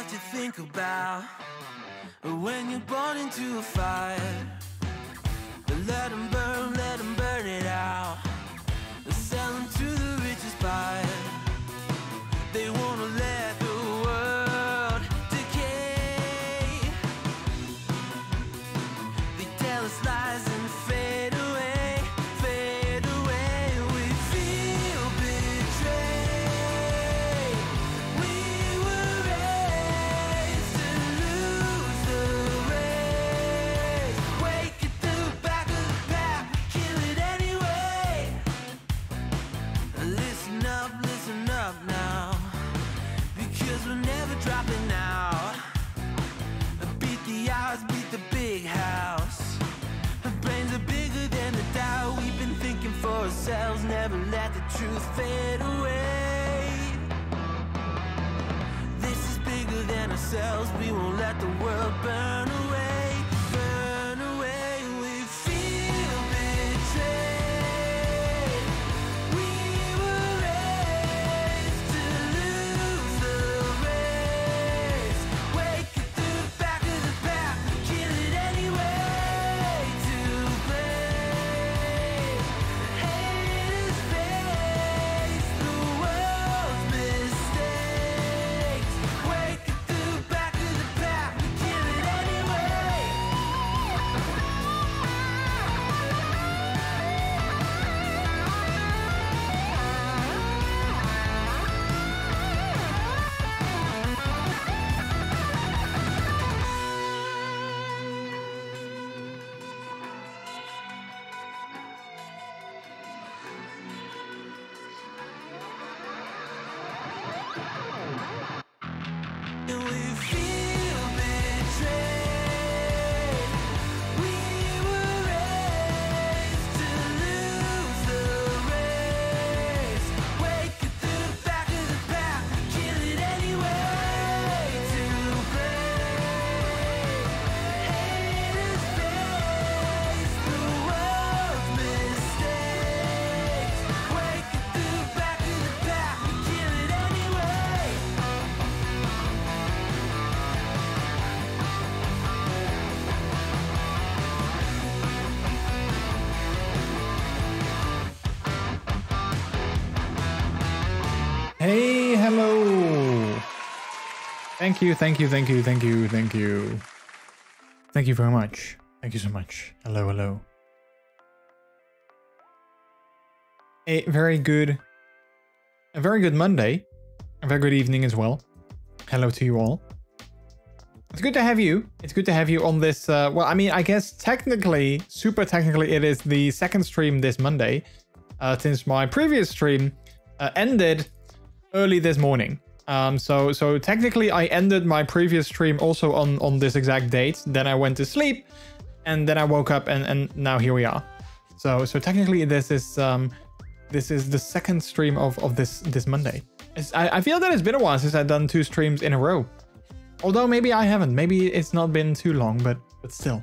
what to think about when you're born into a fire. Truth fade away. This is bigger than ourselves. We won't let the world burn away, Thank you, thank you, thank you, thank you, thank you. Thank you very much. Thank you so much. Hello, hello. A very good, a very good Monday. A very good evening as well. Hello to you all. It's good to have you. It's good to have you on this. Uh, well, I mean, I guess technically, super technically, it is the second stream this Monday, uh, since my previous stream uh, ended early this morning. Um, so so technically, I ended my previous stream also on on this exact date. Then I went to sleep, and then I woke up, and and now here we are. So so technically, this is um this is the second stream of of this this Monday. I, I feel that it's been a while since I've done two streams in a row. Although maybe I haven't. Maybe it's not been too long, but but still,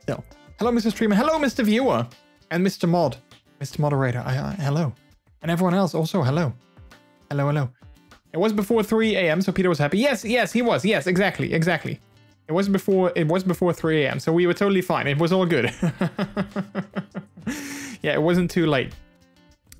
still. Hello, Mr. Streamer. Hello, Mr. Viewer, and Mr. Mod, Mr. Moderator. I, I, hello, and everyone else also hello, hello, hello. It was before 3 a.m., so Peter was happy. Yes, yes, he was. Yes, exactly, exactly. It was before. It was before 3 a.m., so we were totally fine. It was all good. yeah, it wasn't too late.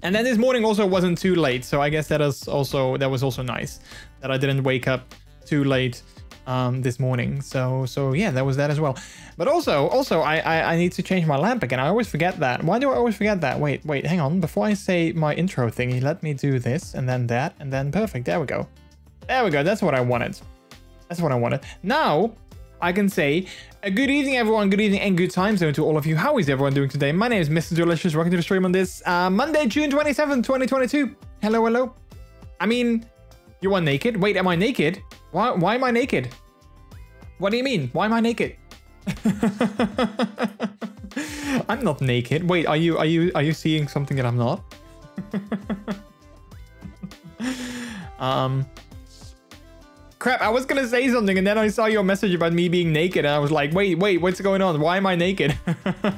And then this morning also wasn't too late, so I guess that is also that was also nice that I didn't wake up too late um, this morning. So so yeah, that was that as well. But also also I, I I need to change my lamp again. I always forget that. Why do I always forget that? Wait wait hang on. Before I say my intro thingy, let me do this and then that and then perfect. There we go. There we go. That's what I wanted. That's what I wanted. Now I can say a good evening, everyone. Good evening and good time zone to all of you. How is everyone doing today? My name is Mr. Jordilicious. Welcome to the stream on this uh, Monday, June 27th, 2022. Hello, hello. I mean, you are naked? Wait, am I naked? Why, why am I naked? What do you mean? Why am I naked? I'm not naked. Wait, are you are you are you seeing something that I'm not? um Crap, I was gonna say something and then I saw your message about me being naked and I was like, wait, wait, what's going on? Why am I naked?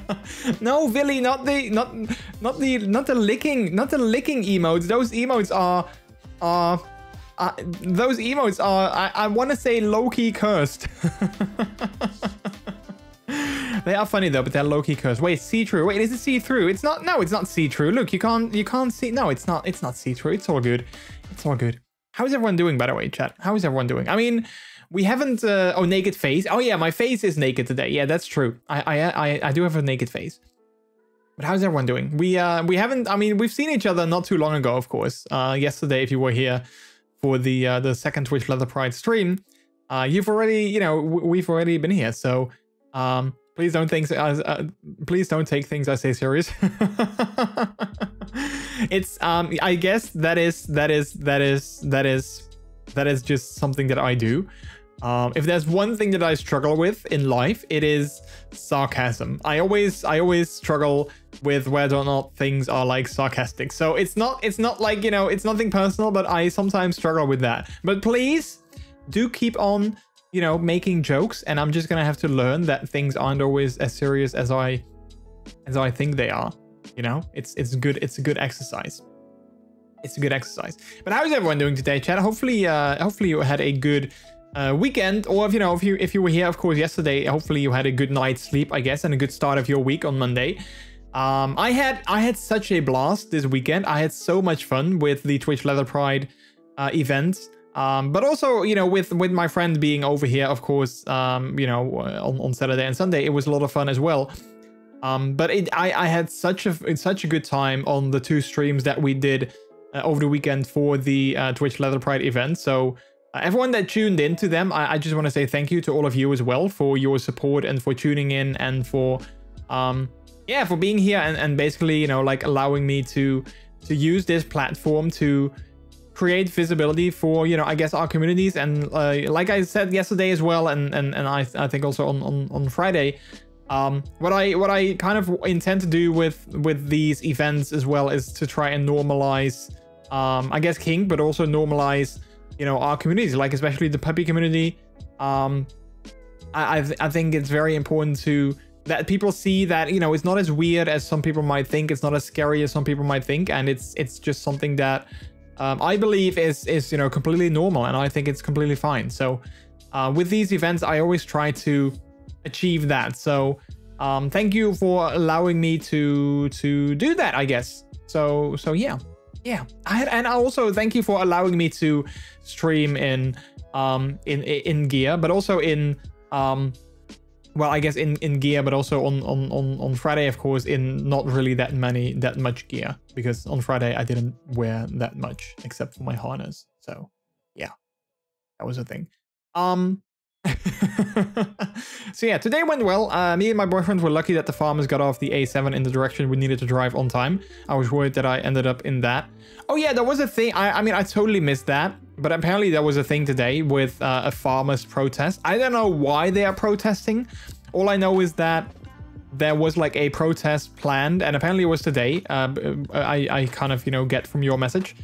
no, Billy, not the not not the not the licking not the licking emotes. Those emotes are are uh, those emotes are, I, I want to say low-key cursed. they are funny though, but they're low-key cursed. Wait, see-through. Wait, is it see-through? It's not, no, it's not see-through. Look, you can't, you can't see, no, it's not, it's not see-through. It's all good. It's all good. How is everyone doing, by the way, chat? How is everyone doing? I mean, we haven't, uh, oh, naked face. Oh yeah, my face is naked today. Yeah, that's true. I, I, I, I do have a naked face. But how's everyone doing? We uh we haven't I mean we've seen each other not too long ago, of course. Uh yesterday if you were here for the uh the second Twitch Leather Pride stream, uh you've already, you know, we've already been here. So um please don't think as uh, please don't take things I say serious. it's um I guess that is that is that is that is that is just something that I do. Um, if there's one thing that I struggle with in life, it is sarcasm. I always, I always struggle with whether or not things are like sarcastic. So it's not, it's not like you know, it's nothing personal, but I sometimes struggle with that. But please, do keep on, you know, making jokes, and I'm just gonna have to learn that things aren't always as serious as I, as I think they are. You know, it's it's good, it's a good exercise it's a good exercise. But how is everyone doing today, Chad? Hopefully, uh, hopefully you had a good uh, weekend, or if you know, if you if you were here, of course, yesterday, hopefully you had a good night's sleep, I guess, and a good start of your week on Monday. Um, I had I had such a blast this weekend. I had so much fun with the Twitch Leather Pride uh, event. Um, but also, you know, with with my friend being over here, of course, um, you know, on, on Saturday and Sunday, it was a lot of fun as well. Um, but it, I, I had such a such a good time on the two streams that we did uh, over the weekend for the uh, Twitch Leather Pride event. So uh, everyone that tuned in to them, I, I just want to say thank you to all of you as well for your support and for tuning in and for, um, yeah, for being here and, and basically, you know, like allowing me to to use this platform to create visibility for, you know, I guess our communities. And uh, like I said yesterday as well, and and and I I think also on on on Friday. Um, what I what I kind of intend to do with with these events as well is to try and normalize, um, I guess kink, but also normalize you know our communities like especially the puppy community. Um i I, th I think it's very important to that people see that you know it's not as weird as some people might think. It's not as scary as some people might think. And it's it's just something that um, i believe is is you know completely normal. And i think it's completely fine. So uh, with these events i always try to achieve that. So um, thank you for allowing me to to do that i guess. So so yeah yeah I, and also thank you for allowing me to stream in um in in gear but also in um well i guess in in gear but also on on on, on friday of course in not really that many that much gear because on friday i didn't wear that much except for my harness. So yeah that was a thing. Um so yeah, today went well. Uh, me and my boyfriend were lucky that the farmers got off the A7 in the direction we needed to drive on time. I was worried that I ended up in that. Oh yeah, there was a thing. I, I mean, I totally missed that. But apparently there was a thing today with uh, a farmers protest. I don't know why they are protesting. All I know is that there was like a protest planned and apparently it was today. Uh, I, I kind of, you know, get from your message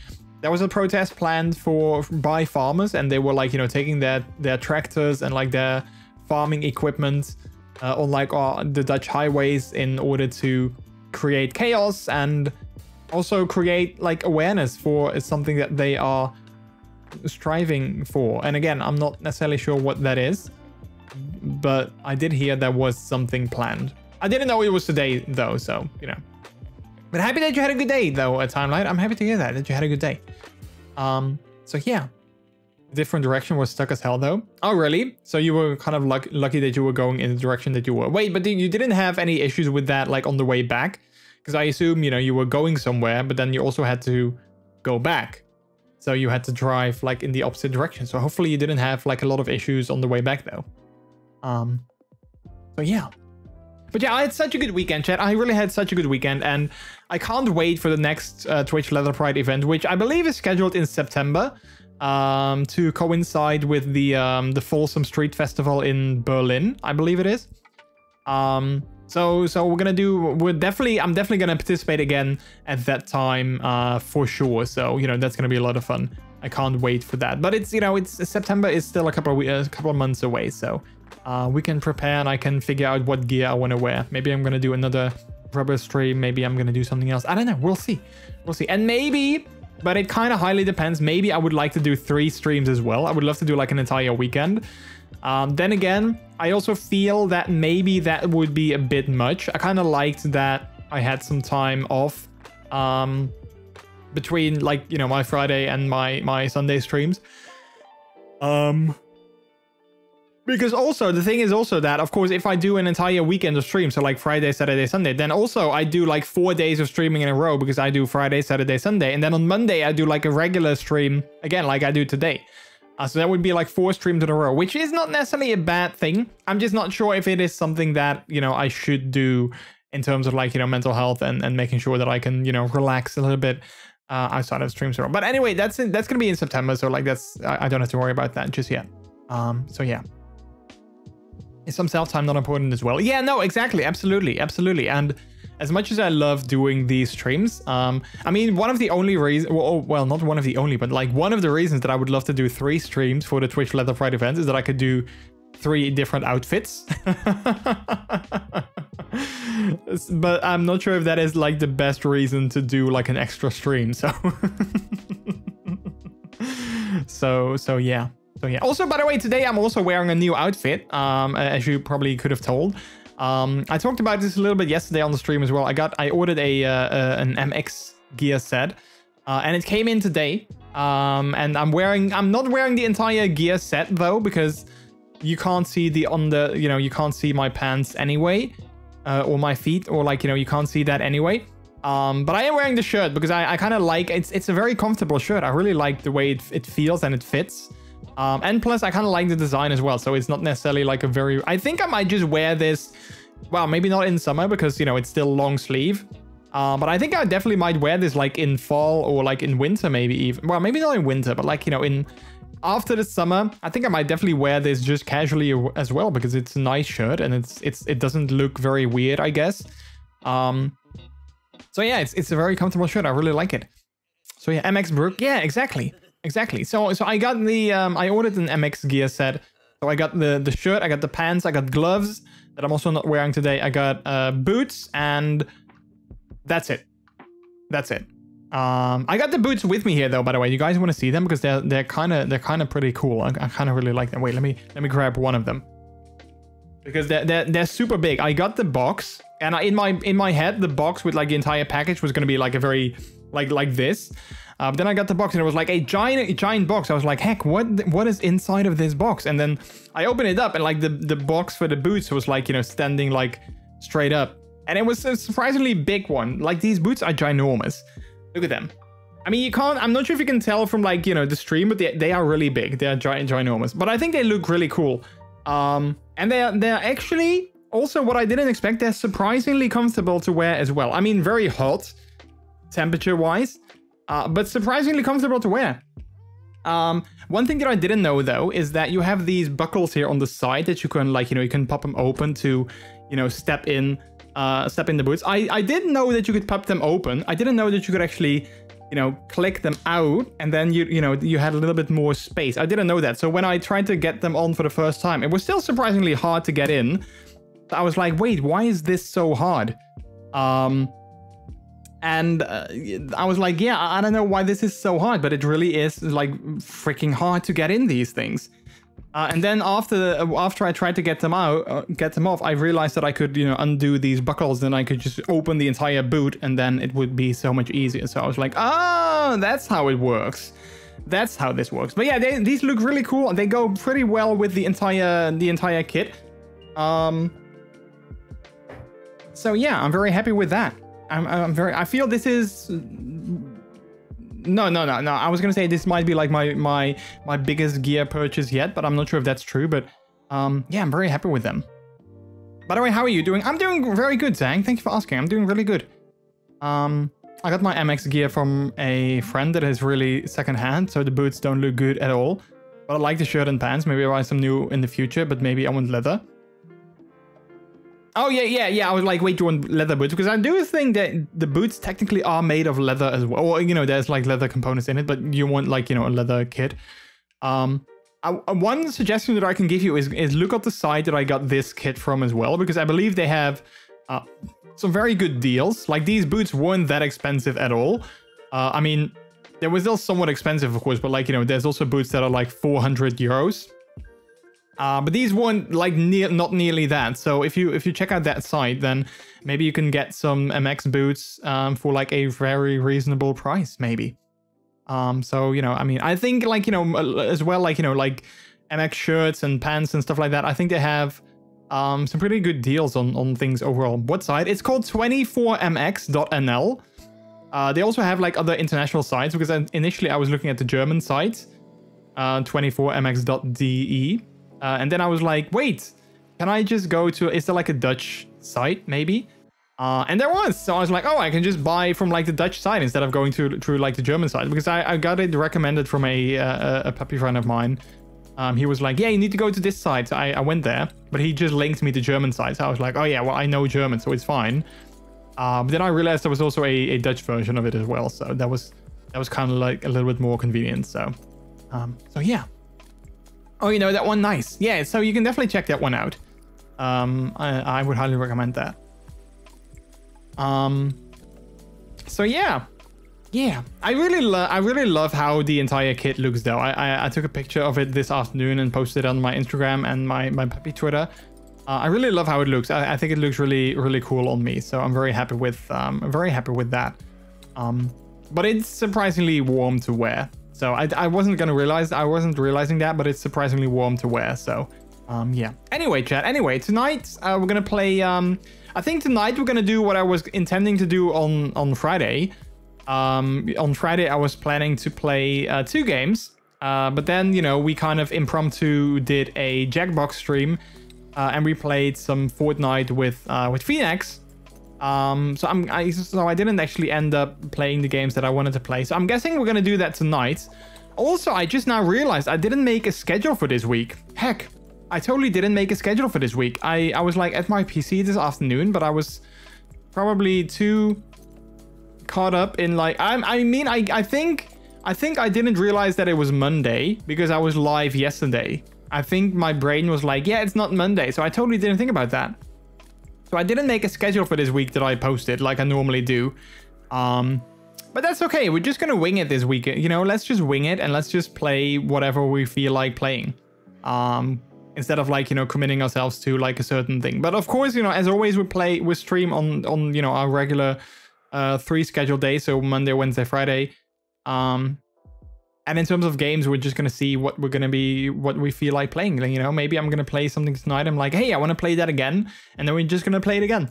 there was a protest planned for by farmers and they were like you know taking their their tractors and like their farming equipment uh, on like uh, the dutch highways in order to create chaos and also create like awareness for something that they are striving for. And again i'm not necessarily sure what that is but i did hear there was something planned. I didn't know it was today though so you know but happy that you had a good day, though, at Timelight. I'm happy to hear that, that you had a good day. Um, so yeah. Different direction was stuck as hell, though. Oh, really? So you were kind of luck lucky that you were going in the direction that you were. Wait, but you didn't have any issues with that, like, on the way back? Because I assume, you know, you were going somewhere, but then you also had to go back. So you had to drive, like, in the opposite direction. So hopefully you didn't have, like, a lot of issues on the way back, though. Um, so yeah. But yeah, I had such a good weekend, chat. I really had such a good weekend, and I can't wait for the next uh, Twitch Leather Pride event, which I believe is scheduled in September um, to coincide with the um, the Folsom Street Festival in Berlin. I believe it is. Um, so so we're gonna do. We're definitely. I'm definitely gonna participate again at that time uh, for sure. So you know that's gonna be a lot of fun. I can't wait for that. But it's you know it's September is still a couple of a couple of months away. So uh, we can prepare and I can figure out what gear I want to wear. Maybe I'm gonna do another rubber stream. Maybe I'm gonna do something else. I don't know. We'll see. We'll see. And maybe but it kind of highly depends. Maybe I would like to do three streams as well. I would love to do like an entire weekend. Um, then again, I also feel that maybe that would be a bit much. I kind of liked that I had some time off um, between like, you know, my Friday and my, my Sunday streams. Um, because also the thing is also that of course if I do an entire weekend of stream, so like Friday, Saturday, Sunday, then also I do like four days of streaming in a row because I do Friday, Saturday, Sunday, and then on Monday I do like a regular stream again like I do today. Uh, so that would be like four streams in a row, which is not necessarily a bad thing. I'm just not sure if it is something that you know I should do in terms of like you know mental health and and making sure that I can you know relax a little bit uh, outside of streams. But anyway, that's in, that's gonna be in September, so like that's I, I don't have to worry about that just yet. Um, so yeah. Is some self-time not important as well? Yeah, no, exactly, absolutely, absolutely. And as much as I love doing these streams, um, I mean, one of the only reasons, well, oh, well, not one of the only, but like one of the reasons that I would love to do three streams for the Twitch Leather Pride events is that I could do three different outfits. but I'm not sure if that is like the best reason to do like an extra stream. So, so, so yeah. So yeah. Also, by the way, today I'm also wearing a new outfit, um, as you probably could have told. Um, I talked about this a little bit yesterday on the stream as well. I got, I ordered a uh, uh, an MX gear set, uh, and it came in today. Um, and I'm wearing, I'm not wearing the entire gear set though, because you can't see the on the, you know, you can't see my pants anyway, uh, or my feet, or like, you know, you can't see that anyway. Um, but I am wearing the shirt because I, I kind of like, it's, it's a very comfortable shirt. I really like the way it, it feels and it fits. Um, and plus, I kind of like the design as well. So it's not necessarily like a very... I think I might just wear this... Well, maybe not in summer because, you know, it's still long sleeve. Uh, but I think I definitely might wear this like in fall or like in winter maybe even. Well, maybe not in winter, but like, you know, in after the summer, I think I might definitely wear this just casually as well because it's a nice shirt and it's it's it doesn't look very weird, I guess. Um, so yeah, it's it's a very comfortable shirt. I really like it. So yeah, MX Brook. Yeah, exactly. Exactly. So so I got the um I ordered an MX gear set. So I got the the shirt, I got the pants, I got gloves that I'm also not wearing today. I got uh boots and that's it. That's it. Um, I got the boots with me here though. By the way, you guys want to see them because they're they're kind of they're kind of pretty cool. I, I kind of really like them. Wait, let me let me grab one of them because they're, they're they're super big. I got the box, and I, in my in my head, the box with like the entire package was gonna be like a very like like this. Um, then I got the box and it was like a giant, giant box. I was like, heck, what, what is inside of this box? And then I opened it up and like the, the box for the boots was like, you know, standing like straight up. And it was a surprisingly big one. Like these boots are ginormous. Look at them. I mean, you can't, I'm not sure if you can tell from like, you know, the stream, but they, they are really big. They are giant, ginormous. But I think they look really cool. Um, and they're, they're actually also what I didn't expect. They're surprisingly comfortable to wear as well. I mean, very hot temperature wise uh, but surprisingly comfortable to wear. Um, one thing that I didn't know though is that you have these buckles here on the side that you can like, you know, you can pop them open to, you know, step in, uh, step in the boots. I, I didn't know that you could pop them open. I didn't know that you could actually, you know, click them out and then you, you know, you had a little bit more space. I didn't know that. So when I tried to get them on for the first time, it was still surprisingly hard to get in. I was like, wait, why is this so hard? Um, and uh, I was like, yeah, I don't know why this is so hard, but it really is like freaking hard to get in these things. Uh, and then after after I tried to get them out, uh, get them off, I realized that I could, you know, undo these buckles. and I could just open the entire boot, and then it would be so much easier. So I was like, oh, that's how it works. That's how this works. But yeah, they, these look really cool. They go pretty well with the entire the entire kit. Um. So yeah, I'm very happy with that. I'm, I'm very. I feel this is. No, no, no, no. I was gonna say this might be like my my my biggest gear purchase yet, but I'm not sure if that's true. But um, yeah, I'm very happy with them. By the way, how are you doing? I'm doing very good, Zhang. Thank you for asking. I'm doing really good. Um, I got my MX gear from a friend that is really secondhand, so the boots don't look good at all. But I like the shirt and pants. Maybe I'll buy some new in the future, but maybe I want leather. Oh yeah, yeah, yeah. I was like, wait, you want leather boots? Because I do think that the boots technically are made of leather as well. Or you know, there's like leather components in it, but you want like you know a leather kit. Um, I, one suggestion that I can give you is is look at the site that I got this kit from as well, because I believe they have uh, some very good deals. Like these boots weren't that expensive at all. Uh, I mean, They were still somewhat expensive, of course, but like, you know, there's also boots that are like 400 euros. Uh, but these weren't like near, not nearly that. So if you if you check out that site, then maybe you can get some MX boots um, for like a very reasonable price, maybe. Um, so you know, I mean, I think like you know as well, like you know, like MX shirts and pants and stuff like that. I think they have um, some pretty good deals on on things overall. What site? It's called 24mx.nl. Uh, they also have like other international sites because initially I was looking at the German site, uh, 24mx.de. Uh, and then I was like, wait, can I just go to, is there like a Dutch site maybe? Uh, and there was, so I was like, oh, I can just buy from like the Dutch side instead of going to through like the German side because I, I got it recommended from a uh, a puppy friend of mine. Um, he was like, yeah, you need to go to this site. So I, I went there, but he just linked me to German site. So I was like, oh yeah, well I know German, so it's fine. Uh, but then I realized there was also a, a Dutch version of it as well, so that was that was kind of like a little bit more convenient. So, um, so yeah, Oh, you know, that one, nice. Yeah, so you can definitely check that one out. Um, I, I would highly recommend that. Um, so yeah, yeah, I really love I really love how the entire kit looks though. I, I, I took a picture of it this afternoon and posted it on my Instagram and my my puppy Twitter. Uh, I really love how it looks. I, I, think it looks really really cool on me. So I'm very happy with um I'm very happy with that. Um, but it's surprisingly warm to wear. So I, I wasn't gonna realize, I wasn't realizing that, but it's surprisingly warm to wear. So um, yeah. Anyway, chat. Anyway, tonight uh, we're gonna play. Um, I think tonight we're gonna do what I was intending to do on on Friday. Um, on Friday I was planning to play uh, two games, uh, but then you know we kind of impromptu did a Jackbox stream, uh, and we played some Fortnite with uh, with Phoenix. Um, so I'm I, so I didn't actually end up playing the games that I wanted to play. So I'm guessing we're gonna do that tonight. Also, I just now realized I didn't make a schedule for this week. Heck, I totally didn't make a schedule for this week. I I was like at my PC this afternoon, but I was probably too caught up in like I I mean I I think I think I didn't realize that it was Monday because I was live yesterday. I think my brain was like, yeah, it's not Monday, so I totally didn't think about that. So I didn't make a schedule for this week that I posted like I normally do. Um, but that's okay. We're just going to wing it this week. You know, let's just wing it and let's just play whatever we feel like playing. Um, instead of like, you know, committing ourselves to like a certain thing. But of course, you know, as always, we play, we stream on, on, you know, our regular uh, three scheduled days. So Monday, Wednesday, Friday. Um, and in terms of games, we're just gonna see what we're gonna be, what we feel like playing. Like, you know, maybe I'm gonna play something tonight. I'm like, hey, I want to play that again, and then we're just gonna play it again.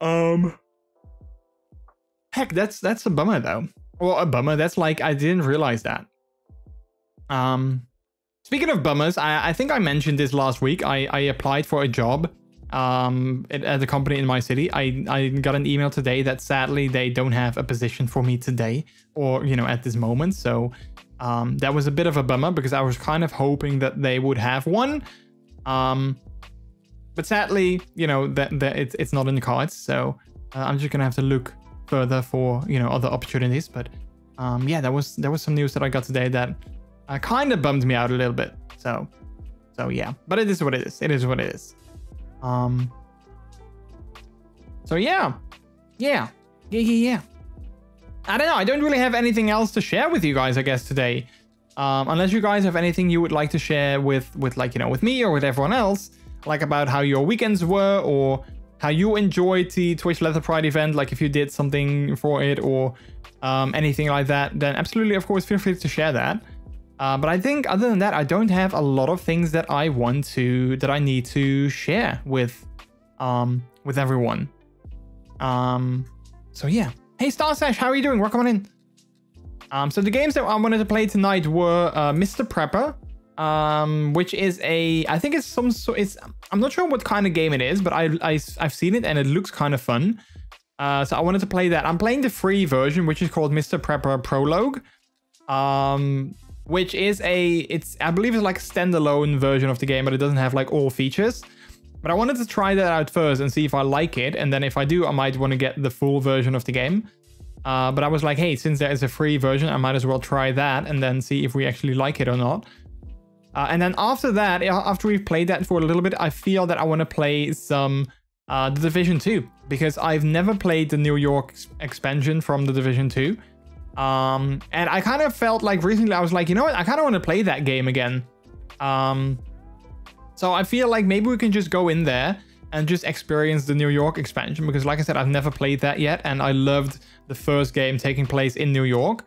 Um, heck, that's that's a bummer though. Well, a bummer. That's like I didn't realize that. Um, speaking of bummers, I I think I mentioned this last week. I I applied for a job um at, a company in my city. I i got an email today that sadly they don't have a position for me today or you know at this moment. So um that was a bit of a bummer because i was kind of hoping that they would have one. Um but sadly you know that, that it's, not in the cards. So uh, i'm just gonna have to look further for you know other opportunities. But um yeah that was that was some news that i got today that uh, kind of bummed me out a little bit. So so yeah. But it is what it is. It is what it is um. So yeah, yeah, yeah, yeah, yeah. I don't know. I don't really have anything else to share with you guys. I guess today, um, unless you guys have anything you would like to share with with like you know with me or with everyone else, like about how your weekends were or how you enjoyed the Twitch Leather Pride event, like if you did something for it or um, anything like that, then absolutely, of course, feel free to share that. Uh, but I think other than that, I don't have a lot of things that I want to that I need to share with um with everyone. Um so yeah. Hey Star Sash, how are you doing? Welcome on in. Um so the games that I wanted to play tonight were uh, Mr. Prepper, um which is a I think it's some sort it's I'm not sure what kind of game it is, but I, I I've seen it and it looks kind of fun. Uh, so I wanted to play that. I'm playing the free version, which is called Mr. Prepper Prologue. Um, which is a, it's I believe it's like a standalone version of the game, but it doesn't have like all features. But I wanted to try that out first and see if I like it, and then if I do, I might want to get the full version of the game. Uh, but I was like, hey, since there is a free version, I might as well try that and then see if we actually like it or not. Uh, and then after that, after we've played that for a little bit, I feel that I want to play some uh, The Division 2 because I've never played the New York expansion from The Division 2. Um, and I kind of felt like recently I was like, you know what? I kind of want to play that game again. Um, so I feel like maybe we can just go in there and just experience the New York expansion because like I said, I've never played that yet and I loved the first game taking place in New York.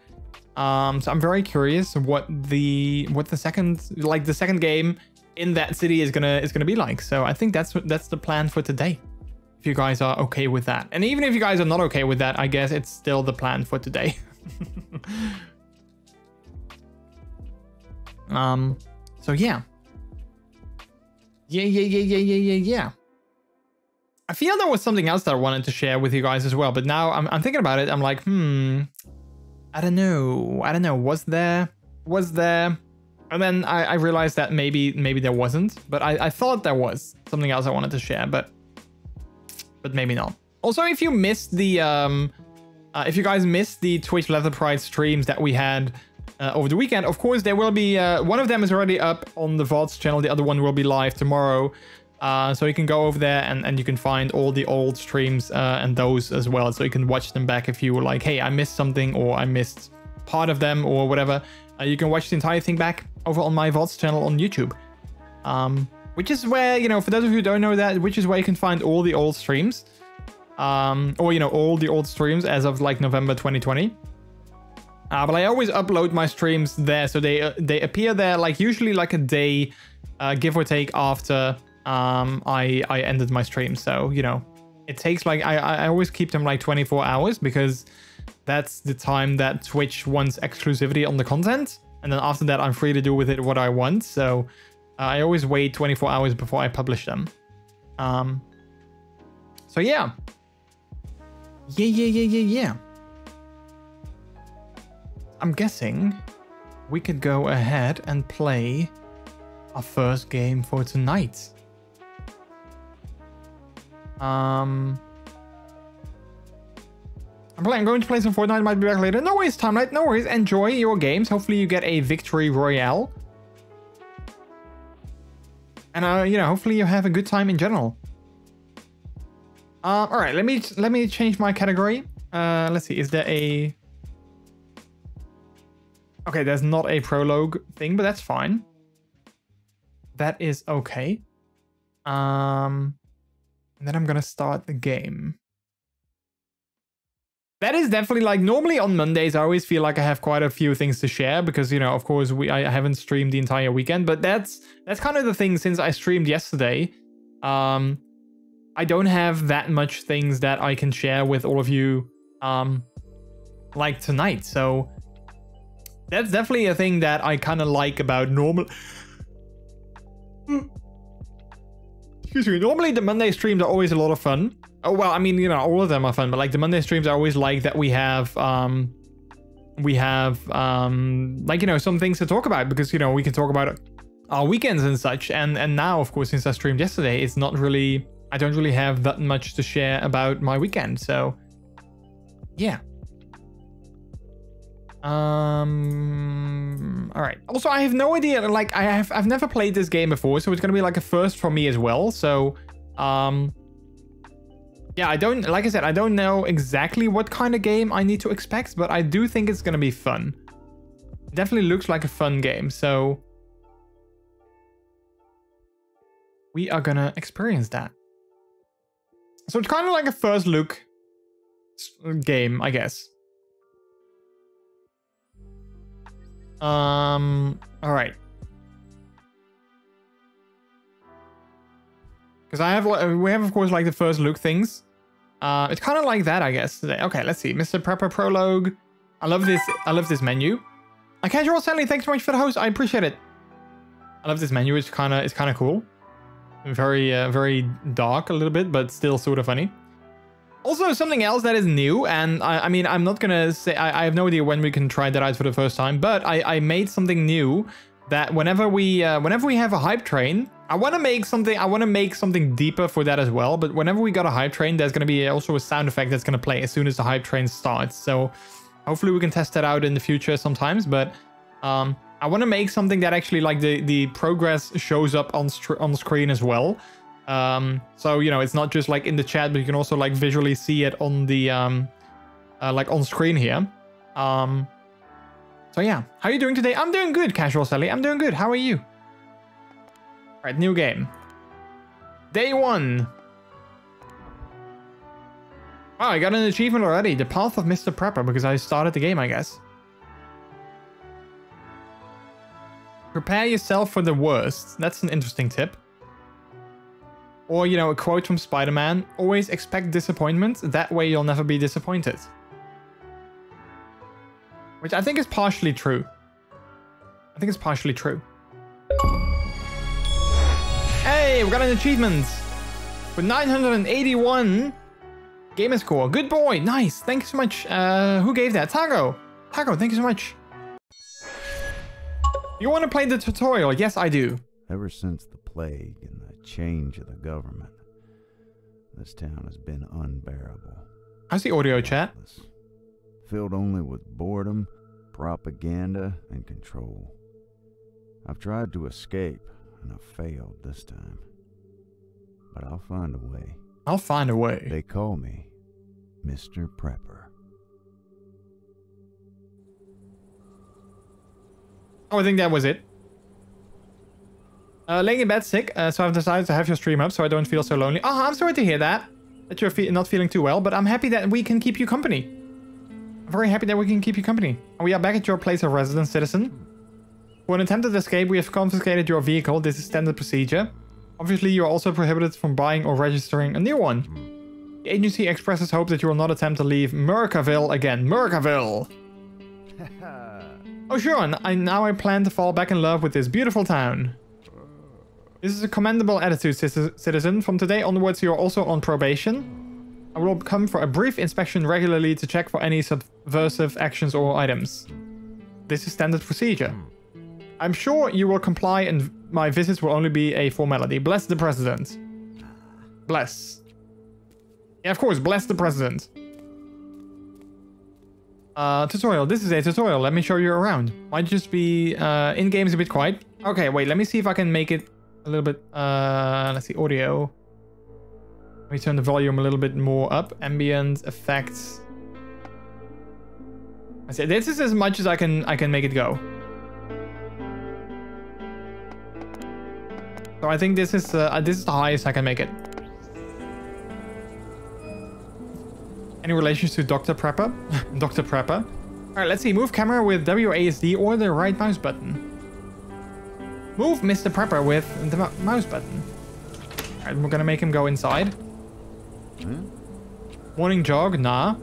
Um, so I'm very curious what the what the second like the second game in that city is gonna is gonna be like. So I think that's that's the plan for today. If you guys are okay with that, and even if you guys are not okay with that, I guess it's still the plan for today. um. So yeah. Yeah, yeah, yeah, yeah, yeah, yeah, yeah. I feel there was something else that I wanted to share with you guys as well, but now I'm, I'm thinking about it. I'm like, hmm, I don't know. I don't know. Was there? Was there? And then I, I realized that maybe maybe there wasn't, but I, I thought there was something else I wanted to share, but but maybe not. Also, if you missed the um, uh, if you guys missed the Twitch Leather Pride streams that we had uh, over the weekend, of course there will be uh, one of them is already up on the VODs channel. The other one will be live tomorrow. Uh, so you can go over there and, and you can find all the old streams uh, and those as well. So you can watch them back if you were like, hey, I missed something or I missed part of them or whatever. Uh, you can watch the entire thing back over on my VODs channel on YouTube. Um, which is where, you know, for those of you who don't know that, which is where you can find all the old streams. Um, or, you know, all the old streams as of like November 2020. Uh, but I always upload my streams there, so they uh, they appear there like usually like a day, uh, give or take after um, I I ended my stream. So you know, it takes like I I always keep them like 24 hours because that's the time that Twitch wants exclusivity on the content, and then after that I'm free to do with it what I want. So uh, I always wait 24 hours before I publish them. Um. So yeah. Yeah yeah yeah yeah yeah. I'm guessing we could go ahead and play our first game for tonight. Um, I'm, playing, I'm going to play some Fortnite. Might be back later. No worries, time Timelite. No worries. Enjoy your games. Hopefully, you get a victory royale. And uh, you know, hopefully, you have a good time in general. Um, all right. Let me let me change my category. Uh, let's see. Is there a Okay, there's not a prologue thing, but that's fine. That is okay. Um, and then I'm gonna start the game. That is definitely like normally on Mondays. I always feel like I have quite a few things to share because you know, of course, we I haven't streamed the entire weekend, but that's that's kind of the thing since I streamed yesterday. Um, I don't have that much things that I can share with all of you. Um, like tonight, so that's definitely a thing that I kind of like about normal. Excuse me. Normally, the Monday streams are always a lot of fun. Oh well, I mean, you know, all of them are fun, but like the Monday streams, I always like that we have, um, we have, um, like you know, some things to talk about because you know we can talk about our weekends and such. And and now, of course, since I streamed yesterday, it's not really, I don't really have that much to share about my weekend. So, yeah. Um. All right. Also, I have no idea. Like, I have I've never played this game before, so it's gonna be like a first for me as well. So, um. Yeah, I don't. Like I said, I don't know exactly what kind of game I need to expect, but I do think it's gonna be fun. It definitely looks like a fun game. So. We are gonna experience that. So it's kind of like a first look game, I guess. Um, all right. Because I have, we have, of course, like the first look things. Uh, it's kind of like that, I guess. Today. Okay, let's see. Mr. Prepper Prologue. I love this. I love this menu. I casual Sally, thanks so much for the host. I appreciate it. I love this menu. It's kind of, it's kind of cool. Very, uh, very dark a little bit, but still sort of funny. Also, something else that is new, and I, I mean, I'm not gonna say, I, I, have no idea when we can try that out for the first time, but I, I made something new that whenever we, uh, whenever we have a hype train, I want to make something, I want to make something deeper for that as well, but whenever we got a hype train, there's gonna be also a sound effect that's gonna play as soon as the hype train starts, so hopefully we can test that out in the future sometimes, but um, I want to make something that actually, like, the, the progress shows up on, on screen as well, um, so, you know, it's not just like in the chat, but you can also like visually see it on the, um, uh, like on screen here. Um, so yeah, how are you doing today? I'm doing good, Casual Sally. I'm doing good. How are you? All right, new game. Day one. Oh, I got an achievement already. The Path of Mr. Prepper because I started the game, I guess. Prepare yourself for the worst. That's an interesting tip. Or, you know, a quote from Spider-Man, always expect disappointment, that way you'll never be disappointed. Which I think is partially true. I think it's partially true. Hey, we got an achievement! For 981 gamer score. Good boy, nice. Thank you so much. Uh, who gave that? Tago. Tago, thank you so much. You want to play the tutorial? Yes, I do. Ever since the plague and the change of the government, this town has been unbearable. How's the audio chat? Filled only with boredom, propaganda, and control. I've tried to escape, and I've failed this time. But I'll find a way. I'll find a way. They call me Mr. Prepper. Oh, I think that was it. Uh, laying in bed sick, uh, so I've decided to have your stream up so I don't feel so lonely. Oh, I'm sorry to hear that. That you're fe not feeling too well, but I'm happy that we can keep you company. I'm very happy that we can keep you company. And we are back at your place of residence, citizen. For an attempted escape, we have confiscated your vehicle. This is standard procedure. Obviously, you are also prohibited from buying or registering a new one. The agency expresses hope that you will not attempt to leave Mercaville again. Mercaville! Oh sure, and I, now I plan to fall back in love with this beautiful town. This is a commendable attitude, citizen. From today onwards, you are also on probation. I will come for a brief inspection regularly to check for any subversive actions or items. This is standard procedure. I'm sure you will comply and my visits will only be a formality. Bless the president. Bless. Yeah, of course, bless the president. Uh, tutorial. This is a tutorial. Let me show you around. Might just be, uh, in-game is a bit quiet. Okay, wait, let me see if I can make it a little bit, uh, let's see, audio. Let me turn the volume a little bit more up. Ambient, effects. I say this is as much as I can, I can make it go. So I think this is, uh, this is the highest I can make it. Any relations to Dr. Prepper? Dr. Prepper. Alright, let's see. Move camera with WASD or the right mouse button. Move Mr. Prepper with the mouse button. Alright, we're gonna make him go inside. Huh? Morning jog? Nah.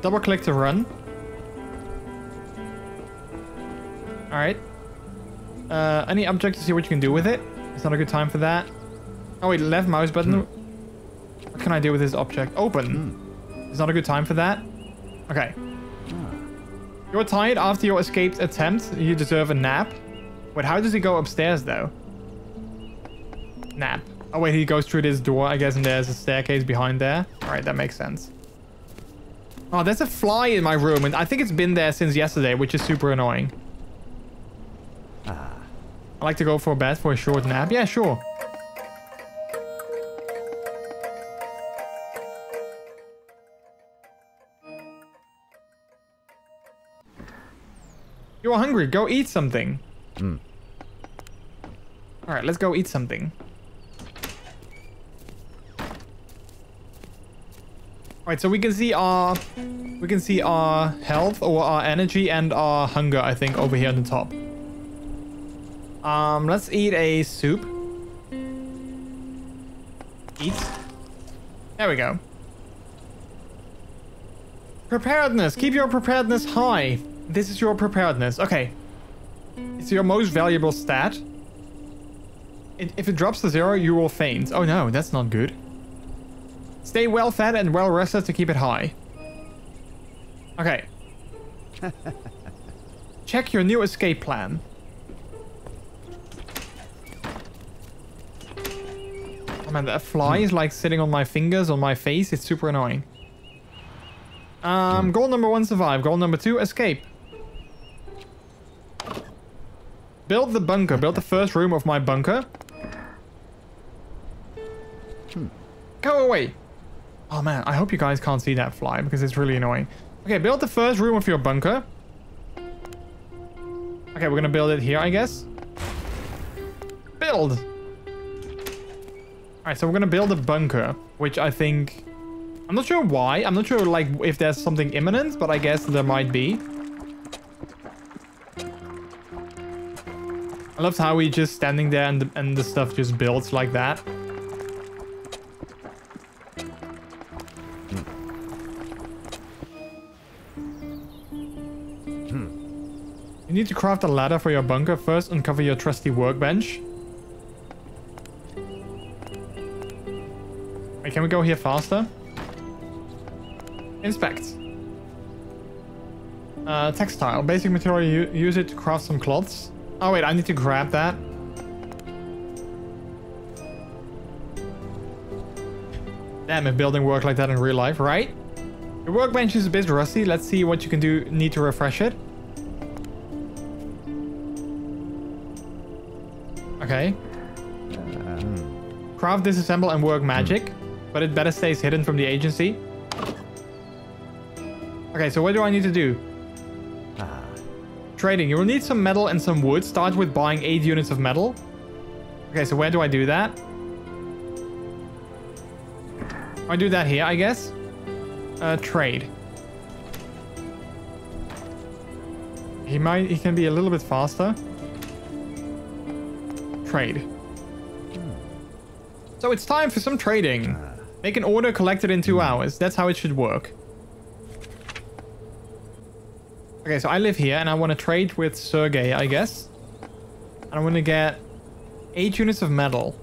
Double click to run. Alright. Uh, any object to see what you can do with it? It's not a good time for that. Oh wait, left mouse button. Hmm. What can I do with this object? Open. Hmm. It's not a good time for that. Okay. Ah. You're tired after your escaped attempt. You deserve a nap. Wait, how does he go upstairs though? Nap. Oh wait, he goes through this door, I guess, and there's a staircase behind there. Alright, that makes sense. Oh, there's a fly in my room, and I think it's been there since yesterday, which is super annoying. I like to go for a bed for a short nap. Yeah, sure. You're hungry. Go eat something. Mm. All right, let's go eat something. All right, so we can see our we can see our health or our energy and our hunger, I think, over here on the top. Um, let's eat a soup. Eat. There we go. Preparedness. Keep your preparedness high. This is your preparedness. Okay. It's your most valuable stat. It, if it drops to zero, you will faint. Oh no, that's not good. Stay well fed and well rested to keep it high. Okay. Check your new escape plan. Man, that fly is like sitting on my fingers, on my face. It's super annoying. Um, goal number one, survive. Goal number two, escape. Build the bunker. Build the first room of my bunker. Go away. Oh man, I hope you guys can't see that fly because it's really annoying. Okay, build the first room of your bunker. Okay, we're gonna build it here, I guess. Build! Alright, so we're gonna build a bunker, which I think... I'm not sure why. I'm not sure, like, if there's something imminent, but I guess there might be. I loved how we're just standing there and the, and the stuff just builds like that. Hmm. Hmm. You need to craft a ladder for your bunker. First, uncover your trusty workbench. Wait, can we go here faster? Inspect. Uh, textile. Basic material, use it to craft some cloths. Oh wait, I need to grab that. Damn, if building work like that in real life, right? Your workbench is a bit rusty. Let's see what you can do. Need to refresh it. Okay. Craft, disassemble, and work magic. But it better stays hidden from the agency. Okay, so what do I need to do? Ah. Trading. You will need some metal and some wood. Start with buying 8 units of metal. Okay, so where do I do that? I do that here, I guess. Uh, trade. He might, he can be a little bit faster. Trade. Hmm. So it's time for some trading. Ah. Make an order, collect it in two hmm. hours. That's how it should work. Okay, so I live here and I want to trade with Sergey, I guess. And I want to get 8 units of metal.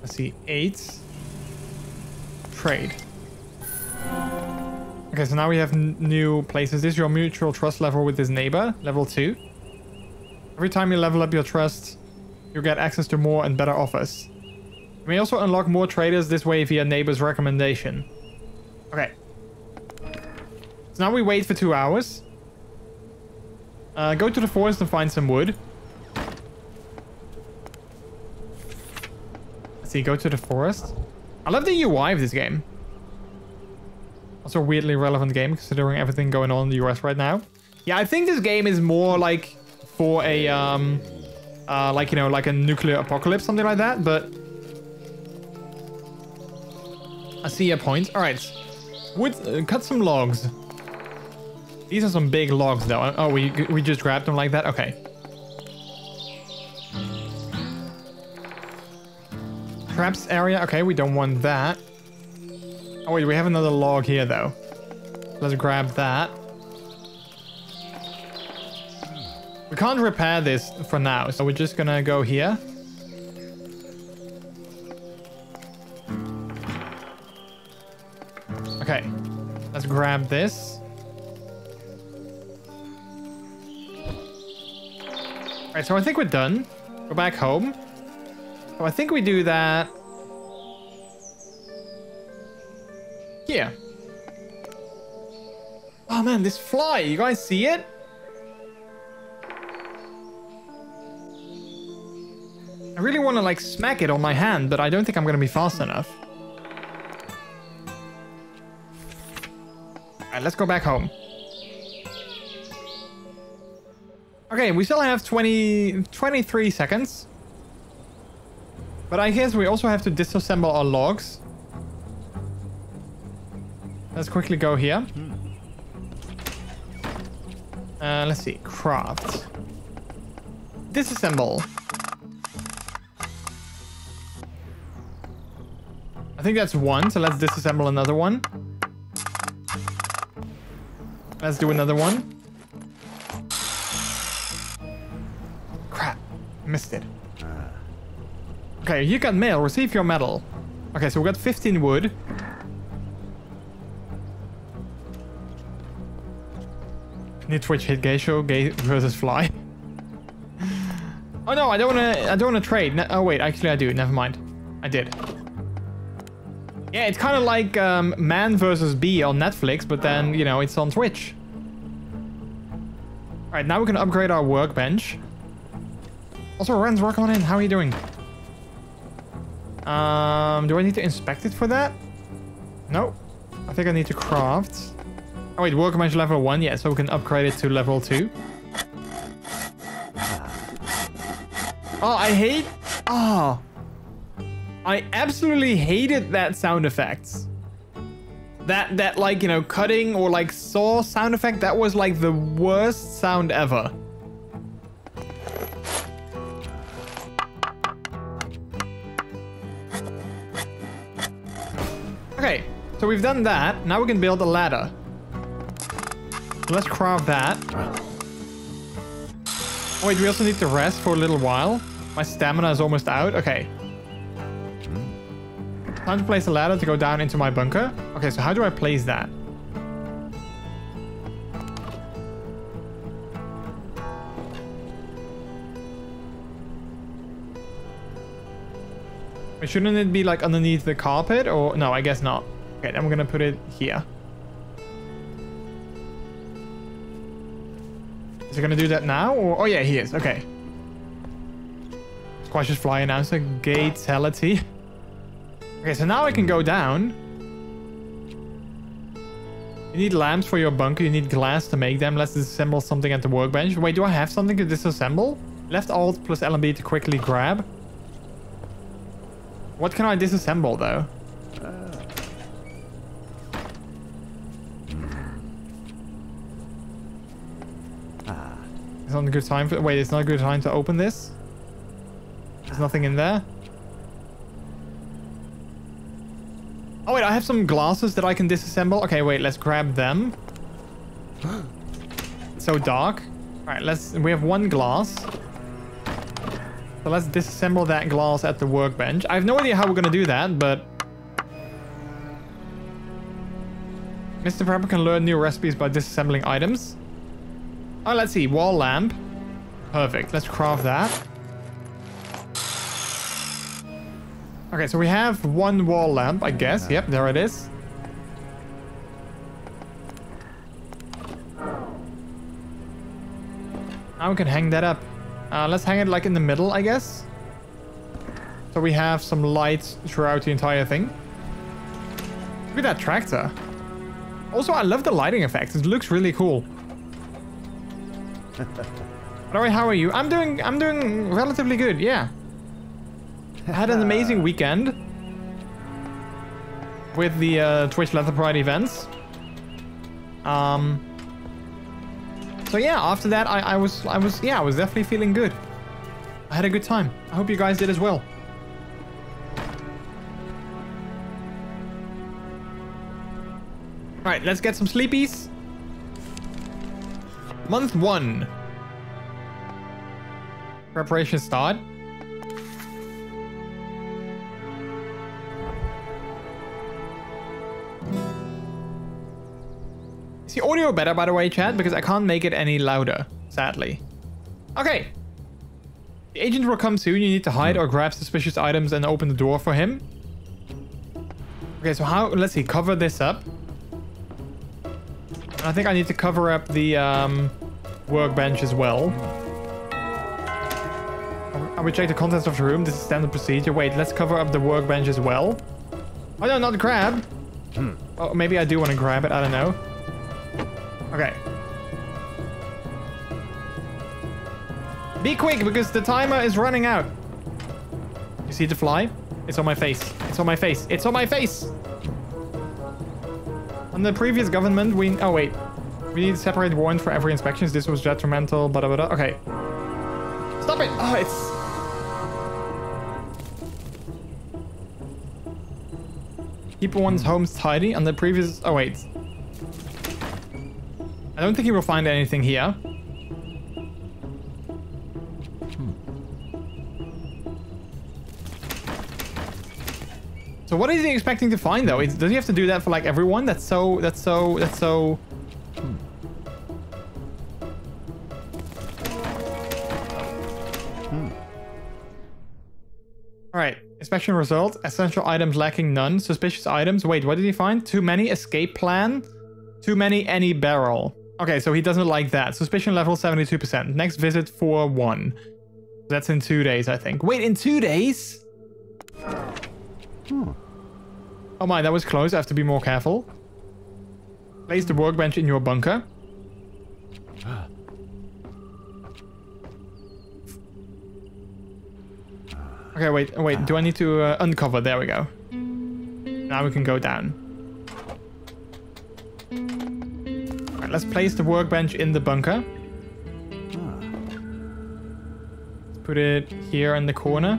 Let's see, 8. Trade. Okay, so now we have new places. This is your mutual trust level with this neighbor, level 2. Every time you level up your trust, you get access to more and better offers. You may also unlock more traders this way via neighbor's recommendation. Okay. So now we wait for two hours. Uh, go to the forest and find some wood. Let's see, go to the forest. I love the UI of this game. Also a weirdly relevant game considering everything going on in the US right now. Yeah, I think this game is more like for a, um, uh, like, you know, like a nuclear apocalypse, something like that, but... I see your point. All right. Wood, uh, cut some logs. These are some big logs, though. Oh, we, we just grabbed them like that? Okay. Traps area. Okay, we don't want that. Oh, wait, we have another log here, though. Let's grab that. We can't repair this for now, so we're just gonna go here. Okay, let's grab this. Alright, so I think we're done. Go back home. So I think we do that... Here. Oh man, this fly, you guys see it? I really want to like smack it on my hand, but I don't think I'm going to be fast enough. Let's go back home. Okay, we still have 20, 23 seconds. But I guess we also have to disassemble our logs. Let's quickly go here. Uh, let's see. Craft. Disassemble. I think that's one, so let's disassemble another one. Let's do another one. Crap. Missed it. Okay, you got mail. Receive your medal. Okay, so we got 15 wood. Need Twitch hit Geisho gay versus fly. oh no, I don't want to. I don't want to trade. Ne oh wait, actually I do. Never mind. I did. Yeah, it's kind of like um, Man versus Bee on Netflix, but then you know it's on Twitch. All right, now we can upgrade our workbench. Also, Renz, welcome on in. How are you doing? Um, do I need to inspect it for that? No. I think I need to craft. Oh wait, workbench level 1, yeah, so we can upgrade it to level 2. Oh, I hate... Oh. I absolutely hated that sound effects. That, that like, you know, cutting or like saw sound effect, that was like the worst sound ever. Okay, so we've done that. Now we can build a ladder. Let's craft that. Wait, we also need to rest for a little while. My stamina is almost out. Okay. Time to place a ladder to go down into my bunker. Okay, so how do I place that? Shouldn't it be like underneath the carpet or no, I guess not. Okay, then we're gonna put it here. Is it gonna do that now or oh yeah, he is. Okay. Squash is fly announcer gatality. Okay, so now I can go down. You need lamps for your bunker. You need glass to make them. Let's disassemble something at the workbench. Wait, do I have something to disassemble? Left Alt plus LMB to quickly grab. What can I disassemble though? It's not a good time for- wait, it's not a good time to open this? There's nothing in there? Oh wait, I have some glasses that I can disassemble. Okay, wait, let's grab them. It's so dark. Alright, let's- we have one glass. So let's disassemble that glass at the workbench. I have no idea how we're gonna do that, but... Mr. Prepper can learn new recipes by disassembling items. Oh, let's see. Wall lamp. Perfect. Let's craft that. Okay, so we have one wall lamp, I guess. Yep, there it is. Now we can hang that up. Uh, let's hang it like in the middle, I guess. So we have some lights throughout the entire thing. Look at that tractor. Also, I love the lighting effects. It looks really cool. By the way, how are you? I'm doing I'm doing relatively good, yeah. Had an amazing weekend with the uh, Twitch Leather Pride events. Um So yeah, after that I, I was I was yeah, I was definitely feeling good. I had a good time. I hope you guys did as well. Alright, let's get some sleepies. Month one. Preparation start. Is the audio better, by the way, chat? Because I can't make it any louder, sadly. Okay. The agent will come soon. You need to hide or grab suspicious items and open the door for him. Okay, so how... Let's see. Cover this up. I think I need to cover up the um, workbench as well. I will check the contents of the room. This is standard procedure. Wait, let's cover up the workbench as well. Oh no, not grab. Oh, maybe I do want to grab it. I don't know. Okay. Be quick because the timer is running out. You see the fly? It's on my face. It's on my face. It's on my face. On the previous government, we... Oh, wait. We need separate warrant for every inspection. This was detrimental, blah, blah, blah. Okay. Stop it! Oh, it's... Keep one's homes tidy. On the previous... Oh, wait. I don't think he will find anything here. So what is he expecting to find though? Does he have to do that for like everyone? That's so, that's so, that's so... Hmm. Alright, inspection result. Essential items lacking none. Suspicious items. Wait, what did he find? Too many escape plan? Too many any barrel. Okay, so he doesn't like that. Suspicion level 72%. Next visit for one. That's in two days, I think. Wait, in two days? Huh. Oh my, that was close. I have to be more careful. Place the workbench in your bunker. Okay, wait, wait. Do I need to uh, uncover? There we go. Now we can go down. Let's place the workbench in the bunker. Ah. Let's put it here in the corner.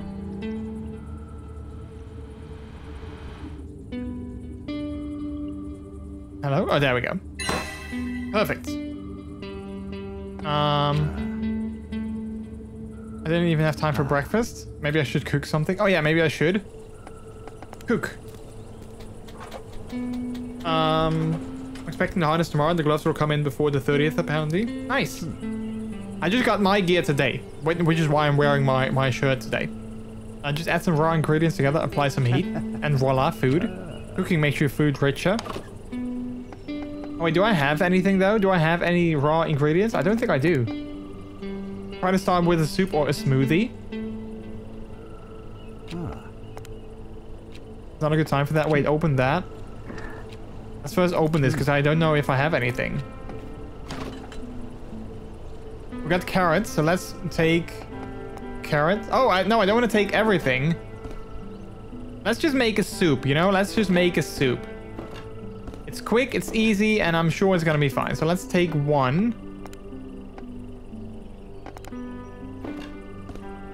Hello? Oh, there we go. Perfect. Um... I didn't even have time for breakfast. Maybe I should cook something. Oh yeah, maybe I should. Cook. Um, expecting the harness tomorrow. The gloves will come in before the 30th apparently. Nice. I just got my gear today, which is why I'm wearing my, my shirt today. Uh, just add some raw ingredients together, apply some heat, and voila, food. Cooking makes your food richer. Oh, wait, do I have anything though? Do I have any raw ingredients? I don't think I do. Try to start with a soup or a smoothie. Not a good time for that. Wait, open that. Let's first open this because I don't know if I have anything. We got carrots, so let's take carrots. Oh, I, no, I don't want to take everything. Let's just make a soup, you know? Let's just make a soup. It's quick, it's easy, and I'm sure it's gonna be fine. So let's take one.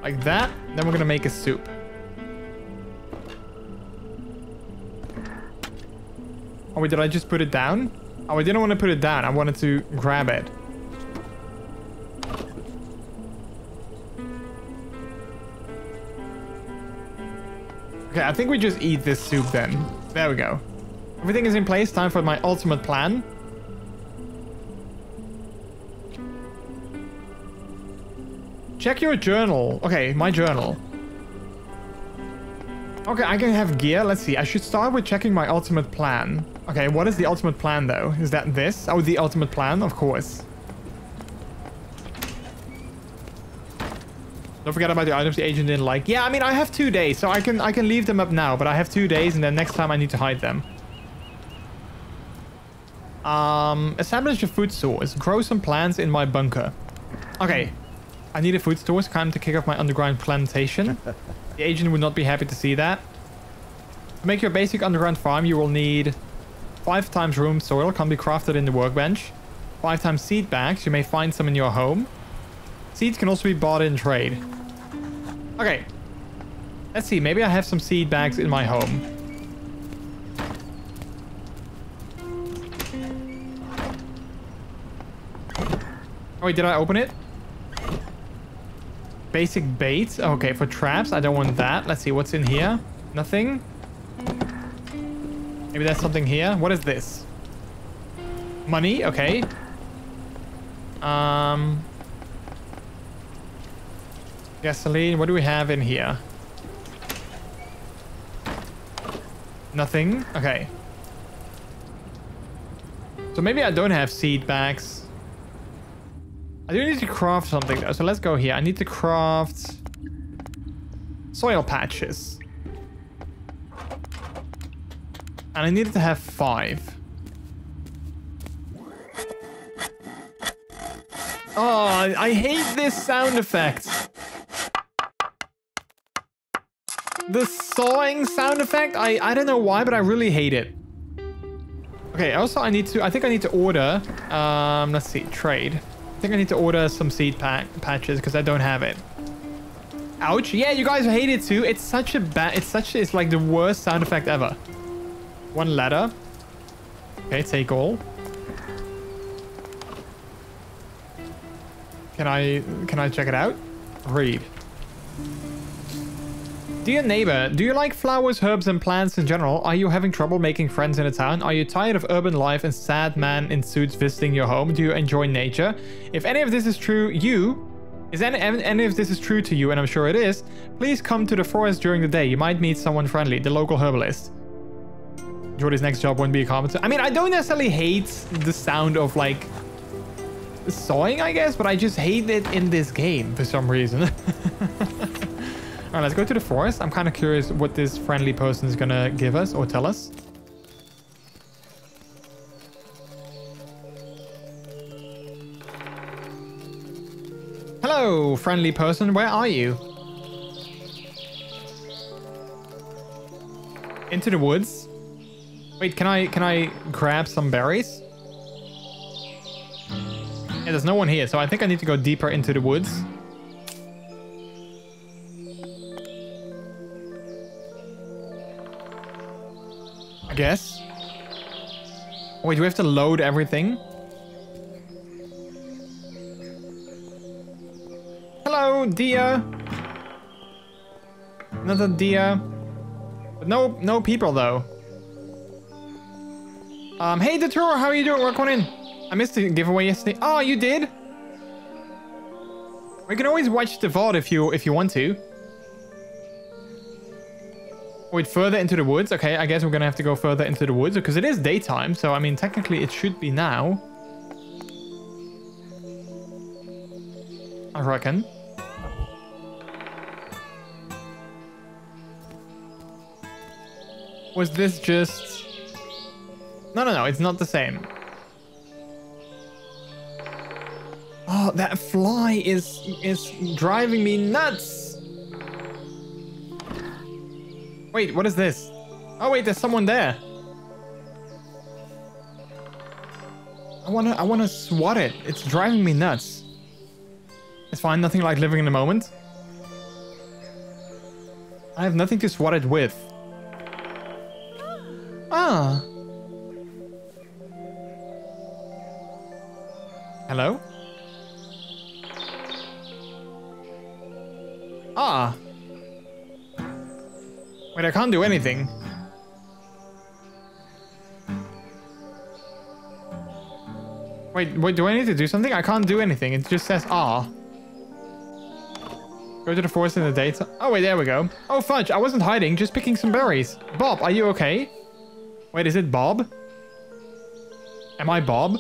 Like that. Then we're gonna make a soup. Oh wait, did I just put it down? Oh, I didn't want to put it down. I wanted to grab it. Okay, I think we just eat this soup then. There we go. Everything is in place. Time for my ultimate plan. Check your journal. Okay, my journal. Okay, I can have gear. Let's see. I should start with checking my ultimate plan. Okay, what is the ultimate plan though? Is that this? Oh, the ultimate plan, of course. Don't forget about the items the agent didn't like. Yeah, I mean, I have two days, so I can I can leave them up now, but I have two days, and then next time I need to hide them. Um, establish a food source. Grow some plants in my bunker. Okay, I need a food source. Time to kick off my underground plantation. the agent would not be happy to see that. To make your basic underground farm, you will need five times room soil. Can be crafted in the workbench. Five times seed bags. You may find some in your home. Seeds can also be bought in trade. Okay. Let's see. Maybe I have some seed bags in my home. Oh, wait, did I open it? Basic bait. Okay, for traps. I don't want that. Let's see what's in here. Nothing. Maybe there's something here. What is this? Money. Okay. Um. Gasoline. What do we have in here? Nothing. Okay. So maybe I don't have seed bags. I do need to craft something though, so let's go here. I need to craft soil patches. And I needed to have five. Oh, I hate this sound effect. The sawing sound effect, I, I don't know why, but I really hate it. Okay, also I need to, I think I need to order, um, let's see, trade. I think I need to order some seed pack patches because I don't have it. Ouch. Yeah, you guys hate it too. It's such a bad, it's such, it's like the worst sound effect ever. One letter. Okay, take all. Can I, can I check it out? Read. Dear neighbor, do you like flowers, herbs, and plants in general? Are you having trouble making friends in a town? Are you tired of urban life and sad man in suits visiting your home? Do you enjoy nature? If any of this is true, you... Is any, any of this is true to you, and I'm sure it is, please come to the forest during the day. You might meet someone friendly, the local herbalist. Jordy's next job won't be a carpenter. I mean, I don't necessarily hate the sound of, like, sawing, I guess, but I just hate it in this game for some reason. Alright, let's go to the forest. I'm kind of curious what this friendly person is gonna give us or tell us. Hello, friendly person. Where are you? Into the woods. Wait, can I can I grab some berries? Yeah, there's no one here, so I think I need to go deeper into the woods. I guess. Wait, do we have to load everything? Hello, deer. Another deer. No, no people though. Um, hey Detour, how are you doing? Welcome in. I missed the giveaway yesterday. Oh, you did? We can always watch the VOD if you if you want to. Wait, further into the woods? Okay, I guess we're gonna have to go further into the woods because it is daytime. So, I mean, technically it should be now. I reckon. Was this just... No, no, no, it's not the same. Oh, that fly is is driving me nuts. Wait, what is this? Oh wait, there's someone there. I wanna I wanna swat it. It's driving me nuts. It's fine, nothing like living in the moment. I have nothing to swat it with. Ah. Hello? Ah. Wait, I can't do anything. Wait, wait, do I need to do something? I can't do anything. It just says ah. Go to the forest in the daytime. Oh, wait, there we go. Oh, fudge. I wasn't hiding, just picking some berries. Bob, are you okay? Wait, is it Bob? Am I Bob?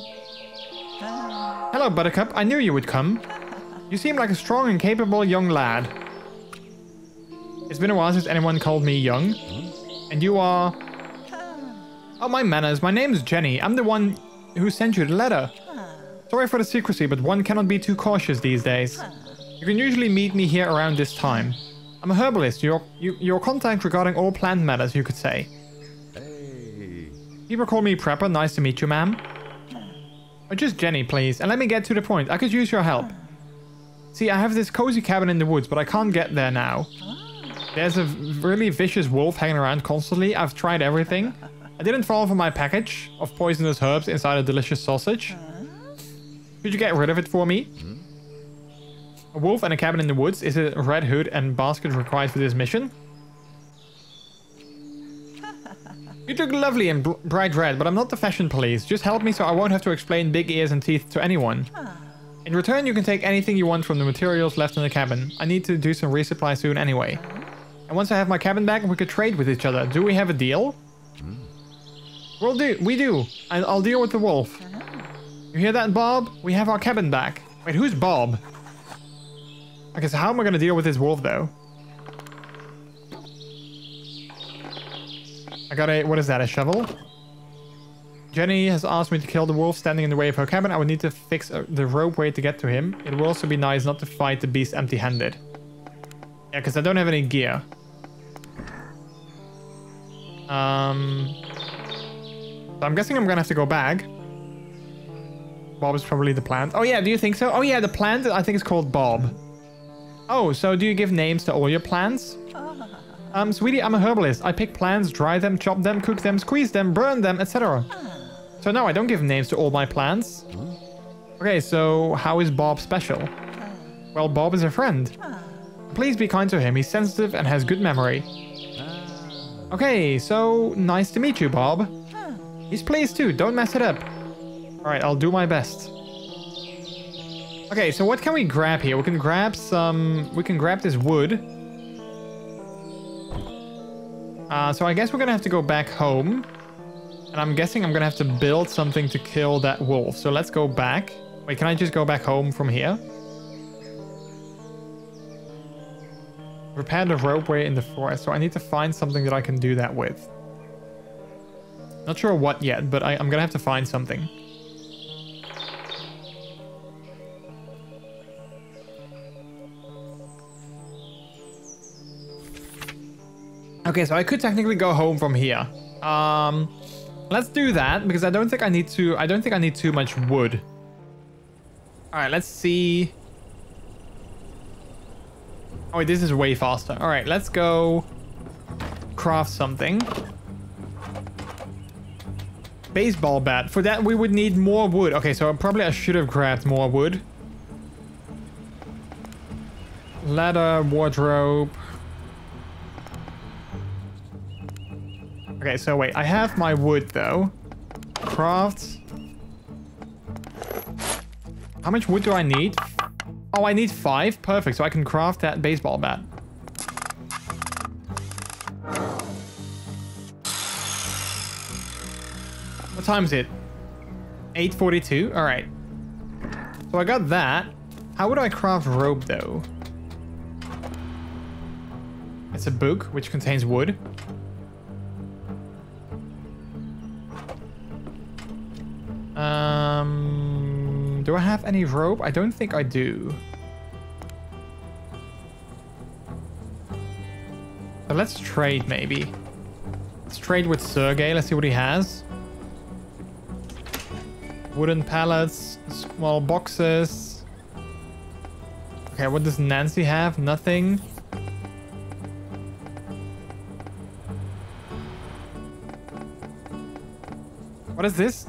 Hello, Buttercup. I knew you would come. You seem like a strong and capable young lad. It's been a while since anyone called me young. And you are... Oh, my manners. My name's Jenny. I'm the one who sent you the letter. Sorry for the secrecy, but one cannot be too cautious these days. You can usually meet me here around this time. I'm a herbalist, your, you, your contact regarding all plant matters, you could say. Hey. People call me Prepper. Nice to meet you, ma'am. Or just Jenny, please. And let me get to the point. I could use your help. See, I have this cozy cabin in the woods, but I can't get there now. There's a really vicious wolf hanging around constantly. I've tried everything. I didn't fall for my package of poisonous herbs inside a delicious sausage. Could you get rid of it for me? A wolf and a cabin in the woods. Is a red hood and basket required for this mission? You look lovely in br bright red, but I'm not the fashion police. Just help me so I won't have to explain big ears and teeth to anyone. Ah. In return, you can take anything you want from the materials left in the cabin. I need to do some resupply soon anyway. Uh-huh. And once I have my cabin back, we could trade with each other. Do we have a deal? Hmm. We'll do. We do. I I'll deal with the wolf. Uh-huh. You hear that, Bob? We have our cabin back. Wait, who's Bob? Okay, so how am I going to deal with this wolf, though? I got a... What is that? A shovel? Jenny has asked me to kill the wolf standing in the way of her cabin. I would need to fix uh, the rope way to get to him. It will also be nice not to fight the beast empty-handed. Yeah, because I don't have any gear. Um... So I'm guessing I'm gonna have to go back. Bob is probably the plant. Oh yeah, do you think so? Oh yeah, the plant I think is called Bob. Oh, so do you give names to all your plants? Um, sweetie, I'm a herbalist. I pick plants, dry them, chop them, cook them, squeeze them, burn them, etc. So no, I don't give names to all my plants. Okay, so how is Bob special? Well, Bob is a friend. Please be kind to him. He's sensitive and has good memory. Okay, so nice to meet you, Bob. He's pleased too. Don't mess it up. All right, I'll do my best. Okay, so what can we grab here? We can grab some... We can grab this wood. Uh, so I guess we're gonna have to go back home. And I'm guessing I'm gonna have to build something to kill that wolf. So let's go back. Wait, can I just go back home from here? Repair the ropeway in the forest. So I need to find something that I can do that with. Not sure what yet, but I, I'm gonna have to find something. Okay, so I could technically go home from here. Um, let's do that because I don't think I need to. I don't think I need too much wood. All right, let's see. Oh, wait, this is way faster. All right, let's go craft something. Baseball bat. For that, we would need more wood. Okay, so probably I should have grabbed more wood. Ladder, wardrobe. Okay, so wait, I have my wood though. Craft. How much wood do I need? Oh, I need five. Perfect, so I can craft that baseball bat. What time is it? 8.42? Alright. So I got that. How would I craft rope though? It's a book, which contains wood. Um, do I have any rope? I don't think I do. Let's trade maybe. Let's trade with Sergey. Let's see what he has. Wooden pallets, small boxes. Okay, what does Nancy have? Nothing. What is this?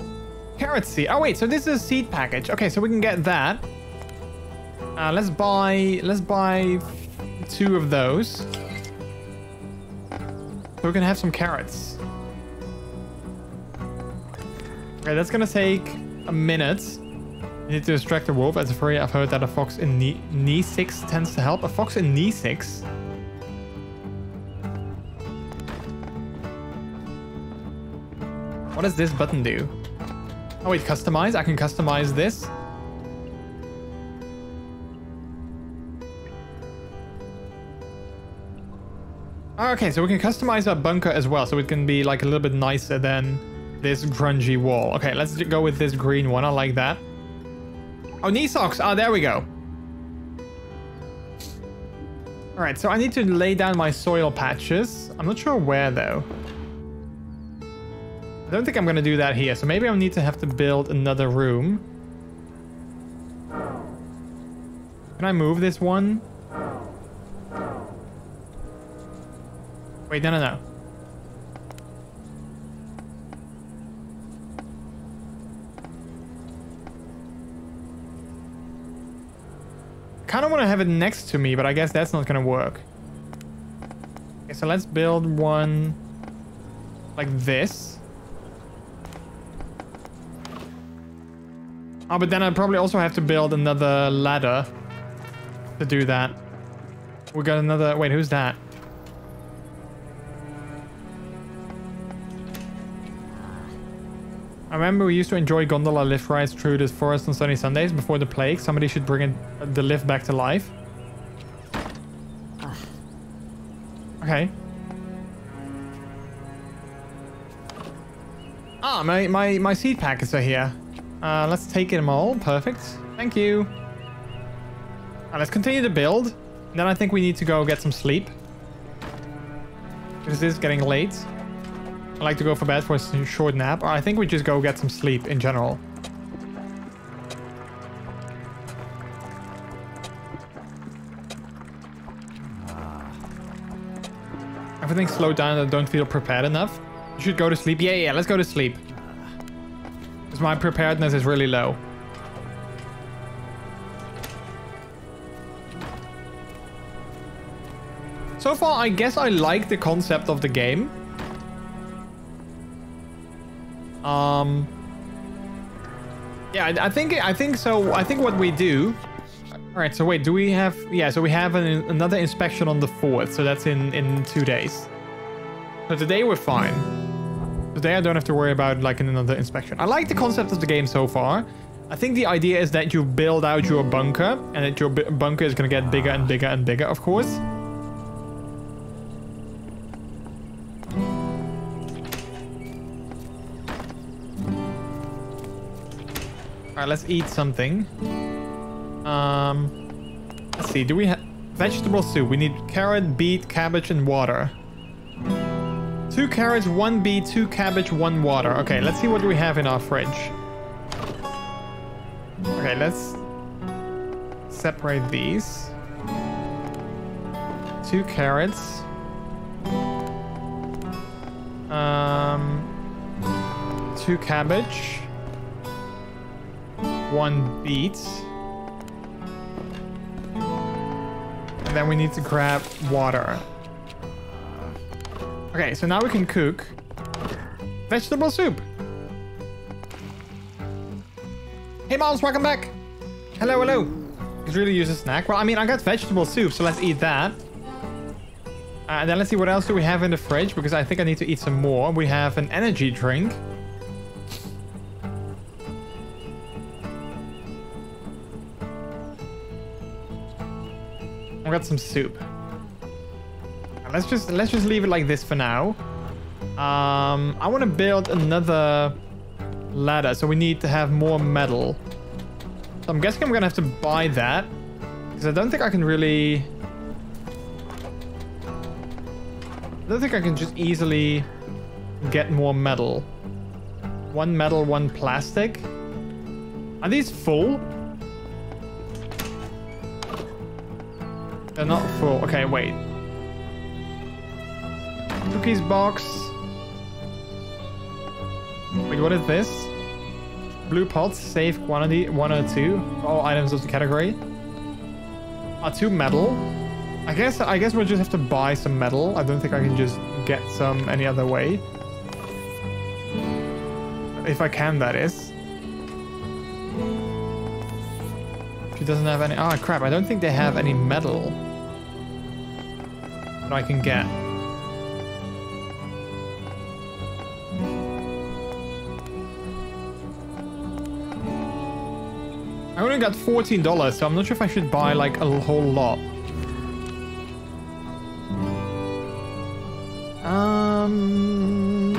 Carrot seed. Oh wait, so this is a seed package. Okay, so we can get that. Uh, let's buy. Let's buy two of those. So we can have some carrots. Okay, that's gonna take a minute. You need to distract the wolf. As a furry, I've heard that a fox in knee, knee six tends to help. A fox in knee six. What does this button do? Oh wait, customize? I can customize this? Oh, okay, so we can customize our bunker as well, so it can be like a little bit nicer than this grungy wall. Okay, let's go with this green one. I like that. Oh, knee socks. Ah, oh, there we go. All right, so I need to lay down my soil patches. I'm not sure where though. I don't think I'm going to do that here, so maybe I'll need to have to build another room. Can I move this one? Wait, no, no, no. kind of want to have it next to me, but I guess that's not going to work. Okay, so let's build one like this. Oh, but then I probably also have to build another ladder to do that. We got another... Wait, who's that? I remember we used to enjoy gondola lift rides through this forest on sunny Sundays before the plague. Somebody should bring the lift back to life. Okay. Ah, my, my, my seed packets are here. Uh, let's take them all. Perfect. Thank you. Right, let's continue to build. Then I think we need to go get some sleep. Because it is getting late. I like to go for bed for a short nap. Or I think we just go get some sleep in general. Everything slowed down I don't feel prepared enough. You should go to sleep. Yeah, yeah, let's go to sleep. Because my preparedness is really low. So far, I guess I like the concept of the game. Um, yeah, I, I, think I think so. I think what we do. All right. So wait, do we have? Yeah. So we have an, another inspection on the fourth. So that's in in two days. So today we're fine. Because there I don't have to worry about like another inspection. I like the concept of the game so far. I think the idea is that you build out your bunker and that your bunker is going to get bigger and bigger and bigger, of course. Alright, let's eat something. Um, let's see, do we have vegetable soup? We need carrot, beet, cabbage, and water. Two carrots, one beet, two cabbage, one water. Okay, let's see what we have in our fridge. Okay, let's separate these. Two carrots. Um, two cabbage. One beet. And then we need to grab water. Okay, so now we can cook vegetable soup. Hey Miles, welcome back. Hello, hello. Could really use a snack. Well, I mean, I got vegetable soup, so let's eat that. Uh, and then let's see what else do we have in the fridge, because I think I need to eat some more. We have an energy drink. I got some soup. Let's just let's just leave it like this for now. Um, I want to build another ladder, so we need to have more metal. So I'm guessing I'm gonna have to buy that because I don't think I can really. I don't think I can just easily get more metal. One metal, one plastic. Are these full? They're not full. Okay, wait. Cookies box. Wait, what is this? Blue pots, save quantity 102. All items of the category. Are two metal. I guess I guess we'll just have to buy some metal. I don't think I can just get some any other way. If I can, that is. She doesn't have any... Oh, crap. I don't think they have any metal that I can get. Only got $14, so I'm not sure if I should buy like a whole lot. Um...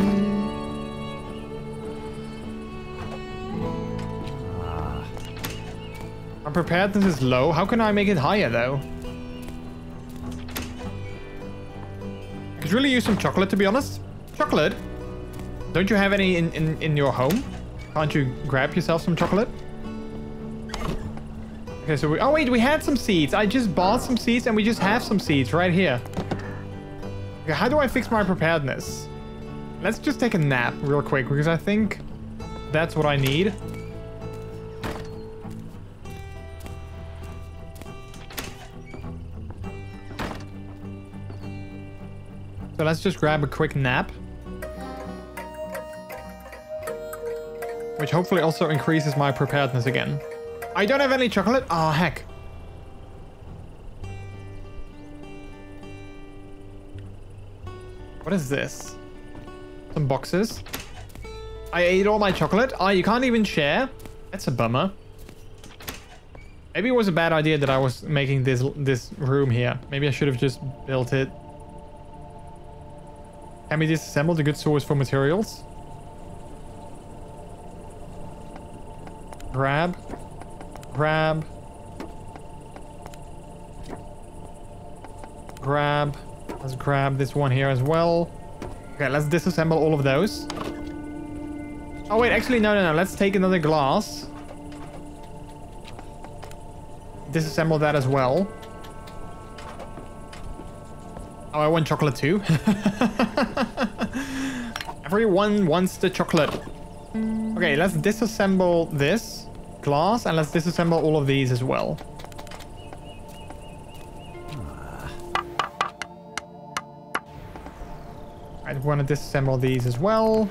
My preparedness is low. How can I make it higher though? I Could really use some chocolate to be honest. Chocolate? Don't you have any in, in, in your home? Can't you grab yourself some chocolate? Okay, so we... Oh, wait, we had some seeds. I just bought some seeds and we just have some seeds right here. Okay, how do I fix my preparedness? Let's just take a nap real quick because I think that's what I need. So let's just grab a quick nap. Which hopefully also increases my preparedness again. I don't have any chocolate. Oh, heck. What is this? Some boxes. I ate all my chocolate. Oh, you can't even share? That's a bummer. Maybe it was a bad idea that I was making this this room here. Maybe I should have just built it. Can we disassemble the good source for materials? Grab grab, grab. Let's grab this one here as well. Okay, let's disassemble all of those. Oh, wait, actually, no, no, no. Let's take another glass. Disassemble that as well. Oh, I want chocolate too. Everyone wants the chocolate. Okay, let's disassemble this glass and let's disassemble all of these as well. I want to disassemble these as well.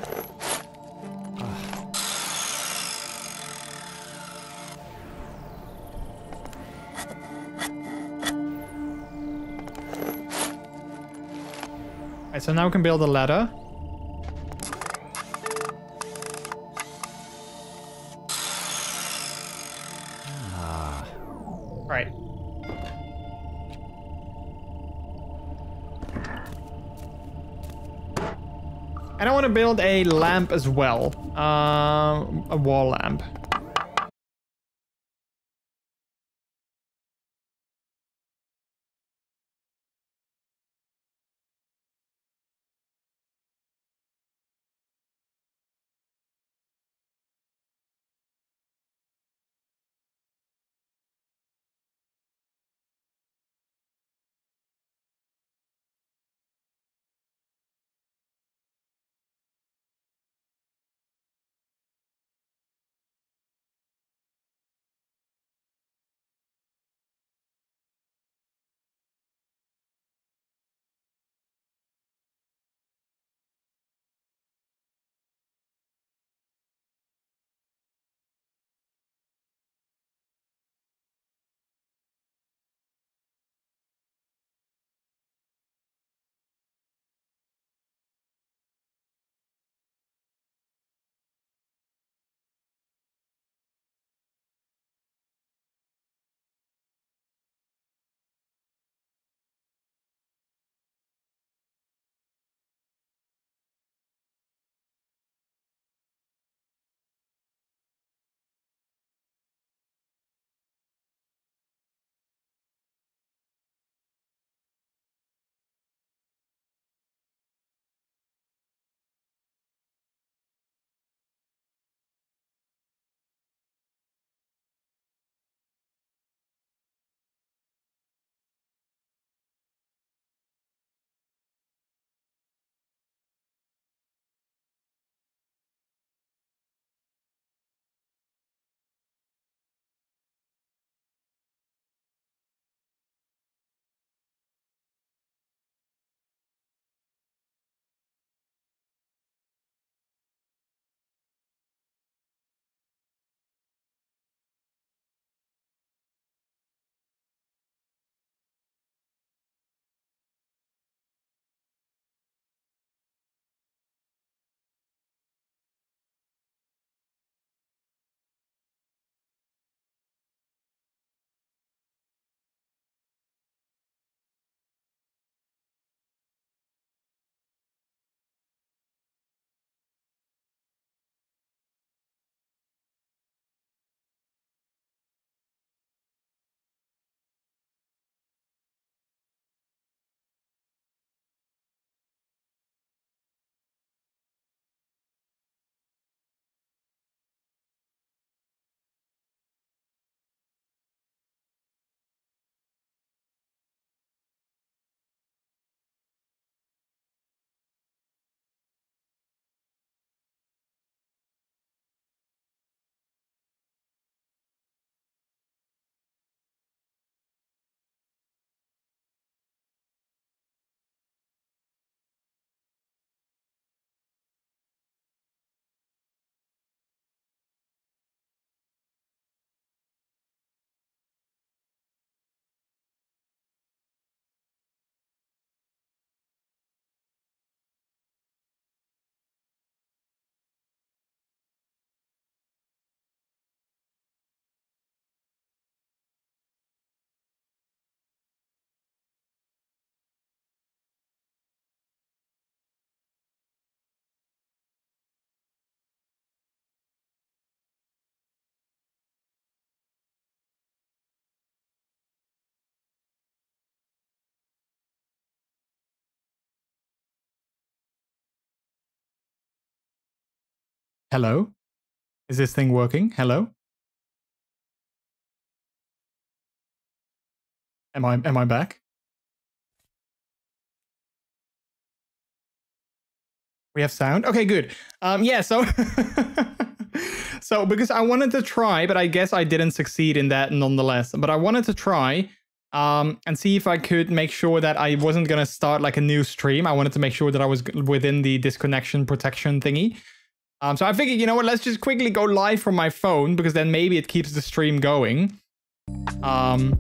Right, so now we can build a ladder. Build a lamp as well. Uh, a wall lamp. Hello? Is this thing working? Hello? Am I am I back? We have sound. Okay, good. Um yeah, so so because I wanted to try, but I guess I didn't succeed in that nonetheless. But I wanted to try um and see if I could make sure that I wasn't going to start like a new stream. I wanted to make sure that I was within the disconnection protection thingy. Um so I figured, you know what, let's just quickly go live from my phone because then maybe it keeps the stream going. Um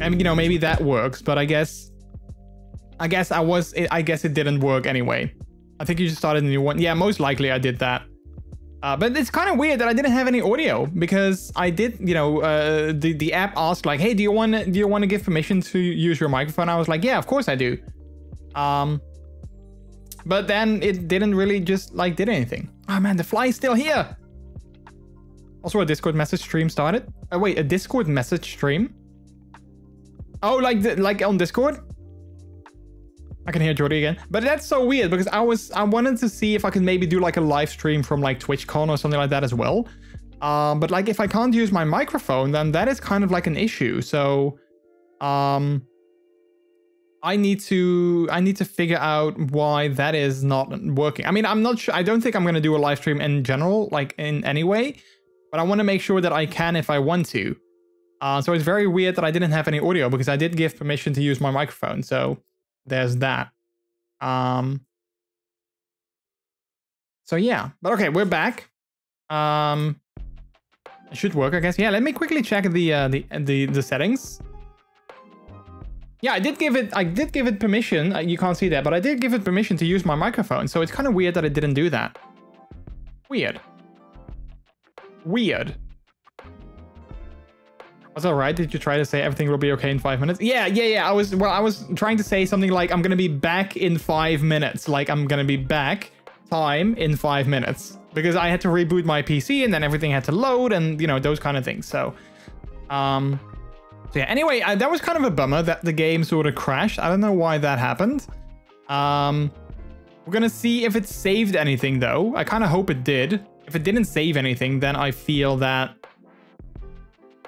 and you know, maybe that works, but I guess I guess I was I guess it didn't work anyway. I think you just started a new one. Yeah, most likely I did that. Uh, but it's kind of weird that I didn't have any audio because I did, you know, uh, the the app asked like, "Hey, do you want do you want to give permission to use your microphone?" I was like, "Yeah, of course I do." Um, but then it didn't really just like did anything. Oh man, the fly is still here. Also, a Discord message stream started. Oh wait, a Discord message stream. Oh, like the, like on Discord. I can hear Jordy again. But that's so weird because I was I wanted to see if I could maybe do like a live stream from like TwitchCon or something like that as well. Um, but like if I can't use my microphone, then that is kind of like an issue. So um I need to I need to figure out why that is not working. I mean, I'm not sure I don't think I'm gonna do a live stream in general, like in any way, but I want to make sure that I can if I want to. Uh, so it's very weird that I didn't have any audio because I did give permission to use my microphone. So there's that. Um, so yeah, but okay, we're back. Um, it should work, I guess. Yeah, let me quickly check the uh, the the the settings. Yeah, I did give it. I did give it permission. Uh, you can't see that, but I did give it permission to use my microphone. So it's kind of weird that it didn't do that. Weird. Weird. Was all right? Did you try to say everything will be okay in five minutes? Yeah, yeah, yeah. I was well. I was trying to say something like I'm gonna be back in five minutes. Like I'm gonna be back time in five minutes because I had to reboot my PC and then everything had to load and you know those kind of things. So, um, so yeah. Anyway, uh, that was kind of a bummer that the game sort of crashed. I don't know why that happened. Um, we're gonna see if it saved anything though. I kind of hope it did. If it didn't save anything, then I feel that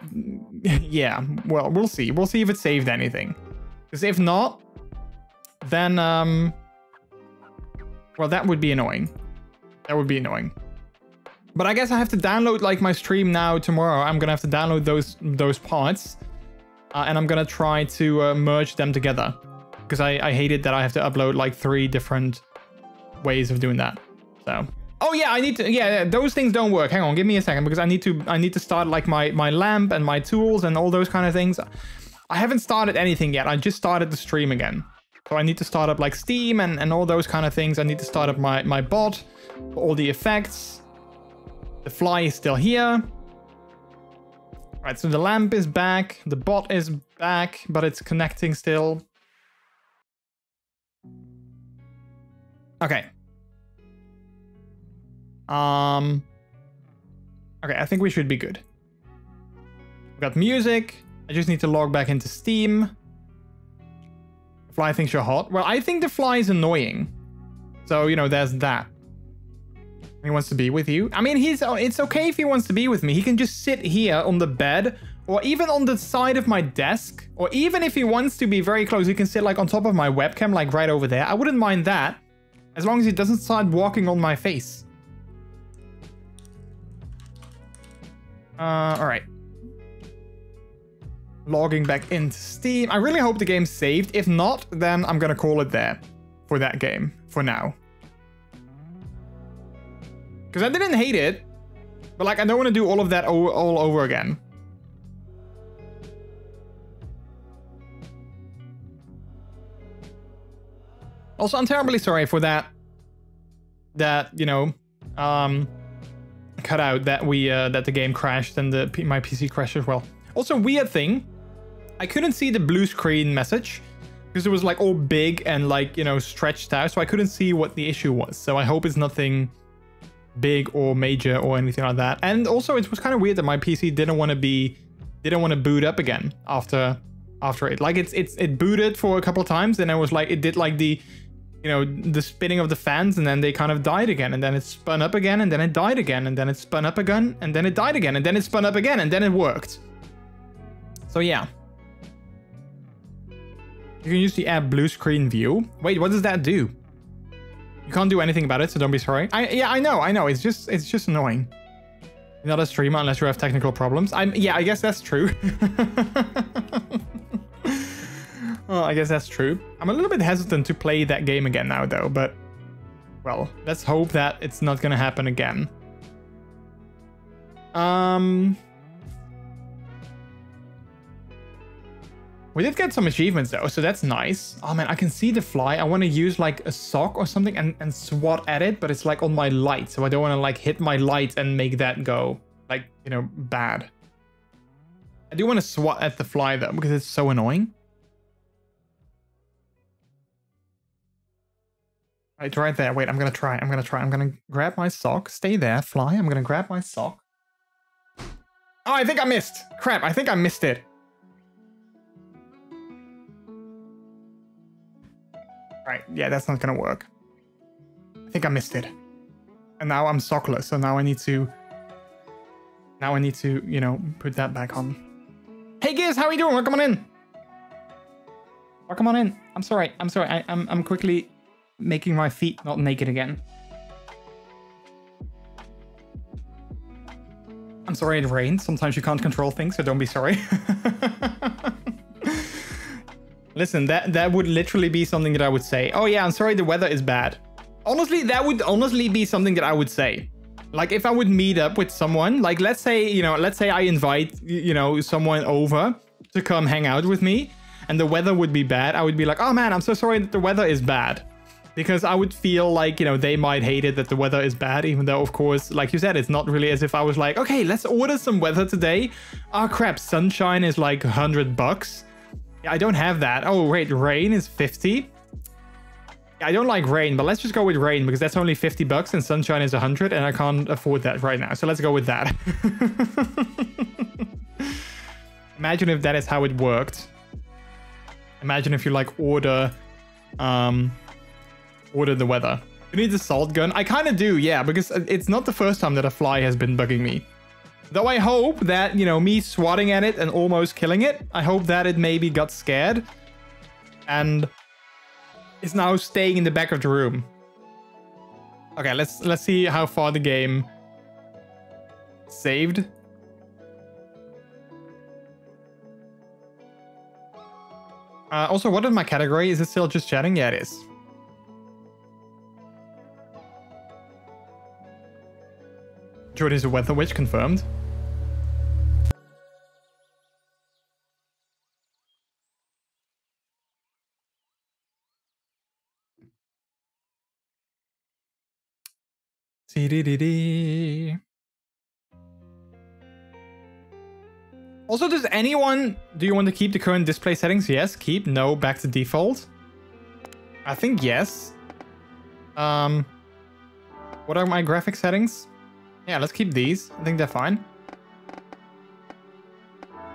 yeah, well, we'll see. We'll see if it saved anything. Because if not, then, um... Well, that would be annoying. That would be annoying. But I guess I have to download, like, my stream now tomorrow. I'm gonna have to download those those parts. Uh, and I'm gonna try to uh, merge them together. Because I, I hate it that I have to upload, like, three different ways of doing that. So... Oh yeah, I need to. Yeah, those things don't work. Hang on, give me a second because I need to. I need to start like my my lamp and my tools and all those kind of things. I haven't started anything yet. I just started the stream again, so I need to start up like Steam and and all those kind of things. I need to start up my my bot, all the effects. The fly is still here. Right, so the lamp is back, the bot is back, but it's connecting still. Okay, um, okay, I think we should be good. We got music. I just need to log back into Steam. Fly thinks you're hot. Well, I think the fly is annoying. So, you know, there's that. He wants to be with you. I mean, he's it's okay if he wants to be with me. He can just sit here on the bed or even on the side of my desk. Or even if he wants to be very close, he can sit like on top of my webcam, like right over there. I wouldn't mind that. As long as he doesn't start walking on my face. Uh, all right. Logging back into Steam. I really hope the game's saved. If not, then I'm gonna call it there for that game for now. Because I didn't hate it, but like I don't want to do all of that all over again. Also, I'm terribly sorry for that. That, you know, um, cut out that we uh, that the game crashed and the my PC crashed as well. Also, weird thing, I couldn't see the blue screen message because it was like all big and like you know stretched out, so I couldn't see what the issue was. So I hope it's nothing big or major or anything like that. And also, it was kind of weird that my PC didn't want to be didn't want to boot up again after after it. Like it's it's it booted for a couple of times, and it was like it did like the you know, the spinning of the fans and then they kind of died again and then it spun up again and then it died again and then it spun up again and then it died again and then it spun up again and then it worked. So yeah. You can use the app blue screen view. Wait, what does that do? You can't do anything about it, so don't be sorry. I yeah, I know, I know. It's just it's just annoying. You're not a streamer unless you have technical problems. I'm yeah, I guess that's true. well, I guess that's true. I'm a little bit hesitant to play that game again now though, but well, let's hope that it's not gonna happen again. Um We did get some achievements though, so that's nice. Oh man, I can see the fly. I want to use like a sock or something and, and swat at it, but it's like on my light. So I don't want to like hit my light and make that go like, you know, bad. I do want to swat at the fly though, because it's so annoying. It's right there. Wait, I'm going to try. I'm going to try. I'm going to grab my sock. Stay there, fly. I'm going to grab my sock. Oh, I think I missed. Crap, I think I missed it. Right, yeah, that's not gonna work. I think I missed it. And now I'm sockless, so now I need to... Now I need to, you know, put that back on. Hey Giz, how are you doing? Welcome on in. Welcome on in. I'm sorry, I'm sorry. I, I'm, I'm quickly making my feet not naked again. I'm sorry it rained. Sometimes you can't control things, so don't be sorry. Listen, that that would literally be something that I would say. Oh yeah, I'm sorry the weather is bad. Honestly, that would honestly be something that I would say. Like if I would meet up with someone, like let's say, you know, let's say I invite, you know, someone over to come hang out with me and the weather would be bad, I would be like, oh man, I'm so sorry that the weather is bad. Because I would feel like, you know, they might hate it that the weather is bad, even though, of course, like you said, it's not really as if I was like, okay, let's order some weather today. Oh crap, sunshine is like 100 bucks. I don't have that. Oh, wait, rain is 50? Yeah, I don't like rain, but let's just go with rain because that's only 50 bucks and sunshine is 100 and I can't afford that right now. So let's go with that. Imagine if that is how it worked. Imagine if you like order um order the weather. You need the salt gun. I kind of do, yeah, because it's not the first time that a fly has been bugging me. Though I hope that, you know, me swatting at it and almost killing it, I hope that it maybe got scared and is now staying in the back of the room. Okay, let's let's see how far the game saved. Uh, also, what is my category? Is it still just chatting? Yeah, it is. Jordan is a weather witch confirmed. Also, does anyone... Do you want to keep the current display settings? Yes. Keep. No. Back to default. I think yes. Um, What are my graphic settings? Yeah, let's keep these. I think they're fine.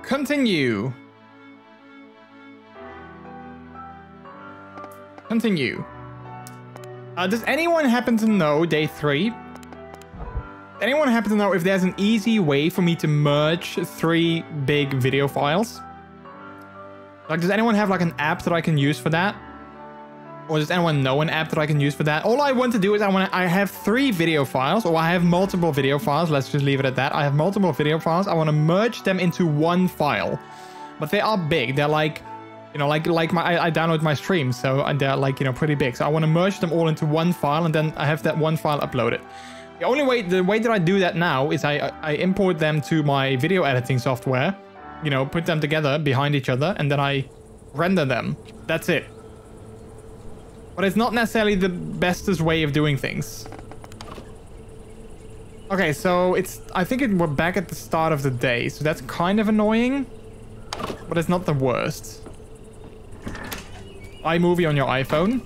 Continue. Continue. Uh, does anyone happen to know day three anyone happen to know if there's an easy way for me to merge three big video files? Like, does anyone have like an app that I can use for that? Or does anyone know an app that I can use for that? All I want to do is I want to, I have three video files or I have multiple video files. Let's just leave it at that. I have multiple video files. I want to merge them into one file, but they are big. They're like, you know, like, like my, I, I download my streams. So they're like, you know, pretty big. So I want to merge them all into one file and then I have that one file uploaded. The only way, the way that I do that now is I, I import them to my video editing software, you know, put them together behind each other, and then I render them. That's it. But it's not necessarily the bestest way of doing things. Okay, so it's, I think it, we're back at the start of the day, so that's kind of annoying, but it's not the worst. iMovie on your iPhone.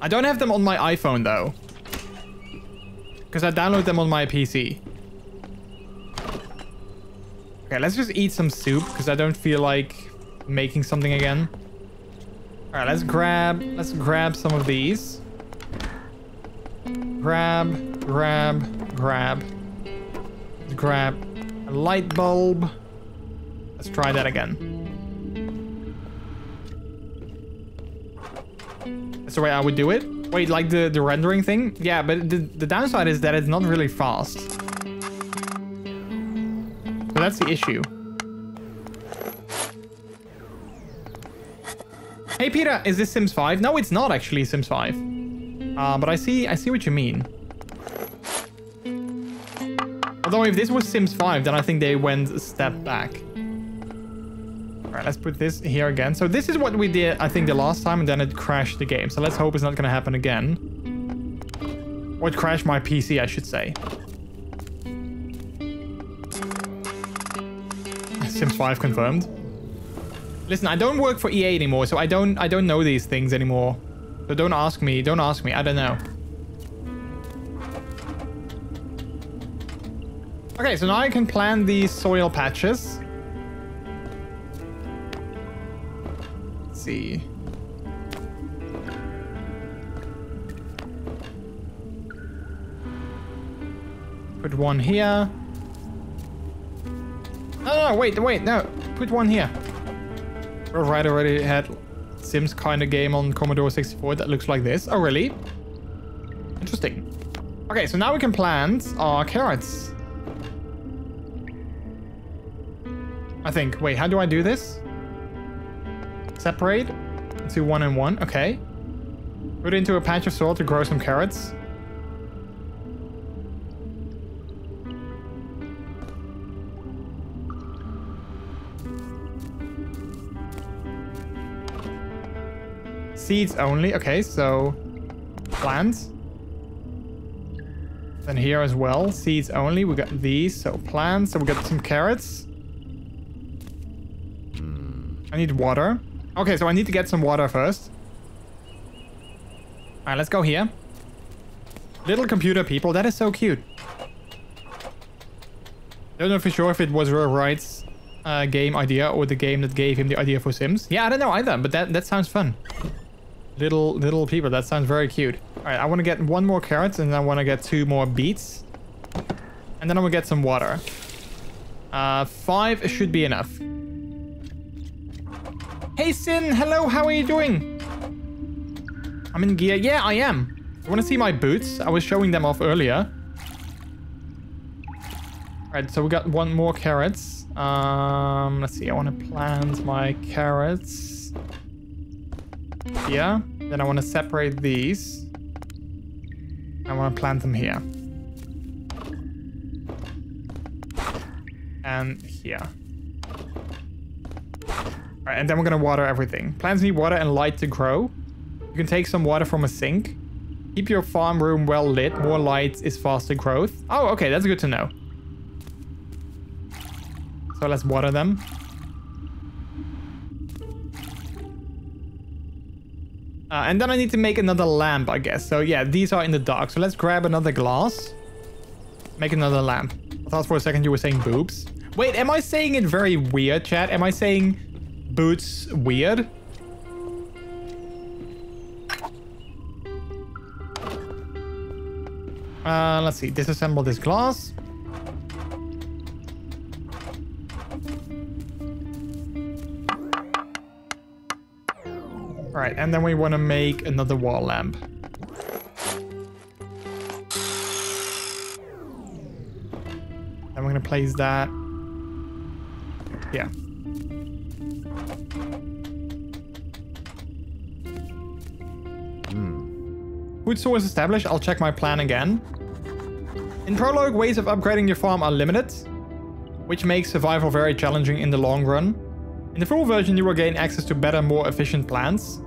I don't have them on my iPhone though. Because I download them on my PC. Okay, let's just eat some soup because I don't feel like making something again. All right, let's grab let's grab some of these. Grab, grab, grab. Let's grab a light bulb. Let's try that again. That's the way I would do it. Wait, like the, the rendering thing? Yeah, but the, the downside is that it's not really fast. That's the issue. Hey Peter, is this Sims 5? No, it's not actually Sims 5. Uh, but I see I see what you mean. Although if this was Sims 5, then I think they went a step back. Alright, let's put this here again. So this is what we did, I think, the last time, and then it crashed the game. So let's hope it's not going to happen again. Or it crashed my PC, I should say. Sims 5 confirmed. Listen, I don't work for EA anymore, so I don't I don't know these things anymore. So don't ask me, don't ask me, I don't know. Okay, so now I can plant these soil patches. See. Put one here. No, no, wait, wait, no. Put one here. Right already had Sims kind of game on Commodore 64 that looks like this. Oh, really? Interesting. Okay, so now we can plant our carrots. I think. Wait, how do I do this? Separate into one and one. Okay. Put it into a patch of soil to grow some carrots. Seeds only. Okay, so plants. Then here as well, seeds only. We got these, so plants. So we got some carrots. I need water. Okay, so I need to get some water first. Alright, let's go here. Little computer people, that is so cute. Don't know for sure if it was Roy Wright's uh, game idea or the game that gave him the idea for Sims. Yeah, I don't know either, but that, that sounds fun. Little little people, that sounds very cute. Alright, I want to get one more carrot and I want to get two more beets. And then I'm going to get some water. Uh, five should be enough. Hey Sin, hello, how are you doing? I'm in gear. Yeah, I am. You want to see my boots? I was showing them off earlier. Alright, so we got one more carrots. Um, let's see, I want to plant my carrots. Here. Then I want to separate these. I want to plant them here. And here. Alright, and then we're gonna water everything. Plants need water and light to grow. You can take some water from a sink. Keep your farm room well lit. More light is faster growth. Oh, okay, that's good to know. So let's water them. Uh, and then I need to make another lamp, I guess. So yeah, these are in the dark. So let's grab another glass. Make another lamp. I thought for a second you were saying boobs. Wait, am I saying it very weird, chat? Am I saying boots weird? Uh, let's see. Disassemble this glass. All right, and then we want to make another wall lamp. Then we're going to place that. Yeah. Food source established. I'll check my plan again. In Prologue, ways of upgrading your farm are limited, which makes survival very challenging in the long run. In the full version, you will gain access to better, more efficient plants,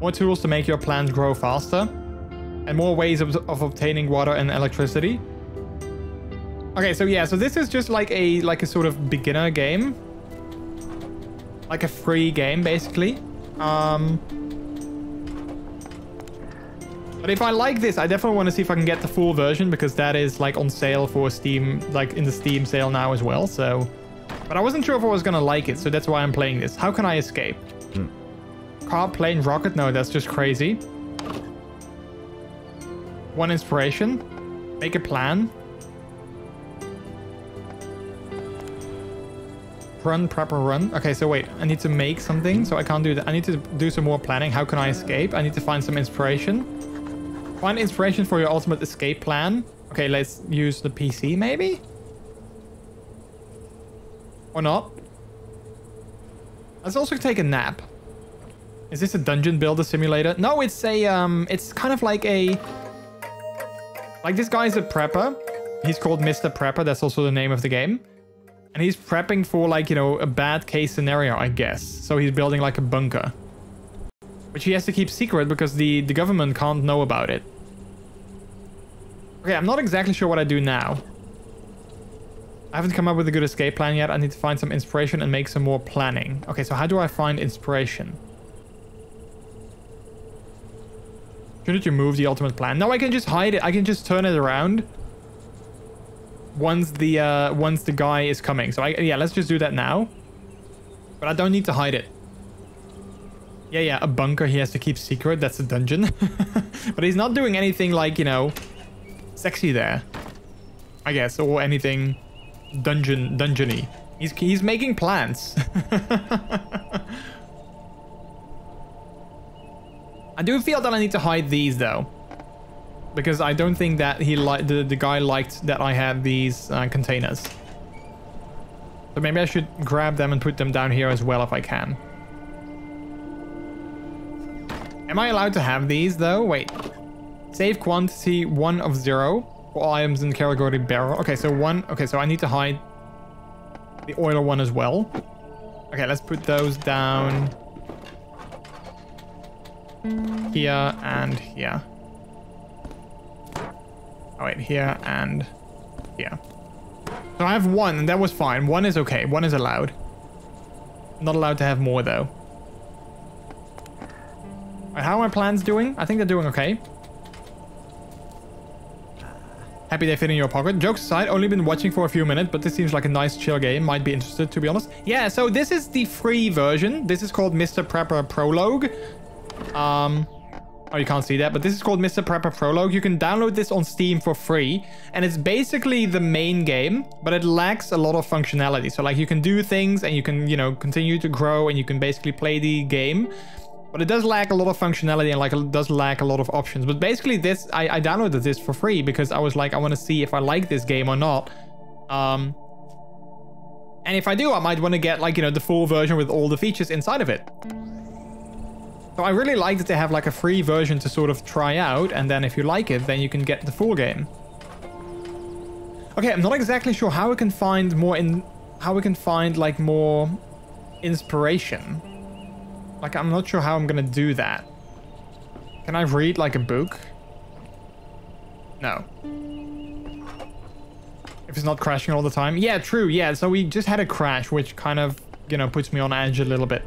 more tools to make your plants grow faster, and more ways of, of obtaining water and electricity. Okay, so yeah, so this is just like a like a sort of beginner game, like a free game basically. Um, but if I like this, I definitely want to see if I can get the full version because that is like on sale for Steam, like in the Steam sale now as well. So, but I wasn't sure if I was going to like it. So that's why I'm playing this. How can I escape? Hmm. Car, plane, rocket? No, that's just crazy. One inspiration. Make a plan. Run, prepper, run. Okay, so wait. I need to make something, so I can't do that. I need to do some more planning. How can I escape? I need to find some inspiration. Find inspiration for your ultimate escape plan. Okay, let's use the PC, maybe? Or not? Let's also take a nap. Is this a dungeon builder simulator? No, it's a, um, it's kind of like a... Like this guy's a prepper. He's called Mr. Prepper. That's also the name of the game. And he's prepping for like, you know, a bad case scenario, I guess. So he's building like a bunker. Which he has to keep secret because the, the government can't know about it. Okay, I'm not exactly sure what I do now. I haven't come up with a good escape plan yet. I need to find some inspiration and make some more planning. Okay, so how do I find inspiration? Shouldn't you move the ultimate plan? No, I can just hide it. I can just turn it around once the uh, once the guy is coming. So I, yeah, let's just do that now. But I don't need to hide it. Yeah, yeah, a bunker he has to keep secret. That's a dungeon. but he's not doing anything like, you know, sexy there. I guess, or anything dungeon dungeony. He's he's making plans. I do feel that I need to hide these though. Because I don't think that he liked the, the guy liked that I had these uh, containers. So maybe I should grab them and put them down here as well if I can. Am I allowed to have these though? Wait. Save quantity 1 of 0 for all items in category barrel. Okay, so one. Okay, so I need to hide the oiler one as well. Okay, let's put those down here and here. Oh wait, here and here. So I have one, and that was fine. One is okay. One is allowed. Not allowed to have more though. How are my plans doing? I think they're doing okay. Happy they fit in your pocket. Jokes aside, only been watching for a few minutes, but this seems like a nice chill game. Might be interested, to be honest. Yeah, so this is the free version. This is called Mr. Prepper Prologue. Um, oh, you can't see that, but this is called Mr. Prepper Prologue. You can download this on Steam for free, and it's basically the main game, but it lacks a lot of functionality. So, like, you can do things, and you can, you know, continue to grow, and you can basically play the game. But it does lack a lot of functionality and like it does lack a lot of options. But basically this, I, I downloaded this for free because I was like, I want to see if I like this game or not. Um, and if I do, I might want to get like, you know, the full version with all the features inside of it. So I really like that they have like a free version to sort of try out. And then if you like it, then you can get the full game. Okay, I'm not exactly sure how we can find more in, how we can find like more inspiration. Like, I'm not sure how I'm gonna do that. Can I read, like, a book? No. If it's not crashing all the time? Yeah, true, yeah. So we just had a crash, which kind of, you know, puts me on edge a little bit.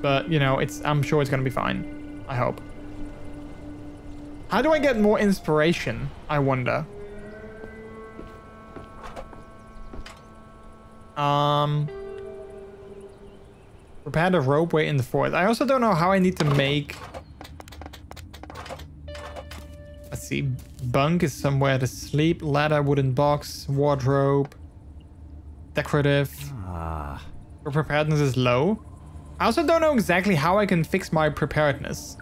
But, you know, it's I'm sure it's gonna be fine. I hope. How do I get more inspiration, I wonder? Um... Prepare the ropeway in the fort. I also don't know how I need to make... Let's see. Bunk is somewhere to sleep. Ladder, wooden box, wardrobe. Decorative. Ah. Your preparedness is low. I also don't know exactly how I can fix my preparedness.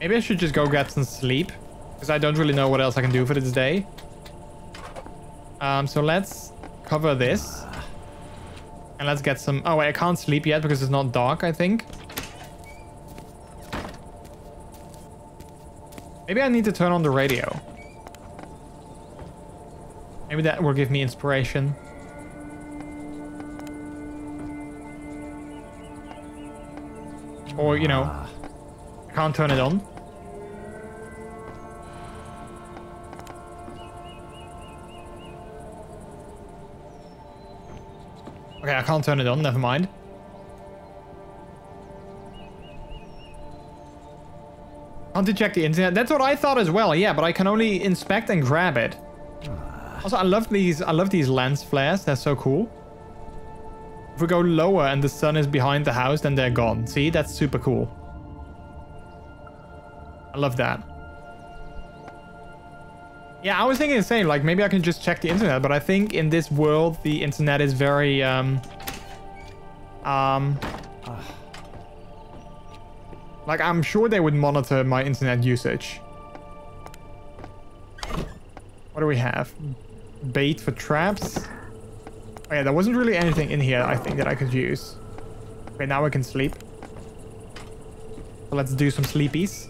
Maybe I should just go get some sleep. Because I don't really know what else I can do for this day. Um, so let's cover this. And let's get some... Oh, wait, I can't sleep yet because it's not dark, I think. Maybe I need to turn on the radio. Maybe that will give me inspiration. Or, you know, I can't turn it on. Okay, I can't turn it on, never mind. Can't check the internet? That's what I thought as well, yeah, but I can only inspect and grab it. Also, I love these I love these lens flares, they're so cool. If we go lower and the sun is behind the house, then they're gone. See, that's super cool. I love that. Yeah, I was thinking the same. Like, maybe I can just check the internet, but I think in this world, the internet is very, um... Um... like, I'm sure they would monitor my internet usage. What do we have? Bait for traps. Oh yeah, there wasn't really anything in here, I think, that I could use. Okay, now I can sleep. So let's do some sleepies.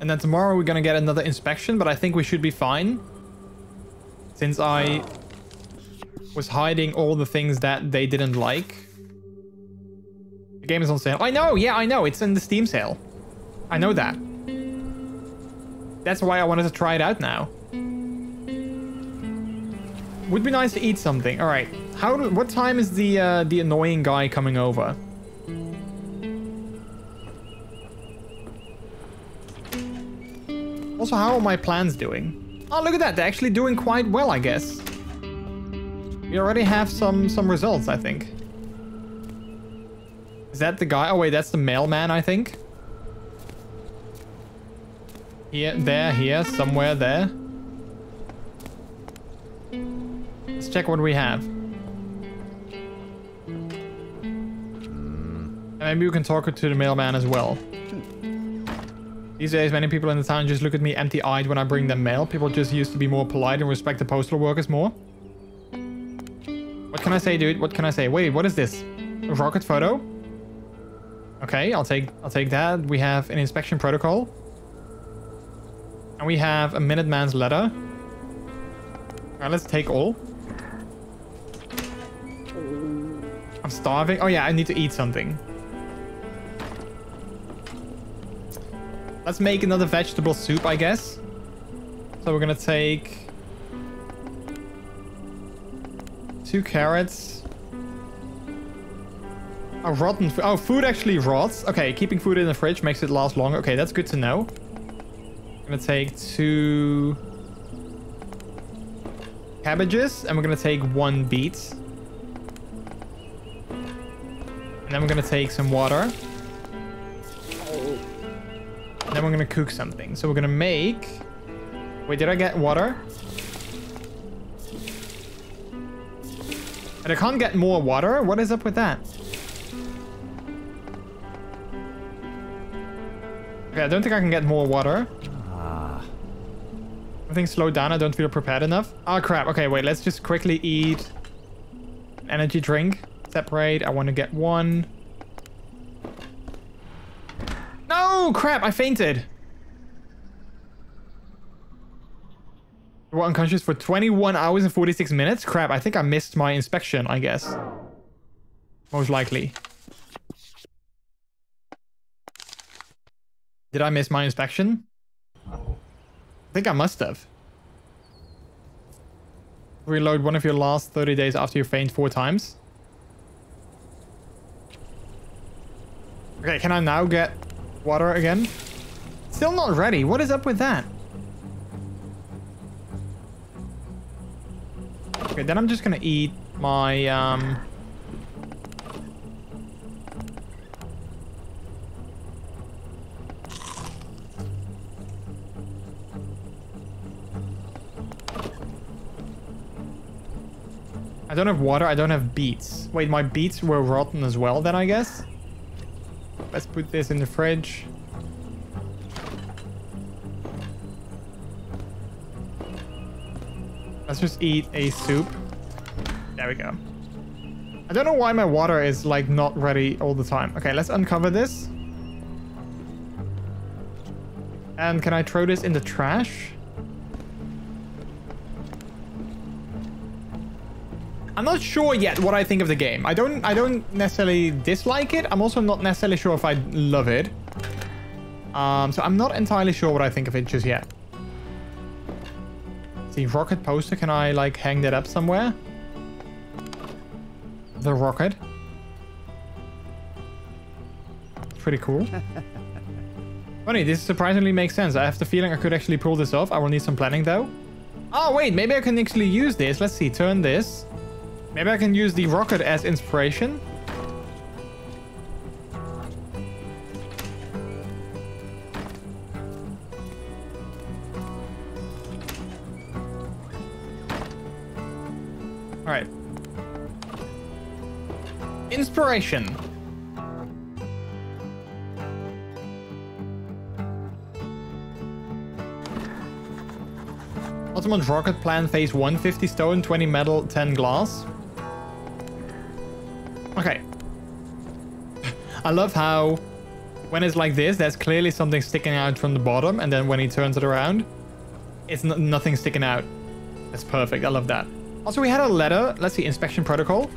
And then tomorrow we're gonna get another inspection, but I think we should be fine. Since I was hiding all the things that they didn't like. The game is on sale. I know, yeah, I know. It's in the Steam sale. I know that. That's why I wanted to try it out now. Would be nice to eat something. All right. How? What time is the uh, the annoying guy coming over? Also, how are my plans doing? Oh, look at that. They're actually doing quite well, I guess. We already have some some results, I think. Is that the guy? Oh, wait, that's the mailman, I think. Here, there, here, somewhere there. Let's check what we have. Maybe we can talk to the mailman as well. These days, many people in the town just look at me empty-eyed when I bring them mail. People just used to be more polite and respect the postal workers more. What can I say, dude? What can I say? Wait, what is this? A rocket photo? Okay, I'll take I'll take that. We have an inspection protocol. And we have a Minuteman's letter. Alright, let's take all. I'm starving. Oh yeah, I need to eat something. Let's make another vegetable soup, I guess. So we're gonna take two carrots. A rotten food. Oh, food actually rots. Okay, keeping food in the fridge makes it last longer. Okay, that's good to know. I'm gonna take two cabbages and we're gonna take one beet. And then we're gonna take some water. Then we're gonna cook something. So we're gonna make... Wait, did I get water? And I can't get more water? What is up with that? Okay, I don't think I can get more water. Ah, Everything slowed down. I don't feel prepared enough. Oh, crap. Okay, wait. Let's just quickly eat energy drink. Separate. I want to get one. No! Crap! I fainted. Were unconscious for 21 hours and 46 minutes? Crap, I think I missed my inspection, I guess. Most likely. Did I miss my inspection? I think I must have. Reload one of your last 30 days after you faint four times. Okay, can I now get water again? Still not ready. What is up with that? Okay, then I'm just gonna eat my, um... I don't have water, I don't have beets. Wait, my beets were rotten as well then, I guess? Let's put this in the fridge. Let's just eat a soup. There we go. I don't know why my water is like not ready all the time. Okay, let's uncover this. And can I throw this in the trash? Not sure yet what I think of the game. I don't I don't necessarily dislike it. I'm also not necessarily sure if I love it. Um, so I'm not entirely sure what I think of it just yet. The rocket poster, can I like hang that up somewhere? The rocket. Pretty cool. Funny, this surprisingly makes sense. I have the feeling I could actually pull this off. I will need some planning though. Oh, wait, maybe I can actually use this. Let's see, turn this. Maybe I can use the rocket as inspiration. All right. Inspiration. Ultimate rocket plan phase 1, 50 stone, 20 metal, 10 glass. I love how when it's like this, there's clearly something sticking out from the bottom, and then when he turns it around, it's nothing sticking out. That's perfect. I love that. Also, we had a letter. Let's see, inspection protocol.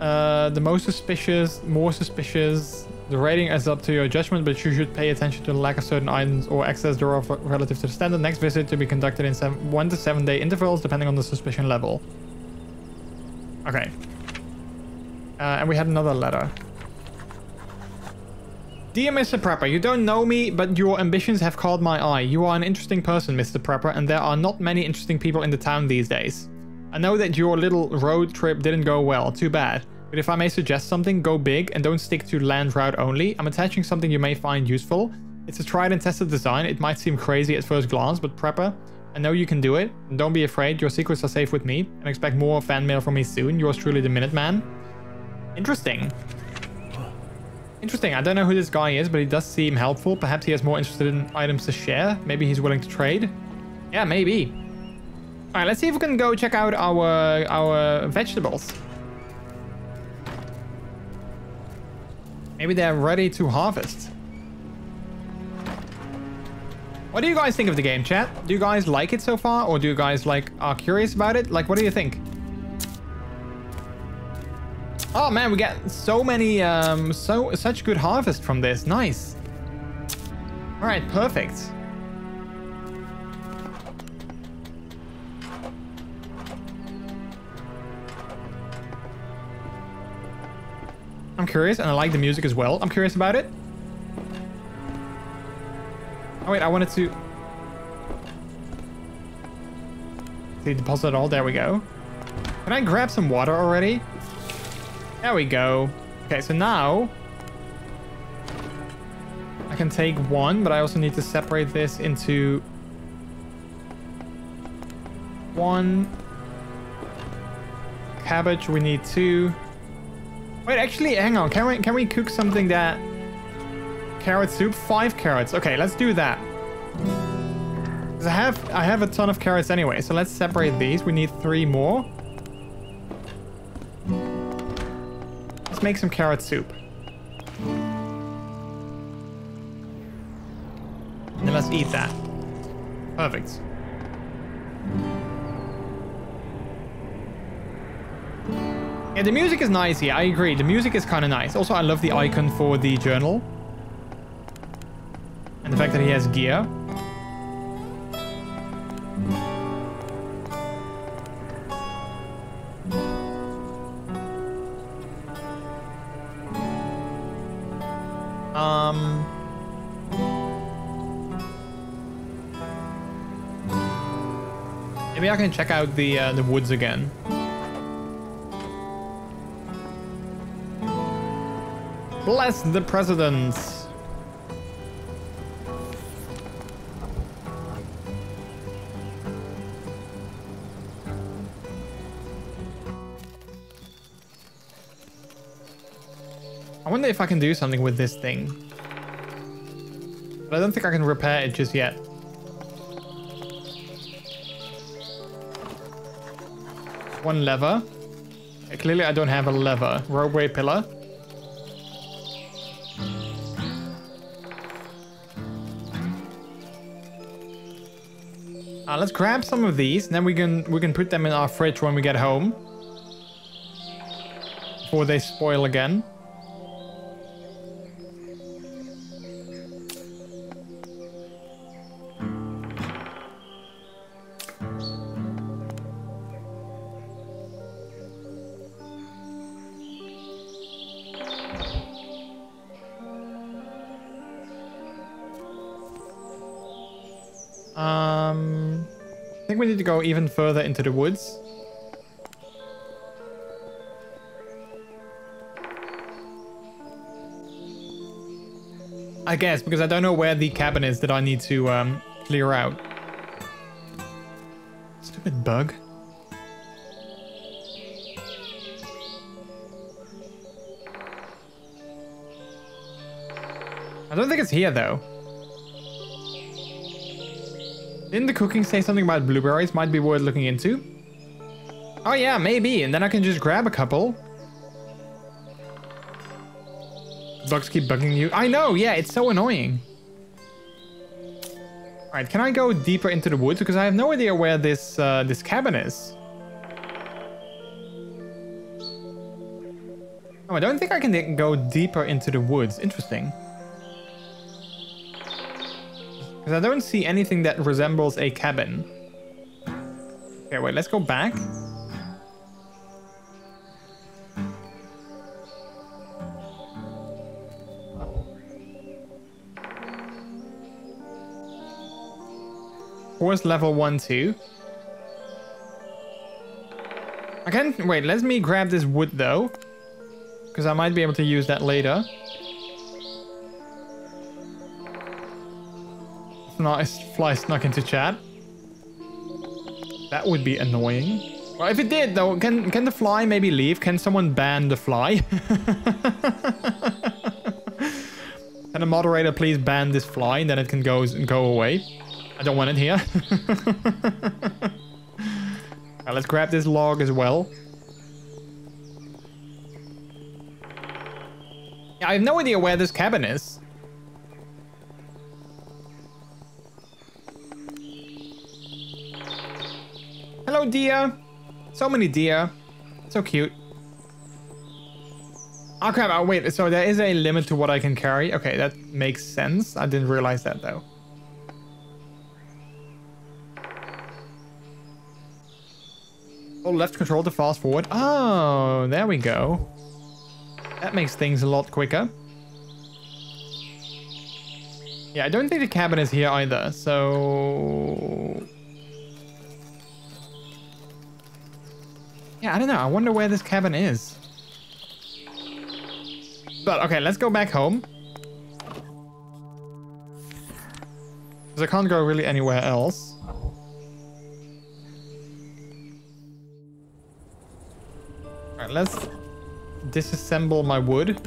Uh, the most suspicious, more suspicious, the rating is up to your judgment, but you should pay attention to the lack of certain items or access thereof relative to the standard. Next visit to be conducted in seven, one to seven day intervals, depending on the suspicion level. Okay. Uh, and we had another letter. Dear Mr. Prepper, you don't know me, but your ambitions have caught my eye. You are an interesting person, Mr. Prepper, and there are not many interesting people in the town these days. I know that your little road trip didn't go well, too bad. But if I may suggest something, go big and don't stick to land route only. I'm attaching something you may find useful. It's a tried and tested design. It might seem crazy at first glance, but Prepper, I know you can do it. And don't be afraid, your secrets are safe with me. And expect more fan mail from me soon. Yours truly, the Minuteman. Interesting. Interesting. I don't know who this guy is, but he does seem helpful. Perhaps he has more interested in items to share. Maybe he's willing to trade. Yeah, maybe. All right, let's see if we can go check out our our vegetables. Maybe they're ready to harvest. What do you guys think of the game, chat? Do you guys like it so far? Or do you guys, like, are curious about it? Like, what do you think? Oh, man, we get so many, um, so, such good harvest from this. Nice. All right, perfect. I'm curious, and I like the music as well. I'm curious about it. Oh wait, I wanted to... See, deposit it all. There we go. Can I grab some water already? There we go. Okay, so now... I can take one, but I also need to separate this into... One... Cabbage, we need two... Wait, actually, hang on. Can we can we cook something that carrot soup? Five carrots. Okay, let's do that. I have I have a ton of carrots anyway, so let's separate these. We need three more. Let's make some carrot soup. Then let's eat that. Perfect. Yeah, the music is nice here. I agree. The music is kind of nice. Also, I love the icon for the journal. And the fact that he has gear. I can check out the uh, the woods again. Bless the presidents. I wonder if I can do something with this thing. But I don't think I can repair it just yet. One lever. Clearly I don't have a lever. Roadway pillar. Uh, let's grab some of these, and then we can we can put them in our fridge when we get home. Before they spoil again. Um, I think we need to go even further into the woods. I guess, because I don't know where the cabin is that I need to um, clear out. Stupid bug. I don't think it's here, though. Didn't the cooking say something about blueberries might be worth looking into? Oh yeah, maybe, and then I can just grab a couple. Bugs keep bugging you. I know, yeah, it's so annoying. Alright, can I go deeper into the woods? Because I have no idea where this uh, this cabin is. Oh, I don't think I can go deeper into the woods. Interesting. Because I don't see anything that resembles a cabin. Okay, wait, let's go back. Where's level 1, 2? I can... Wait, let me grab this wood, though. Because I might be able to use that later. Nice fly snuck into chat. That would be annoying. Well, if it did, though, can can the fly maybe leave? Can someone ban the fly? can a moderator please ban this fly and then it can go go away? I don't want it here. let's grab this log as well. I have no idea where this cabin is. Hello, deer. So many deer. So cute. Oh crap, oh wait, so there is a limit to what I can carry. Okay, that makes sense. I didn't realize that though. Oh, left control to fast forward. Oh, there we go. That makes things a lot quicker. Yeah, I don't think the cabin is here either, so... Yeah, I don't know. I wonder where this cabin is. But, okay, let's go back home. Because I can't go really anywhere else. Alright, let's disassemble my wood.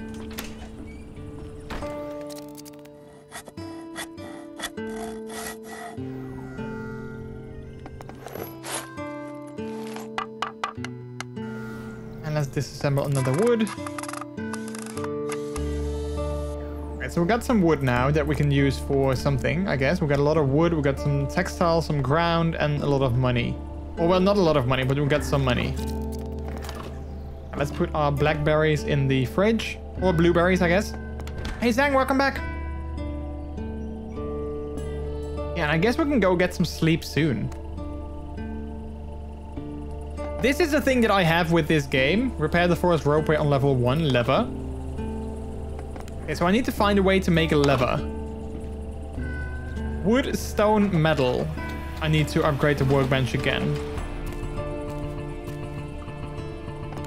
Disassemble another wood. So we got some wood now that we can use for something, I guess. We got a lot of wood, we got some textile, some ground, and a lot of money. Oh, well, not a lot of money, but we got some money. Let's put our blackberries in the fridge. Or blueberries, I guess. Hey, Zang, welcome back. Yeah, and I guess we can go get some sleep soon. This is the thing that I have with this game. Repair the forest ropeway on level 1, lever. Okay, so I need to find a way to make a lever. Wood, stone, metal. I need to upgrade the workbench again.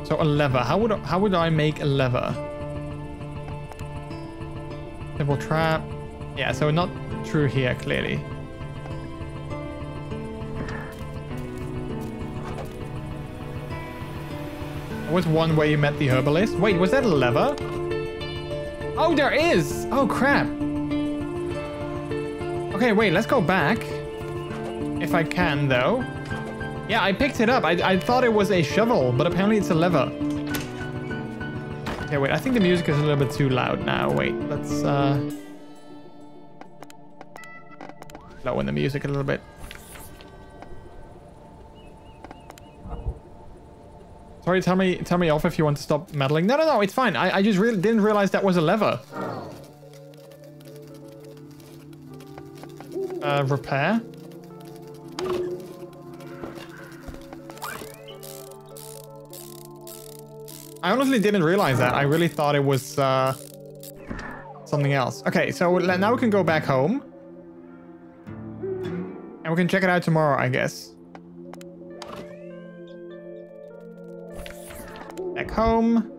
So a lever. How would how would I make a lever? Double trap. Yeah, so not true here, clearly. Was one where you met the herbalist. Wait, was that a lever? Oh, there is! Oh, crap. Okay, wait, let's go back. If I can, though. Yeah, I picked it up. I, I thought it was a shovel, but apparently it's a lever. Okay, wait, I think the music is a little bit too loud now. Wait, let's, uh... Lower the music a little bit. Sorry, tell me tell me off if you want to stop meddling. No, no, no, it's fine. I, I just really didn't realize that was a lever. Uh, repair. I honestly didn't realize that. I really thought it was uh, something else. Okay, so now we can go back home. And we can check it out tomorrow, I guess. Back home.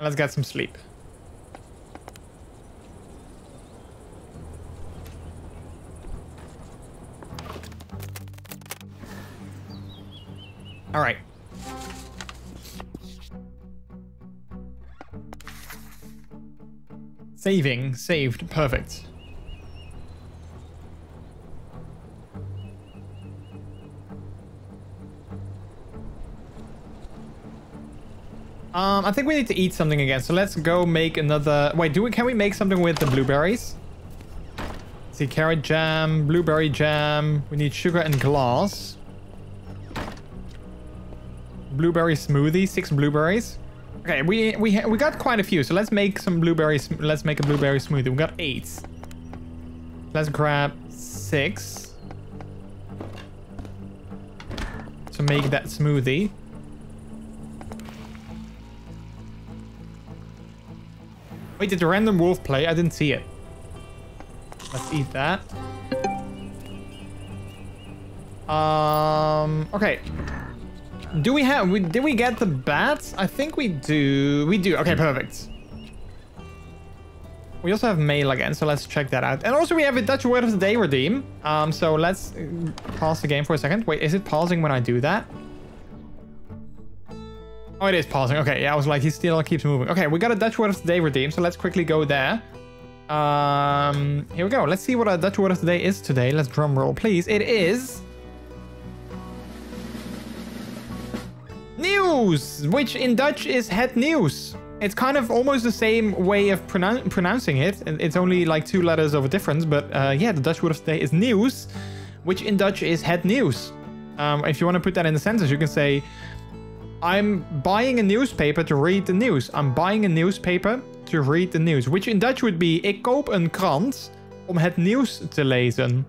Let's get some sleep. All right. Saving, saved, perfect. Um, I think we need to eat something again. So let's go make another. Wait, do we? Can we make something with the blueberries? Let's see, carrot jam, blueberry jam. We need sugar and glass. Blueberry smoothie, six blueberries. Okay, we we we got quite a few. So let's make some blueberries. Let's make a blueberry smoothie. We got eight. Let's grab six. To make that smoothie. Wait, did the random wolf play? I didn't see it. Let's eat that. Um, okay. Do we have, we, did we get the bats? I think we do. We do. Okay, perfect. We also have mail again, so let's check that out. And also we have a Dutch word of the day redeem. Um, so let's uh, pause the game for a second. Wait, is it pausing when I do that? Oh, it is pausing. Okay, yeah, I was like, he still keeps moving. Okay, we got a Dutch word of the day redeem, so let's quickly go there. Um, here we go. Let's see what our Dutch word of the day is today. Let's drum roll, please. It is... News, which in Dutch is het nieuws. It's kind of almost the same way of pronou pronouncing it. It's only like two letters of a difference, but uh, yeah, the Dutch word of the day is nieuws, which in Dutch is het nieuws. Um, if you want to put that in the sentence, you can say, I'm buying a newspaper to read the news. I'm buying a newspaper to read the news. Which in Dutch would be, ik koop een krant om het nieuws te lezen.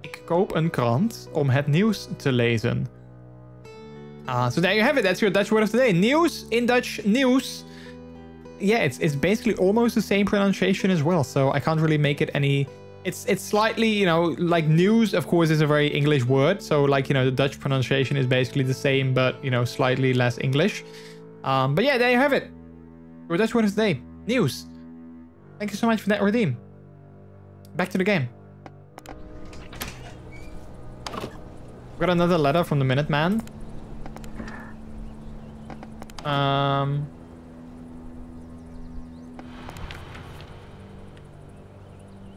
Ik koop een krant om het nieuws te lezen. Uh, so there you have it. That's your Dutch word of the day. News in Dutch, news. Yeah, it's it's basically almost the same pronunciation as well. So I can't really make it any. It's it's slightly you know like news. Of course, is a very English word. So like you know the Dutch pronunciation is basically the same, but you know slightly less English. Um, but yeah, there you have it. Your Dutch word of the day. News. Thank you so much for that redeem. Back to the game. Got another letter from the Minuteman. Um.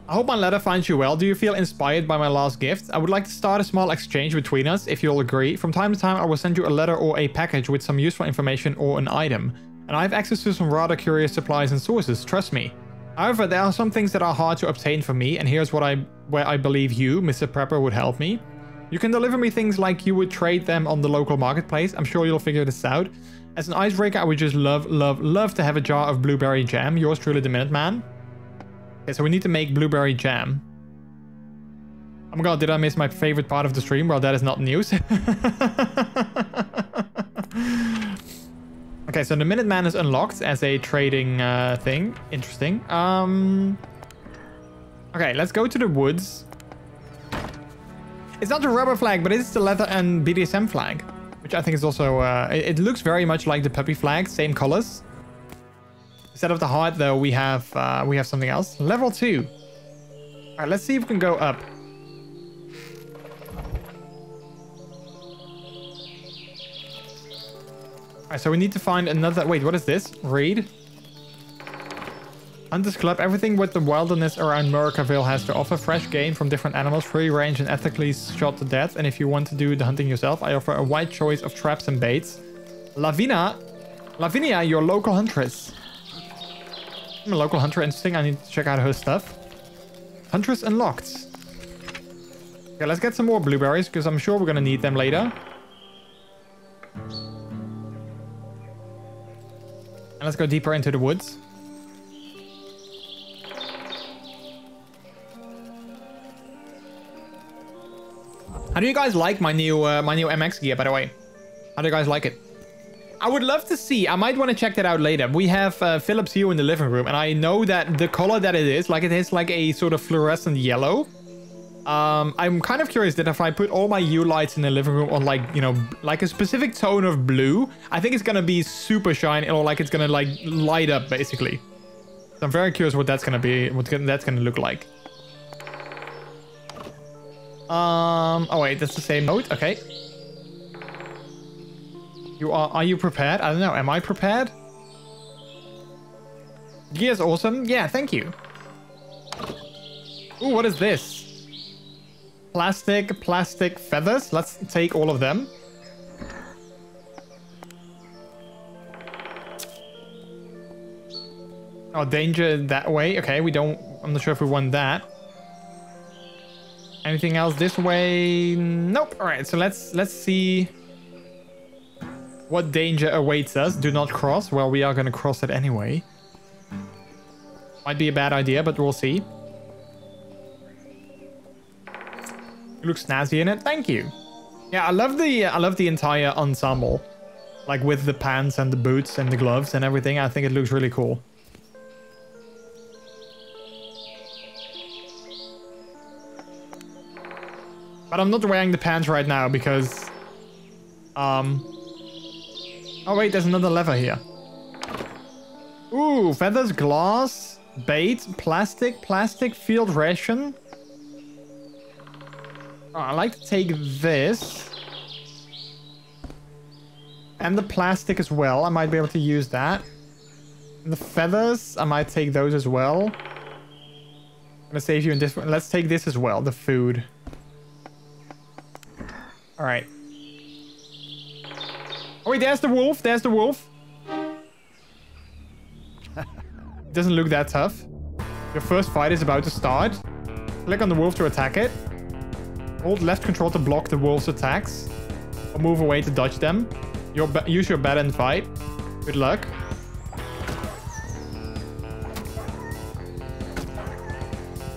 I hope my letter finds you well. Do you feel inspired by my last gift? I would like to start a small exchange between us, if you'll agree. From time to time, I will send you a letter or a package with some useful information or an item. And I have access to some rather curious supplies and sources, trust me. However, there are some things that are hard to obtain for me, and here's what I where I believe you, Mr. Prepper, would help me. You can deliver me things like you would trade them on the local marketplace. I'm sure you'll figure this out. As an icebreaker, I would just love, love, love to have a jar of blueberry jam. Yours truly, the Minuteman. Okay, so we need to make blueberry jam. Oh my god, did I miss my favorite part of the stream? Well, that is not news. okay, so the Minuteman is unlocked as a trading uh, thing. Interesting. Um. Okay, let's go to the woods. It's not the rubber flag, but it's the leather and BDSM flag. Which I think is also... Uh, it, it, looks very much like the puppy flag. Same colors. Instead of the heart, though, we have uh, we have something else. Level 2. All right, let's see if we can go up. All right, so we need to find another... Wait, what is this? Read. Hunters Club, everything with the wilderness around Murracaville has to offer. Fresh game from different animals, free range and ethically shot to death. And if you want to do the hunting yourself, I offer a wide choice of traps and baits. Lavina, Lavinia, your local huntress. I'm a local hunter, interesting. I need to check out her stuff. Huntress unlocked. Okay, let's get some more blueberries, because I'm sure we're going to need them later. And let's go deeper into the woods. How do you guys like my new uh, my new MX gear, by the way? How do you guys like it? I would love to see. I might want to check that out later. We have uh, Philips Hue in the living room, and I know that the color that it is, like it is like a sort of fluorescent yellow. Um, I'm kind of curious that if I put all my U lights in the living room on like, you know, like a specific tone of blue, I think it's gonna be super shiny or like it's gonna like light up basically. So I'm very curious what that's gonna be, what that's gonna look like. Um, oh wait, that's the same note, okay. You are, are you prepared? I don't know, am I prepared? Gear's awesome. Yeah, thank you. Ooh, what is this? Plastic, plastic feathers. Let's take all of them. Oh, danger that way. Okay, we don't... I'm not sure if we want that. Anything else this way? Nope. All right, so let's let's see what danger awaits us. Do not cross. Well, we are going to cross it anyway. Might be a bad idea, but we'll see. You look snazzy in it. Thank you. Yeah, I love the I love the entire ensemble. Like with the pants and the boots and the gloves and everything. I think it looks really cool. But I'm not wearing the pants right now because... Um... Oh wait, there's another lever here. Ooh, feathers, glass, bait, plastic, plastic, field ration. Oh, I like to take this. And the plastic as well. I might be able to use that. And the feathers, I might take those as well. I'm gonna save you in this one. Let's take this as well, the food. Alright. Oh wait, there's the wolf. There's the wolf. Doesn't look that tough. Your first fight is about to start. Click on the wolf to attack it. Hold left control to block the wolf's attacks. Or move away to dodge them. Your use your bat and fight. Good luck.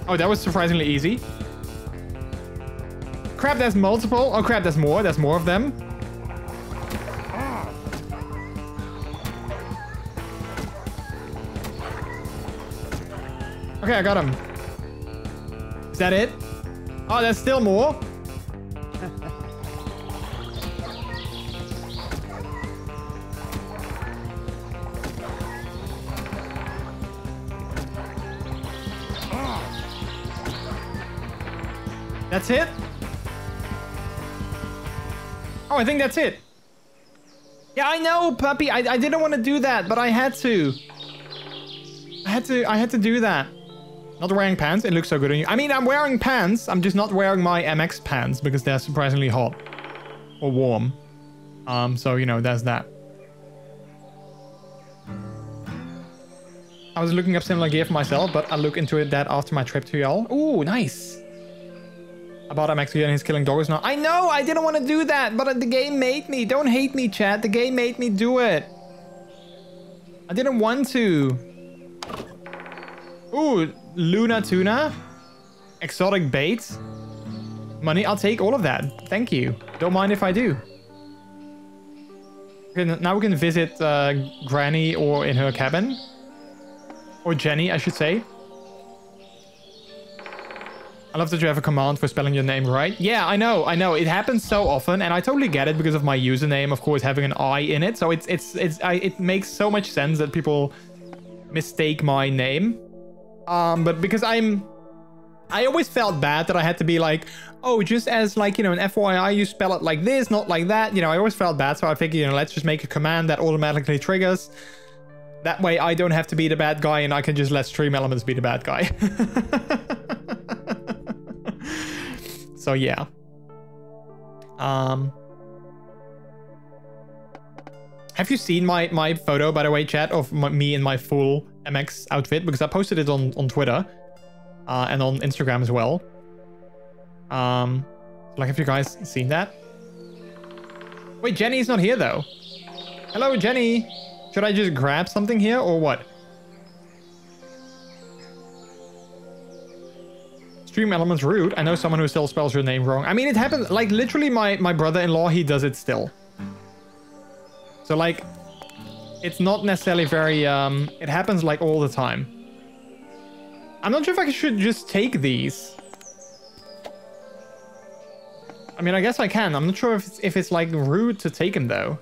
Oh, that was surprisingly easy. Crap, there's multiple. Oh crap, there's more. There's more of them. Okay, I got him. Is that it? Oh, there's still more. That's it? Oh, I think that's it. Yeah, I know, puppy. I, I didn't want to do that, but I had to. I had to I had to do that. Not wearing pants. It looks so good on you. I mean, I'm wearing pants. I'm just not wearing my MX pants because they're surprisingly hot. Or warm. Um, so, you know, there's that. I was looking up similar gear for myself, but I'll look into it that after my trip to y'all. Ooh, nice. About MX gear and his killing doggers now. I know, I didn't want to do that, but the game made me. Don't hate me, chat. The game made me do it. I didn't want to. Ooh, Luna Tuna. Exotic bait. Money, I'll take all of that. Thank you. Don't mind if I do. Now we can visit uh, Granny or in her cabin. Or Jenny, I should say. I love that you have a command for spelling your name right. Yeah, I know, I know. It happens so often, and I totally get it because of my username, of course, having an I in it. So it's it's it's I, it makes so much sense that people mistake my name. Um, but because I'm... I always felt bad that I had to be like, oh, just as like, you know, an FYI, you spell it like this, not like that. You know, I always felt bad. So I figured, you know, let's just make a command that automatically triggers. That way I don't have to be the bad guy and I can just let stream elements be the bad guy. so yeah. Um... Have you seen my, my photo, by the way, chat, of my, me in my full MX outfit? Because I posted it on, on Twitter uh, and on Instagram as well. Um, like, have you guys seen that? Wait, Jenny's not here, though. Hello, Jenny. Should I just grab something here, or what? Stream elements rude. I know someone who still spells your name wrong. I mean, it happens. Like, literally, my, my brother-in-law, he does it still. So like, it's not necessarily very, um, it happens like all the time. I'm not sure if I should just take these. I mean, I guess I can. I'm not sure if it's, if it's like rude to take them though.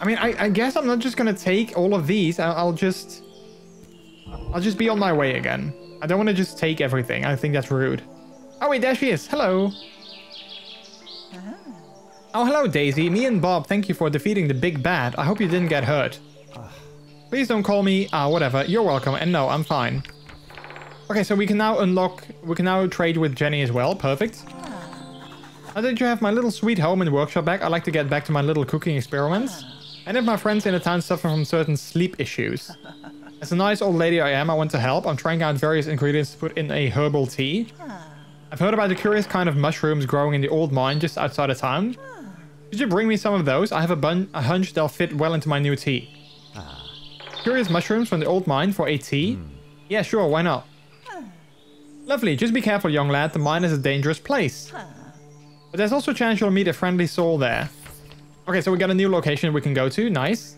I mean, I, I guess I'm not just gonna take all of these. I'll, I'll just... I'll just be on my way again. I don't want to just take everything. I think that's rude. Oh, wait, there she is. Hello. Oh, hello, Daisy. Me and Bob, thank you for defeating the big bad. I hope you didn't get hurt. Please don't call me... Ah, whatever. You're welcome. And no, I'm fine. Okay, so we can now unlock... We can now trade with Jenny as well. Perfect. Now that you have my little sweet home and workshop back, I'd like to get back to my little cooking experiments. And if my friends in the town suffer from certain sleep issues. As a nice old lady I am, I want to help. I'm trying out various ingredients to put in a herbal tea. I've heard about the curious kind of mushrooms growing in the old mine just outside of town. Could you bring me some of those? I have a, bun a hunch they'll fit well into my new tea. Ah. Curious mushrooms from the old mine for a tea? Hmm. Yeah, sure, why not? Lovely, just be careful, young lad. The mine is a dangerous place. But there's also a chance you'll meet a friendly soul there. Okay, so we got a new location we can go to. Nice.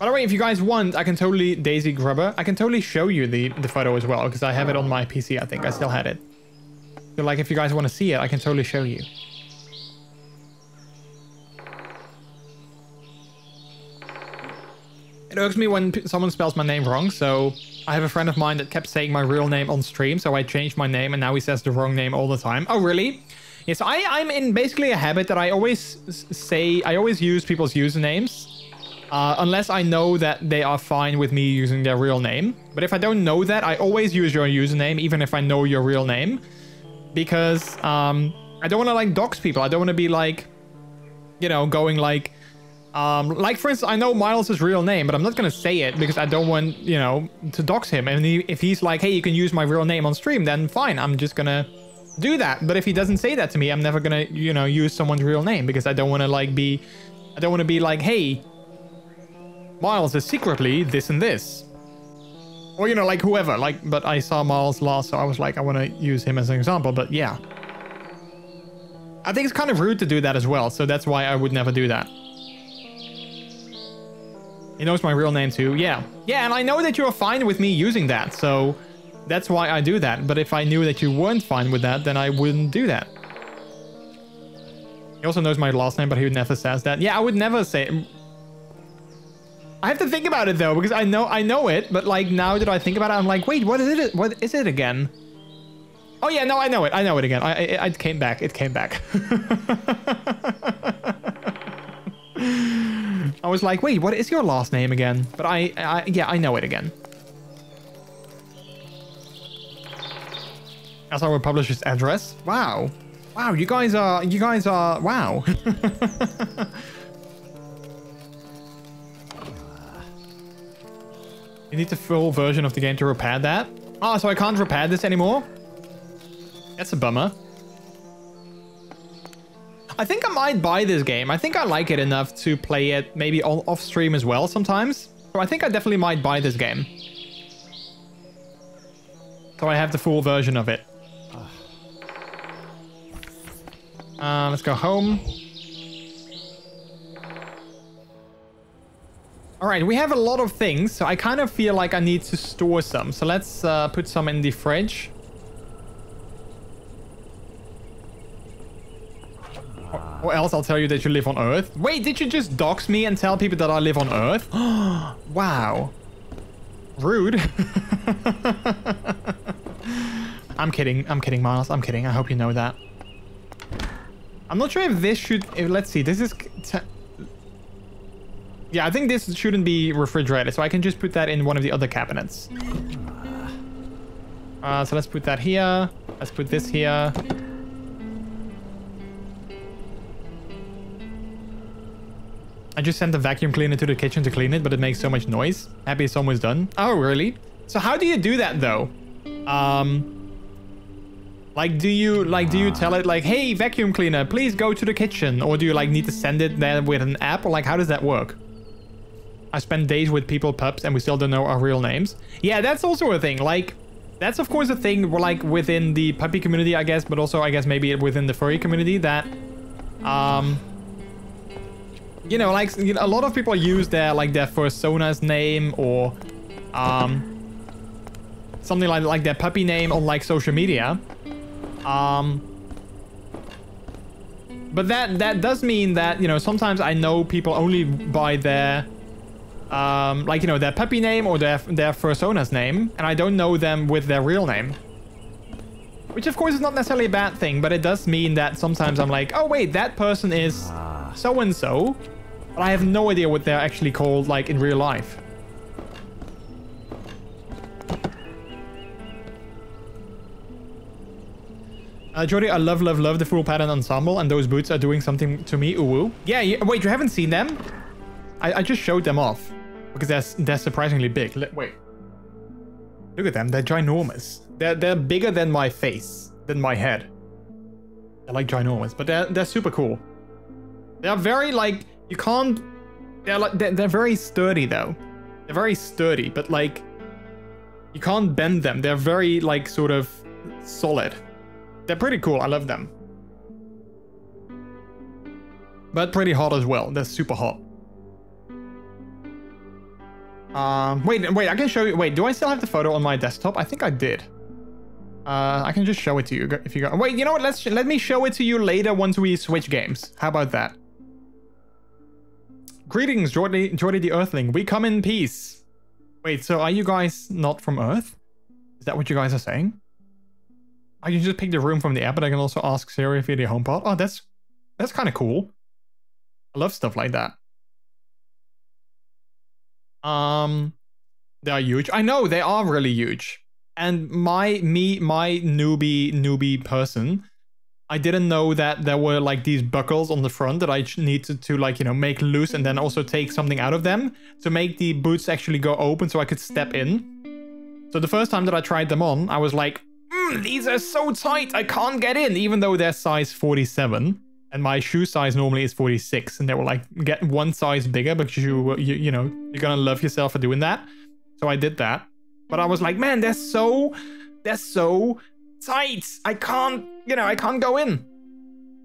By the way, if you guys want, I can totally Daisy Grubber. I can totally show you the, the photo as well, because I have it on my PC, I think. I still had it. So, like, if you guys want to see it, I can totally show you. It irks me when someone spells my name wrong, so I have a friend of mine that kept saying my real name on stream, so I changed my name and now he says the wrong name all the time. Oh, really? Yes, I, I'm in basically a habit that I always say, I always use people's usernames. Uh, unless I know that they are fine with me using their real name. But if I don't know that, I always use your username, even if I know your real name. Because um, I don't want to like dox people. I don't want to be like, you know, going like, um, like for instance, I know Miles' real name, but I'm not going to say it because I don't want, you know, to dox him. And he, if he's like, hey, you can use my real name on stream, then fine. I'm just going to do that. But if he doesn't say that to me, I'm never going to, you know, use someone's real name because I don't want to like be, I don't want to be like, hey, Miles is secretly this and this. Or, you know, like whoever, like, but I saw Miles last, so I was like, I want to use him as an example, but yeah. I think it's kind of rude to do that as well, so that's why I would never do that. He knows my real name too, yeah. Yeah, and I know that you're fine with me using that, so that's why I do that. But if I knew that you weren't fine with that, then I wouldn't do that. He also knows my last name, but he would never says that. Yeah, I would never say... I have to think about it though, because I know I know it, but like now that I think about it, I'm like, wait, what is it? What is it again? Oh yeah, no, I know it. I know it again. I I, I came back. It came back. I was like, wait, what is your last name again? But I, I yeah, I know it again. That's our publisher's address. Wow. Wow, you guys are, you guys are, wow. you need the full version of the game to repair that. Oh, so I can't repair this anymore? That's a bummer. I think I might buy this game. I think I like it enough to play it maybe off stream as well sometimes. So I think I definitely might buy this game. So I have the full version of it. Uh, let's go home. All right, we have a lot of things, so I kind of feel like I need to store some. So let's uh, put some in the fridge. Or else I'll tell you that you live on Earth. Wait, did you just dox me and tell people that I live on Earth? wow. Rude. I'm kidding. I'm kidding, Miles. I'm kidding. I hope you know that. I'm not sure if this should... If, let's see. This is... Yeah, I think this shouldn't be refrigerated. So I can just put that in one of the other cabinets. Uh, so let's put that here. Let's put this here. I just sent the vacuum cleaner to the kitchen to clean it, but it makes so much noise. Happy it's almost done. Oh, really? So how do you do that though? Um, like, do you like do you tell it like, hey, vacuum cleaner, please go to the kitchen, or do you like need to send it there with an app, or like how does that work? I spent days with people pups and we still don't know our real names. Yeah, that's also a thing. Like, that's of course a thing like within the puppy community, I guess, but also I guess maybe within the furry community that, um you know, like you know, a lot of people use their like their persona's name or um, something like like their puppy name on like social media. Um, but that that does mean that you know sometimes I know people only by their um, like you know their puppy name or their their persona's name, and I don't know them with their real name. Which of course is not necessarily a bad thing, but it does mean that sometimes I'm like, oh wait, that person is so and so, but I have no idea what they're actually called like in real life. Uh, I love, love, love the full pattern ensemble, and those boots are doing something to me. Ooh, yeah, yeah. Wait, you haven't seen them? I, I just showed them off because they're they're surprisingly big. Wait, look at them. They're ginormous. They're they're bigger than my face, than my head. They're like ginormous, but they're they're super cool. They're very like you can't. They're like they're, they're very sturdy though. They're very sturdy, but like you can't bend them. They're very like sort of solid. They're pretty cool. I love them. But pretty hot as well. They're super hot. Um, wait, wait, I can show you. Wait, do I still have the photo on my desktop? I think I did. Uh, I can just show it to you if you go. Wait, you know what? Let's let me show it to you later once we switch games. How about that? Greetings, Jordy, Jordy the Earthling. We come in peace. Wait, so are you guys not from Earth? Is that what you guys are saying? I can just pick the room from the app, but I can also ask Siri via the HomePod. Oh, that's that's kind of cool. I love stuff like that. Um, they are huge. I know they are really huge. And my me my newbie newbie person, I didn't know that there were like these buckles on the front that I needed to like you know make loose and then also take something out of them to make the boots actually go open so I could step in. So the first time that I tried them on, I was like, mm, these are so tight, I can't get in, even though they're size 47. And my shoe size normally is 46. And they were like, get one size bigger because you, you, you know, you're gonna love yourself for doing that. So I did that. But I was like, man, they're so, they're so tight. I can't, you know, I can't go in.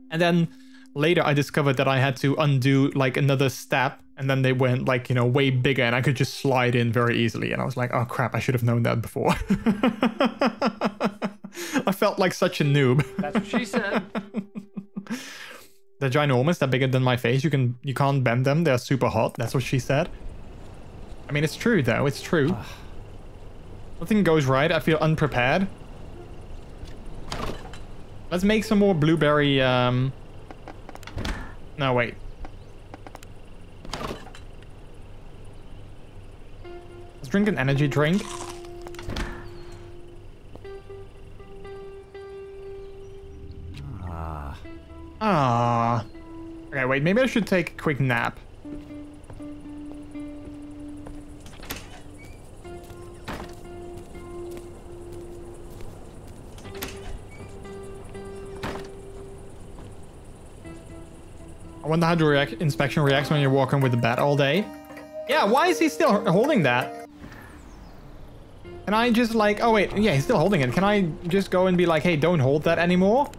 And then later I discovered that I had to undo like another step and then they went like, you know, way bigger and I could just slide in very easily. And I was like, oh crap, I should have known that before. I felt like such a noob. That's what she said. They're ginormous, they're bigger than my face. You can you can't bend them, they're super hot. That's what she said. I mean it's true though, it's true. Nothing goes right, I feel unprepared. Let's make some more blueberry um No wait. Let's drink an energy drink. Ah. Okay, wait, maybe I should take a quick nap. I wonder how the reac inspection reacts when you're walking with the bat all day. Yeah, why is he still holding that? Can I just like, oh wait, yeah, he's still holding it. Can I just go and be like, hey, don't hold that anymore?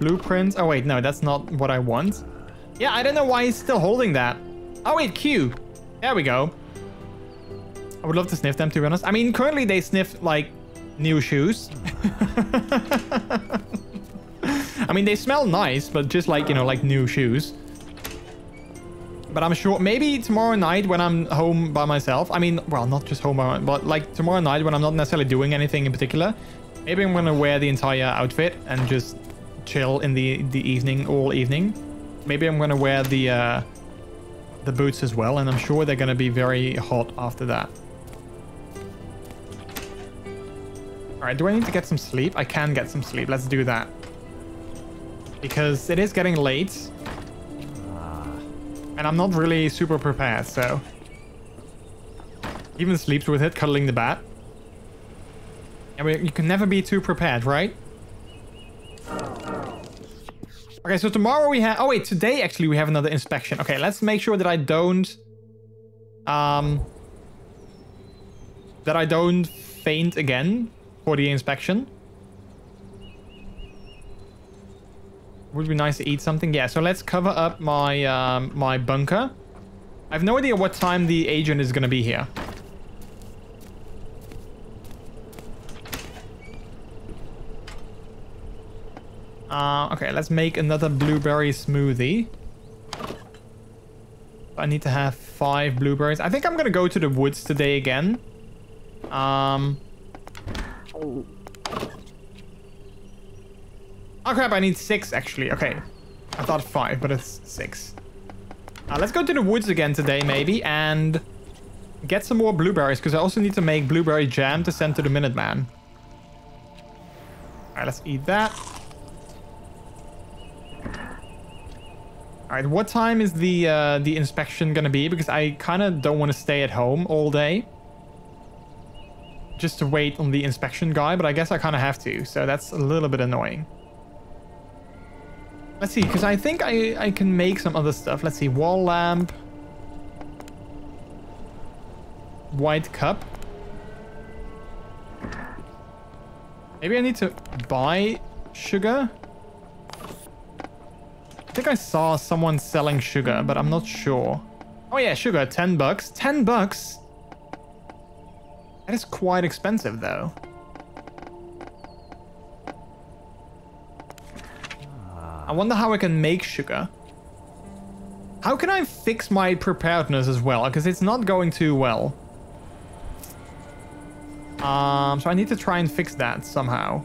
Blueprints. Oh, wait, no, that's not what I want. Yeah, I don't know why he's still holding that. Oh, wait, Q. There we go. I would love to sniff them, to be honest. I mean, currently they sniff, like, new shoes. I mean, they smell nice, but just like, you know, like new shoes. But I'm sure maybe tomorrow night when I'm home by myself. I mean, well, not just home, by but like tomorrow night when I'm not necessarily doing anything in particular. Maybe I'm gonna wear the entire outfit and just chill in the the evening, all evening. Maybe I'm gonna wear the uh, the boots as well, and I'm sure they're gonna be very hot after that. All right, do I need to get some sleep? I can get some sleep. Let's do that. Because it is getting late. And I'm not really super prepared, so... Even sleeps with it, cuddling the bat. I mean, you can never be too prepared, right? Okay, so tomorrow we have... Oh, wait, today actually we have another inspection. Okay, let's make sure that I don't... Um... That I don't faint again for the inspection. Would be nice to eat something. Yeah, so let's cover up my um, my bunker. I have no idea what time the agent is going to be here. Uh, okay, let's make another blueberry smoothie. I need to have five blueberries. I think I'm gonna go to the woods today again. Um. Oh crap, I need six actually. Okay. I thought five, but it's six. Uh, let's go to the woods again today maybe and get some more blueberries because I also need to make blueberry jam to send to the Minuteman. Alright, let's eat that. All right, what time is the uh, the inspection gonna be? Because I kind of don't want to stay at home all day. Just to wait on the inspection guy, but I guess I kind of have to. So that's a little bit annoying. Let's see, because I think I, I can make some other stuff. Let's see, wall lamp. White cup. Maybe I need to buy sugar? I think I saw someone selling sugar, but I'm not sure. Oh yeah, sugar, 10 bucks. 10 bucks? That is quite expensive though. I wonder how I can make sugar. How can I fix my preparedness as well? Because it's not going too well. Um, so I need to try and fix that somehow.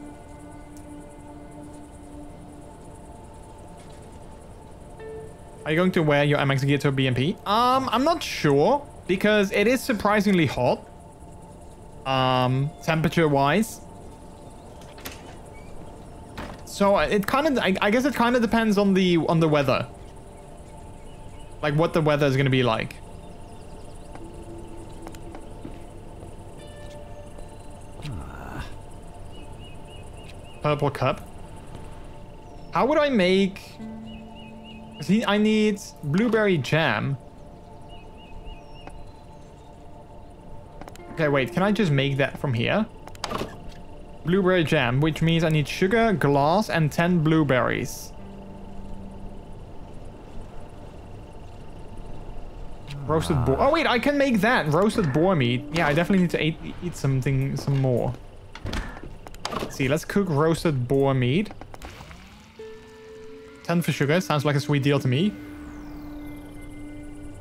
Are you going to wear your MX gear to a BMP? Um, I'm not sure because it is surprisingly hot. Um, temperature-wise. So uh, it kind of, I, I guess it kind of depends on the on the weather. Like what the weather is going to be like. Purple cup. How would I make... See, I need blueberry jam. Okay, wait, can I just make that from here? Blueberry jam, which means I need sugar, glass, and 10 blueberries. Roasted boar. Oh, wait, I can make that. Roasted boar meat. Yeah, I definitely need to eat, eat something, some more. Let's see, let's cook roasted boar meat. 10 for sugar. Sounds like a sweet deal to me.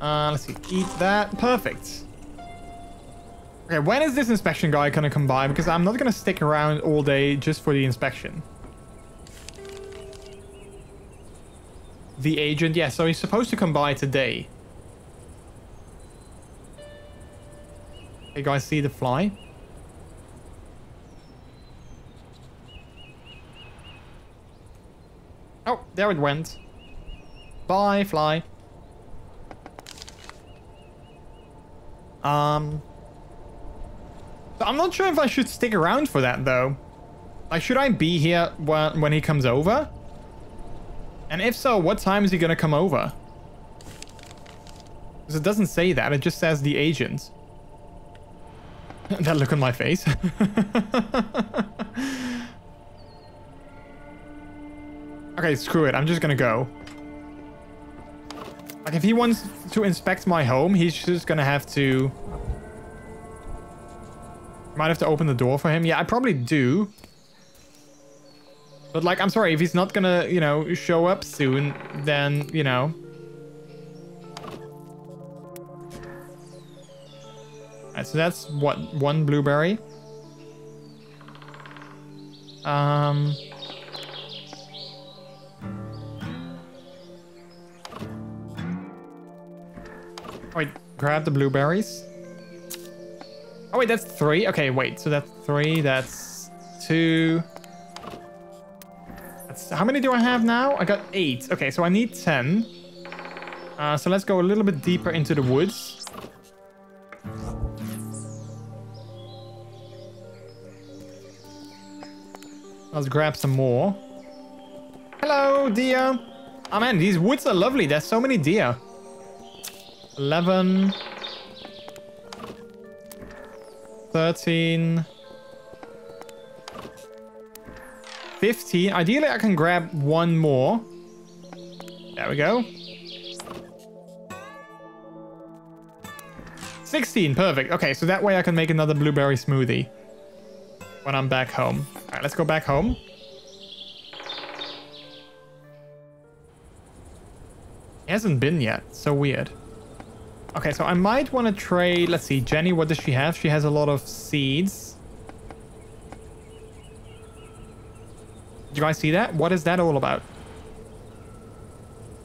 Uh, let's see. Eat that. Perfect. Okay, when is this inspection guy gonna come by? Because I'm not gonna stick around all day just for the inspection. The agent, yeah, so he's supposed to come by today. Hey guys, see the fly? Oh, there it went. Bye, fly. Um... I'm not sure if I should stick around for that, though. Like, should I be here when, when he comes over? And if so, what time is he gonna come over? Because it doesn't say that, it just says the agent. that look on my face. Okay, screw it. I'm just gonna go. Like, if he wants to inspect my home, he's just gonna have to... Might have to open the door for him. Yeah, I probably do. But, like, I'm sorry. If he's not gonna, you know, show up soon, then, you know... Alright, so that's, what, one blueberry? Um... Wait, grab the blueberries. Oh, wait, that's three. Okay, wait. So that's three. That's two. That's, how many do I have now? I got eight. Okay, so I need 10. Uh, so let's go a little bit deeper into the woods. Let's grab some more. Hello, deer. Oh man, these woods are lovely. There's so many deer. 11 13 15 ideally I can grab one more There we go. 16, perfect. Okay, so that way I can make another blueberry smoothie when I'm back home. All right, let's go back home. He hasn't been yet. So weird. Okay, so I might want to trade... Let's see. Jenny, what does she have? She has a lot of seeds. Do you guys see that? What is that all about?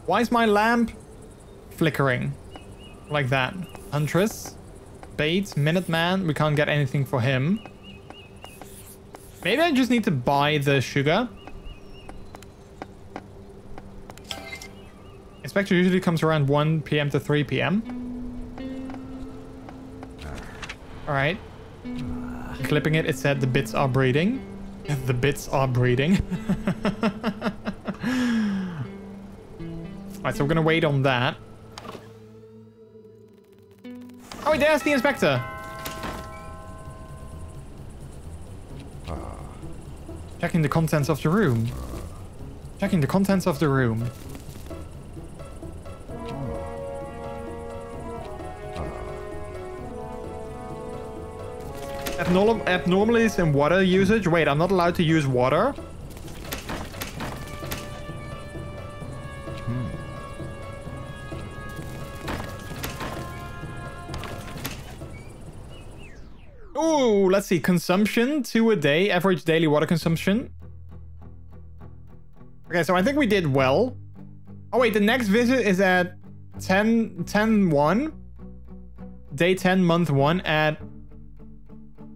Why is my lamp flickering like that? Huntress? Bates? Minuteman? We can't get anything for him. Maybe I just need to buy the sugar. Inspector usually comes around 1 p.m. to 3 p.m. Alright. Clipping it, it said the bits are breeding. The bits are breeding. Alright, so we're gonna wait on that. Oh, wait, there's the inspector. Ah. Checking the contents of the room. Checking the contents of the room. Abnormal abnormalities in water usage. Wait, I'm not allowed to use water? Hmm. Ooh, let's see. Consumption, two a day. Average daily water consumption. Okay, so I think we did well. Oh, wait, the next visit is at 10, 10 1. Day 10, month 1 at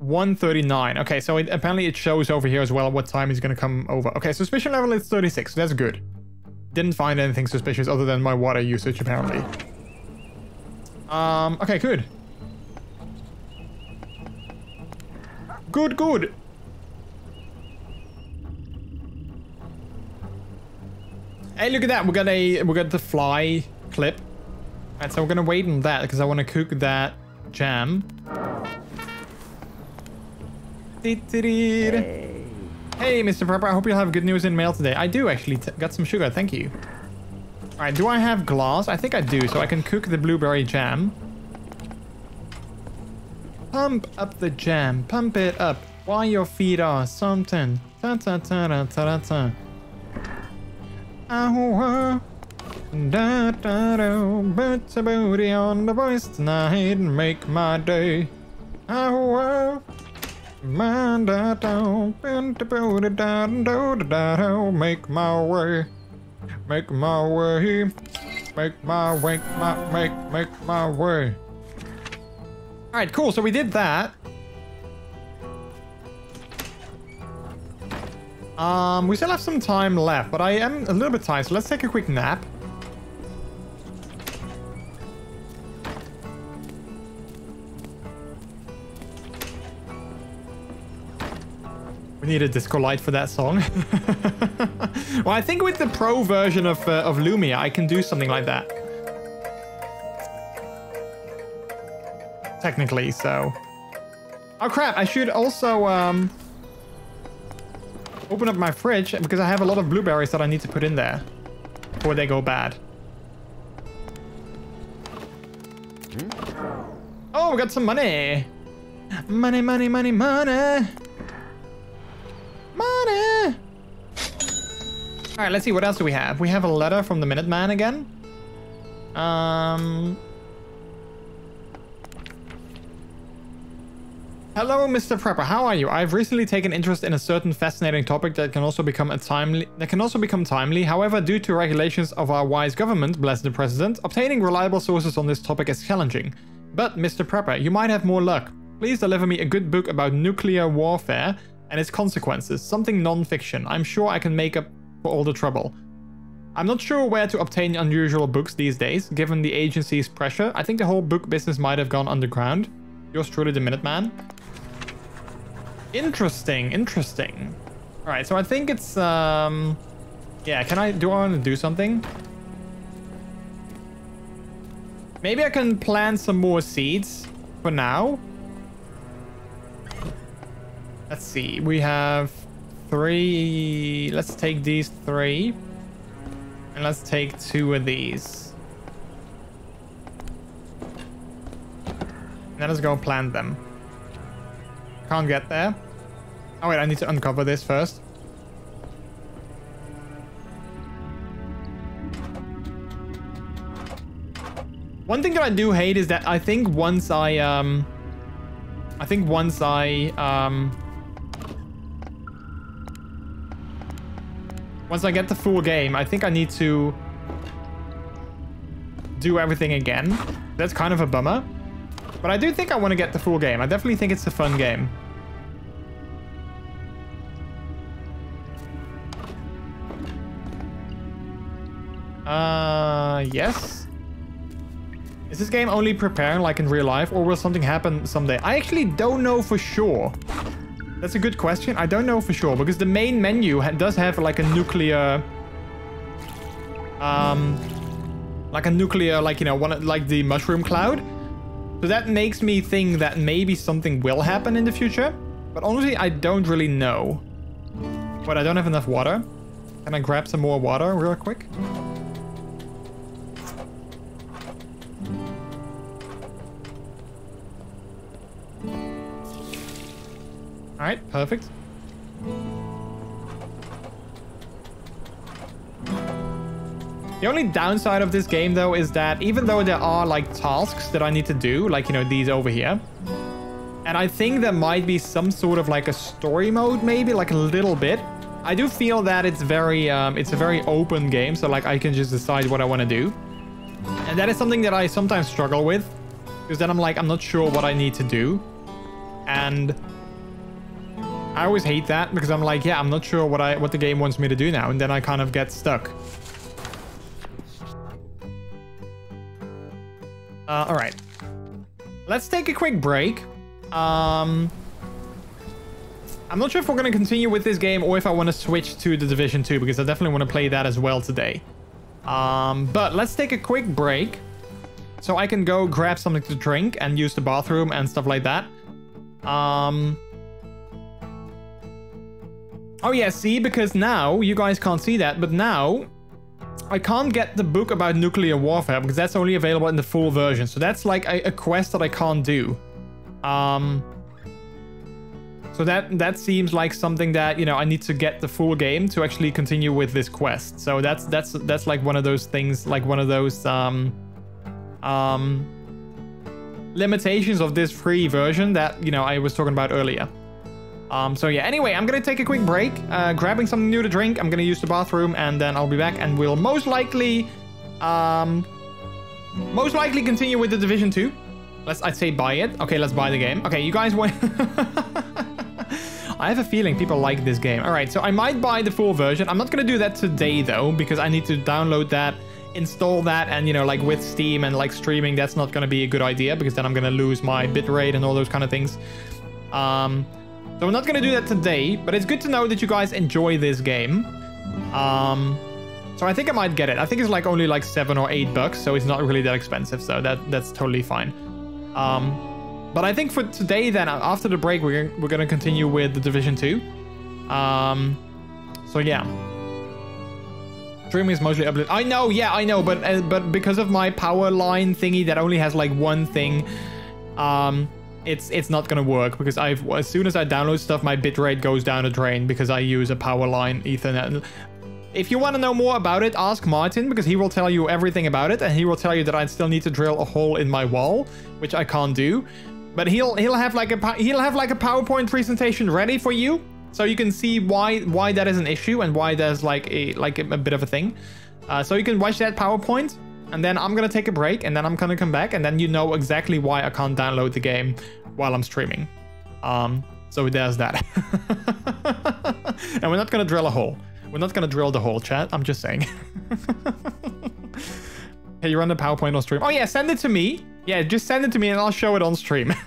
139. Okay, so it, apparently it shows over here as well what time he's going to come over. Okay, suspicion level is 36. So that's good. Didn't find anything suspicious other than my water usage, apparently. Um, okay, good. Good, good. Hey, look at that. We got a we got the fly clip. Alright, so we're gonna wait on that because I want to cook that jam. Hey. Mr. Prepper. I hope you'll have good news in mail today. I do actually. got some sugar. Thank you. Alright, do I have glass? I think I do, so I can cook the blueberry jam. Pump up the jam, pump it up while your feet are something. Ta ta ta ta ta ta. Ah, da da da, put a booty on the voice tonight and make my day. Ah, make my way, make my way, make my way, my make make my way. All right, cool. So we did that. Um, we still have some time left, but I am a little bit tired, so let's take a quick nap. We need a disco light for that song. well, I think with the pro version of, uh, of Lumia, I can do something like that. technically, so... Oh crap, I should also um, open up my fridge because I have a lot of blueberries that I need to put in there before they go bad. Oh, we got some money. Money, money, money, money. Money. All right, let's see. What else do we have? We have a letter from the Minuteman again. Um, Hello, Mr. Prepper. How are you? I've recently taken interest in a certain fascinating topic that can also become a timely that can also become timely. However, due to regulations of our wise government, bless the president, obtaining reliable sources on this topic is challenging. But, Mr. Prepper, you might have more luck. Please deliver me a good book about nuclear warfare and its consequences, something non-fiction. I'm sure I can make up for all the trouble. I'm not sure where to obtain unusual books these days, given the agency's pressure. I think the whole book business might have gone underground. Yours truly, the Minuteman. Interesting, interesting. All right, so I think it's, um, yeah, can I, do I want to do something? Maybe I can plant some more seeds for now. Let's see, we have three, let's take these three. And let's take two of these. Let us go plant them. Can't get there. Oh wait, I need to uncover this first. One thing that I do hate is that I think once I, um... I think once I, um... Once I get the full game, I think I need to do everything again. That's kind of a bummer. But I do think I want to get the full game. I definitely think it's a fun game. Uh, yes. Is this game only preparing like in real life or will something happen someday? I actually don't know for sure. That's a good question. I don't know for sure because the main menu ha does have like a nuclear... Um, like a nuclear, like, you know, one like the mushroom cloud. So that makes me think that maybe something will happen in the future. But honestly, I don't really know. But I don't have enough water. Can I grab some more water real quick? Alright, perfect. The only downside of this game, though, is that even though there are, like, tasks that I need to do, like, you know, these over here, and I think there might be some sort of, like, a story mode, maybe, like, a little bit, I do feel that it's very, um, it's a very open game, so, like, I can just decide what I want to do. And that is something that I sometimes struggle with, because then I'm like, I'm not sure what I need to do. And I always hate that because I'm like, yeah, I'm not sure what I what the game wants me to do now, and then I kind of get stuck. Uh, all right. Let's take a quick break. Um, I'm not sure if we're to continue with this game or if I want to switch to the Division 2 because I definitely want to play that as well today. Um, but let's take a quick break so I can go grab something to drink and use the bathroom and stuff like that. Um, oh yeah, see, because now you guys can't see that, but now I can't get the book about nuclear warfare because that's only available in the full version. So that's like a, a quest that I can't do. Um, so that that seems like something that you know I need to get the full game to actually continue with this quest. So that's that's that's like one of those things, like one of those um, um, limitations of this free version that you know I was talking about earlier. Um, so yeah, anyway, I'm gonna take a quick break, uh, grabbing something new to drink. I'm gonna use the bathroom and then I'll be back and we'll most likely, um, most likely continue with the Division 2. Let's, I'd say buy it. Okay, let's buy the game. Okay, you guys want... I have a feeling people like this game. All right, so I might buy the full version. I'm not gonna do that today though, because I need to download that, install that, and you know, like with Steam and like streaming, that's not gonna be a good idea because then I'm gonna lose my bitrate and all those kind of things. Um, so I'm not going to do that today, but it's good to know that you guys enjoy this game. Um, so I think I might get it. I think it's like only like seven or eight bucks, so it's not really that expensive. So that that's totally fine. Um, but I think for today, then after the break, we're we're gonna continue with the Division Two. Um, so yeah. Streaming is mostly uploaded. I know, yeah, I know, but uh, but because of my power line thingy that only has like one thing, um, it's it's not gonna work because I've as soon as I download stuff, my bitrate goes down the drain because I use a power line Ethernet. If you want to know more about it, ask Martin because he will tell you everything about it, and he will tell you that I still need to drill a hole in my wall, which I can't do. But he'll he'll have like a he'll have like a PowerPoint presentation ready for you, so you can see why why that is an issue and why there's like a like a, a bit of a thing. Uh, so you can watch that PowerPoint and then I'm gonna take a break and then I'm gonna come back and then you know exactly why I can't download the game while I'm streaming. Um, so there's that. and we're not gonna drill a hole. We're not gonna drill the hole, chat. I'm just saying. hey, you run the PowerPoint on stream? Oh yeah, send it to me. Yeah, just send it to me and I'll show it on stream.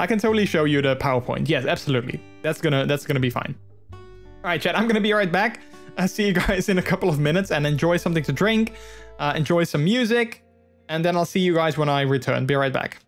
I can totally show you the PowerPoint. Yes, absolutely. That's gonna that's gonna be fine. All right, chat. I'm gonna be right back. I'll see you guys in a couple of minutes and enjoy something to drink, uh, enjoy some music, and then I'll see you guys when I return. Be right back.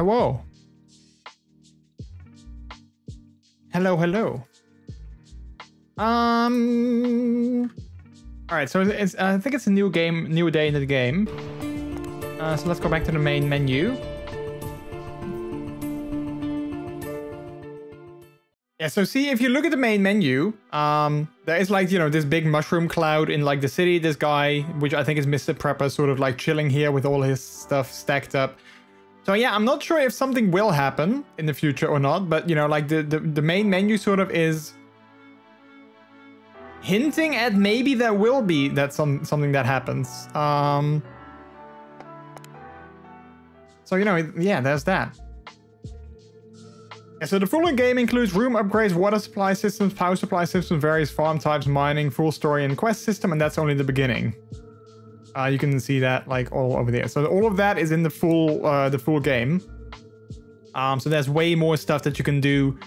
Hello. Hello, hello. Um. All right, so it's, I think it's a new game, new day in the game. Uh, so let's go back to the main menu. Yeah, so see, if you look at the main menu, um, there is like, you know, this big mushroom cloud in like the city. This guy, which I think is Mr. Prepper, sort of like chilling here with all his stuff stacked up. So yeah, I'm not sure if something will happen in the future or not, but you know, like the, the, the main menu sort of is hinting at maybe there will be that some something that happens. Um, so you know, yeah, there's that. Yeah, so the full game includes room upgrades, water supply systems, power supply systems, various farm types, mining, full story, and quest system, and that's only the beginning. Uh, you can see that like all over there. So all of that is in the full uh, the full game. Um, so there's way more stuff that you can do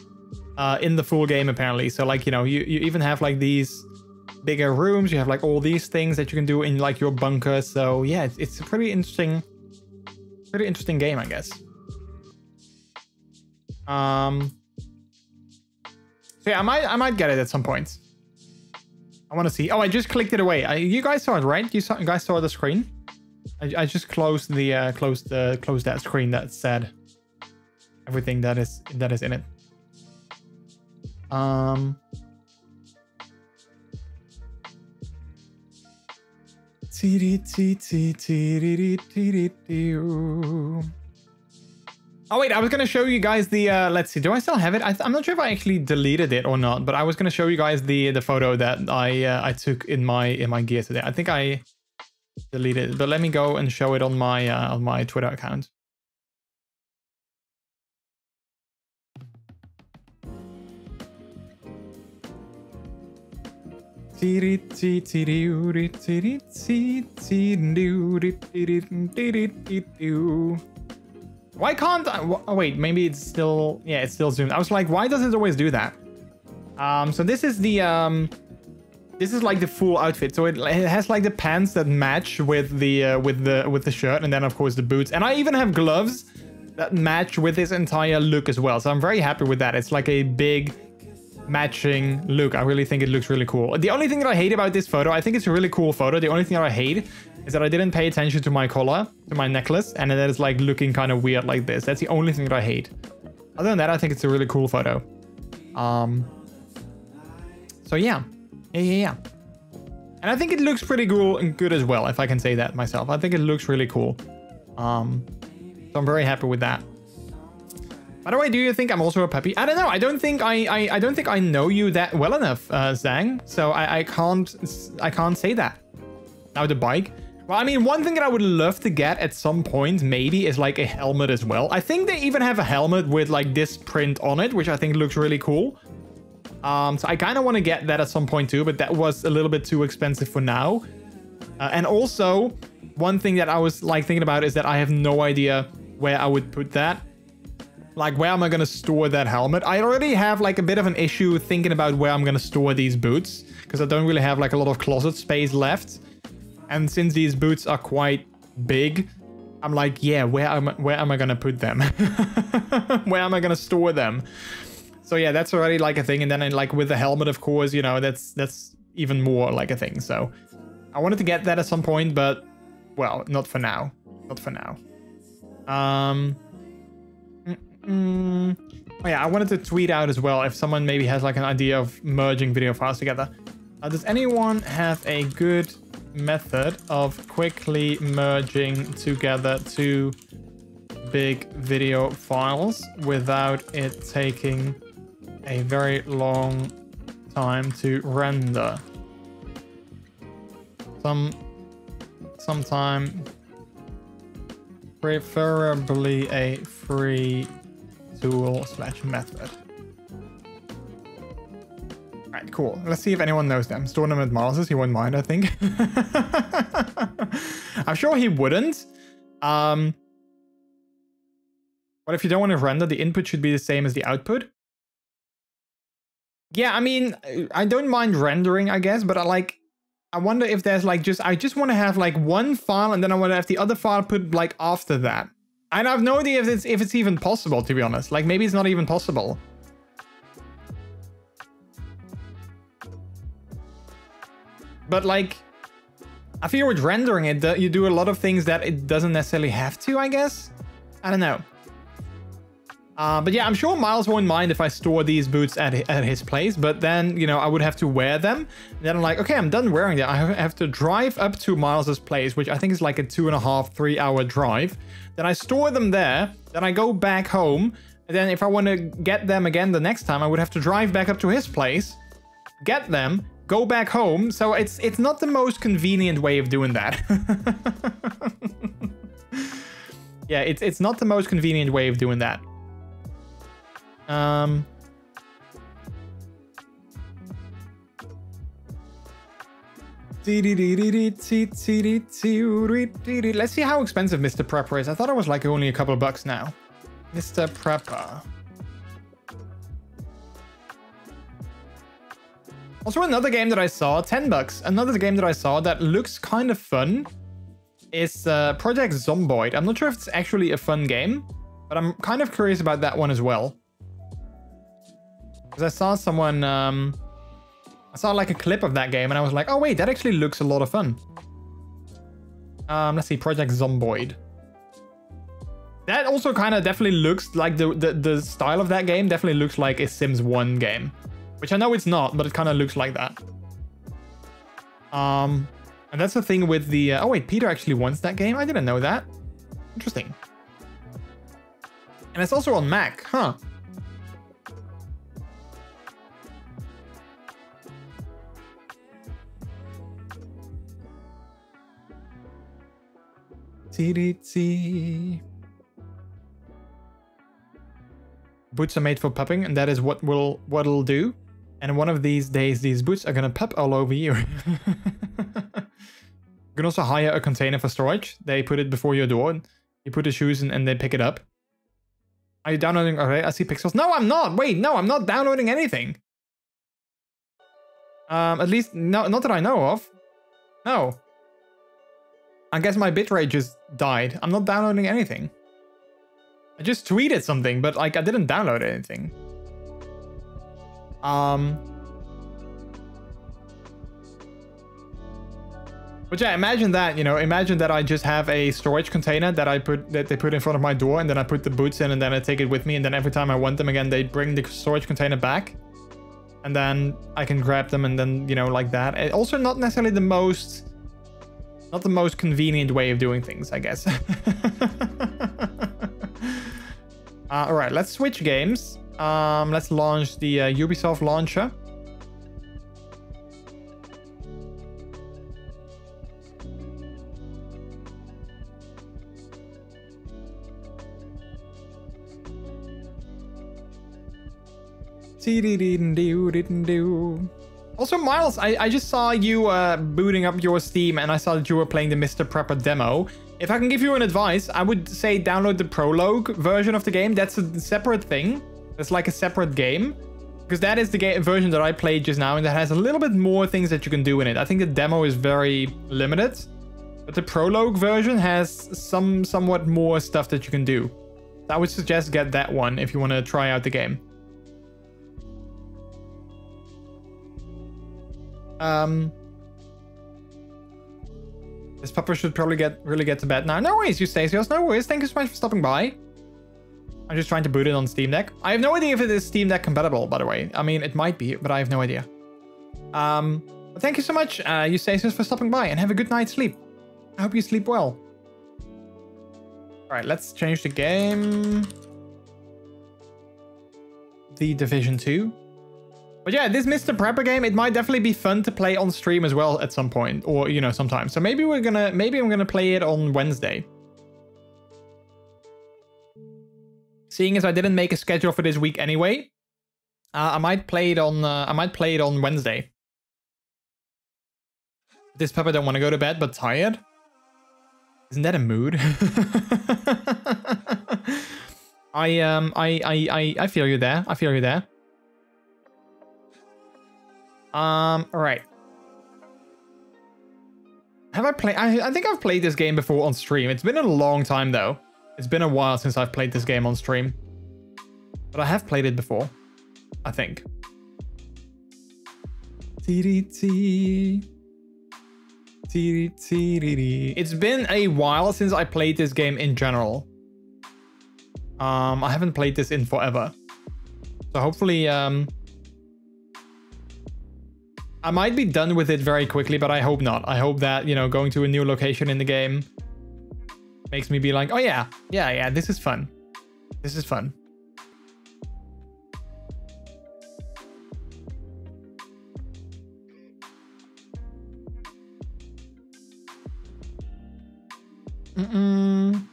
uh, in the full game apparently. So like you know you you even have like these bigger rooms. You have like all these things that you can do in like your bunker. So yeah, it's, it's a pretty interesting, pretty interesting game, I guess. Um. So yeah, I might I might get it at some point. I want to see. Oh, I just clicked it away. I, you guys saw it, right? You, saw, you guys saw the screen. I, I just closed the uh, closed the closed that screen that said everything that is that is in it. Um. Oh wait, I was gonna show you guys the. Uh, let's see, do I still have it? I am not sure if I actually deleted it or not, but I was gonna show you guys the the photo that I uh, I took in my in my gear today. I think I deleted it, but let me go and show it on my uh, on my Twitter account. Why can't I? Oh, wait, maybe it's still... Yeah, it's still zoomed. I was like, why does it always do that? Um, so this is the... um, This is like the full outfit. So it, it has like the pants that match with the uh, with the with the shirt, and then of course the boots. And I even have gloves that match with this entire look as well. So I'm very happy with that. It's like a big matching look. I really think it looks really cool. The only thing that I hate about this photo, I think it's a really cool photo. The only thing that I hate is that I didn't pay attention to my collar, to my necklace, and that is like looking kind of weird like this. That's the only thing that I hate. Other than that, I think it's a really cool photo. Um. So yeah, yeah, yeah, yeah. And I think it looks pretty cool and good as well, if I can say that myself. I think it looks really cool. Um, so I'm very happy with that. By the way, do you think I'm also a puppy? I don't know. I don't think I I, I don't think I know you that well enough, uh, Zhang. So I, I can't I can't say that. Now the bike. Well, I mean, one thing that I would love to get at some point, maybe, is like a helmet as well. I think they even have a helmet with like this print on it, which I think looks really cool. Um, so I kind of want to get that at some point too, but that was a little bit too expensive for now. Uh, and also, one thing that I was like thinking about is that I have no idea where I would put that. Like, where am I going to store that helmet? I already have like a bit of an issue thinking about where I'm going to store these boots because I don't really have like a lot of closet space left. And since these boots are quite big, I'm like, yeah, where am I, where am I to put them? where am I to store them? So yeah, that's already like a thing. And then like with the helmet, of course, you know, that's that's even more like a thing. So I wanted to get that at some point, but well, not for now. Not for now. Um, Mm, oh yeah, I wanted to tweet out as well if someone maybe has like an idea of merging video files together. Uh, does anyone have a good method of quickly merging together two big video files without it taking a very long time to render? Some sometime preferably a free tool slash method. Alright, cool. Let's see if anyone knows them. At Mars's, he wouldn't mind, I think. I'm sure he wouldn't. Um, but if you don't want to render, the input should be the same as the output. Yeah, I mean, I don't mind rendering, I guess, but I like, I wonder if there's like just, I just want to have like one file and then I want to have the other file put like after that. And I have no idea if it's, if it's even possible, to be honest. Like maybe it's not even possible. But like, I feel with rendering it, you do a lot of things that it doesn't necessarily have to, I guess. I don't know. Uh, but yeah, I'm sure Miles won't mind if I store these boots at, at his place, but then, you know, I would have to wear them. then I'm like, okay, I'm done wearing them. I have to drive up to Miles's place, which I think is like a two and a half, three hour drive. Then I store them there. Then I go back home. And then if I want to get them again the next time, I would have to drive back up to his place, get them, go back home. So it's it's not the most convenient way of doing that. yeah, it's it's not the most convenient way of doing that. Um. Let's see how expensive Mr. Prepper is. I thought it was like only a couple of bucks now. Mr. Prepper. Also, another game that I saw, 10 bucks. Another game that I saw that looks kind of fun is uh, Project Zomboid. I'm not sure if it's actually a fun game, but I'm kind of curious about that one as well. Because I saw someone, um, I saw like a clip of that game and I was like, oh wait, that actually looks a lot of fun. Um, let's see, Project Zomboid. That also kind of definitely looks like the, the, the style of that game definitely looks like a Sims 1 game. Which I know it's not, but it kind of looks like that. Um, and that's the thing with the... Uh, oh wait, Peter actually wants that game? I didn't know that. Interesting. And it's also on Mac, huh? T D T Boots are made for pupping, and that is what will what it'll do. And one of these days, these boots are gonna pop all over you. you can also hire a container for storage. They put it before your door. You put the shoes in and they pick it up. Are you downloading already? I see pixels. No, I'm not. Wait, no, I'm not downloading anything. Um, at least, no, not that I know of. No. I guess my bitrate just died. I'm not downloading anything. I just tweeted something, but like I didn't download anything. Um, but yeah, imagine that, you know, imagine that I just have a storage container that I put, that they put in front of my door and then I put the boots in and then I take it with me. And then every time I want them again, they bring the storage container back and then I can grab them and then, you know, like that. It also not necessarily the most, not the most convenient way of doing things, I guess. uh, all right, let's switch games. Um, let's launch the uh, Ubisoft launcher. Also, Miles, I, I just saw you uh, booting up your Steam and I saw that you were playing the Mr. Prepper demo. If I can give you an advice, I would say download the prologue version of the game. That's a separate thing. It's like a separate game. Because that is the game version that I played just now and that has a little bit more things that you can do in it. I think the demo is very limited. But the prologue version has some somewhat more stuff that you can do. I would suggest get that one if you want to try out the game. Um, this pupper should probably get really get to bed now. No worries, you Eustachios. No worries. Thank you so much for stopping by. I'm just trying to boot it on Steam Deck. I have no idea if it is Steam Deck compatible, by the way. I mean, it might be, but I have no idea. Um, thank you so much, uh, Eustachius, for stopping by, and have a good night's sleep. I hope you sleep well. All right, let's change the game. The Division 2. But yeah, this Mr. Prepper game, it might definitely be fun to play on stream as well at some point, or, you know, sometime. So maybe we're gonna, maybe I'm gonna play it on Wednesday. Seeing as I didn't make a schedule for this week anyway, uh, I might play it on uh, I might play it on Wednesday. This pupper don't want to go to bed but tired. Isn't that a mood? I um I, I I I feel you there. I feel you there. Um, all right. Have I played? I, I think I've played this game before on stream. It's been a long time though. It's been a while since I've played this game on stream. But I have played it before. I think. It's been a while since I played this game in general. Um, I haven't played this in forever. So hopefully, um, I might be done with it very quickly, but I hope not. I hope that, you know, going to a new location in the game makes me be like, oh yeah, yeah, yeah, this is fun. This is fun. Mm-mm.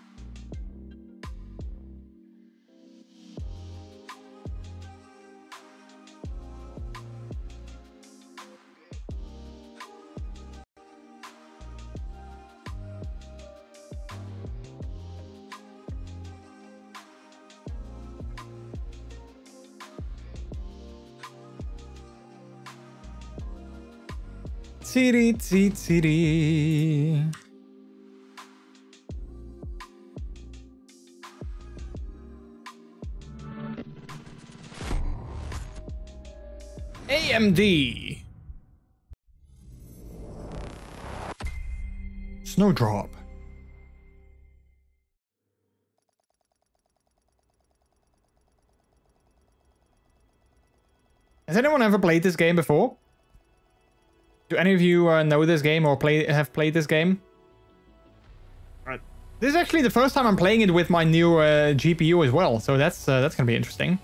Tiri, tiri, tiri. AMD. Snowdrop. Has anyone ever played this game before? Do any of you uh, know this game or play have played this game? Right. This is actually the first time I'm playing it with my new uh, GPU as well, so that's uh, that's gonna be interesting.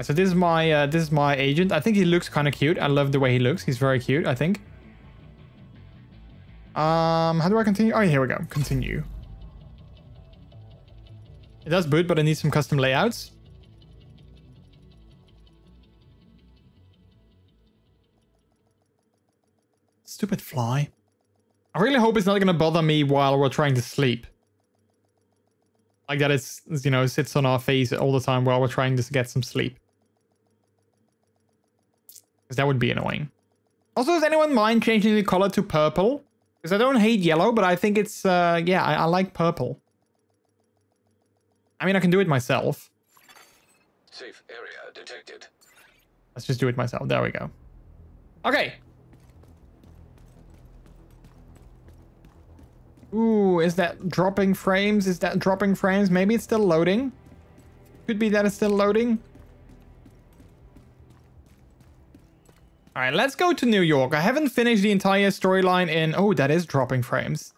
So this is my uh, this is my agent. I think he looks kind of cute. I love the way he looks. He's very cute. I think. Um, how do I continue? Oh, here we go. Continue. It does boot, but I need some custom layouts. Stupid fly. I really hope it's not going to bother me while we're trying to sleep. Like that it's, you know, sits on our face all the time while we're trying to get some sleep. Because that would be annoying. Also, does anyone mind changing the color to purple? Because I don't hate yellow, but I think it's, uh, yeah, I, I like purple. I mean, I can do it myself. Safe area detected. Let's just do it myself. There we go. Okay. Ooh, is that dropping frames? Is that dropping frames? Maybe it's still loading. Could be that it's still loading. All right, let's go to New York. I haven't finished the entire storyline in... Oh, that is dropping frames.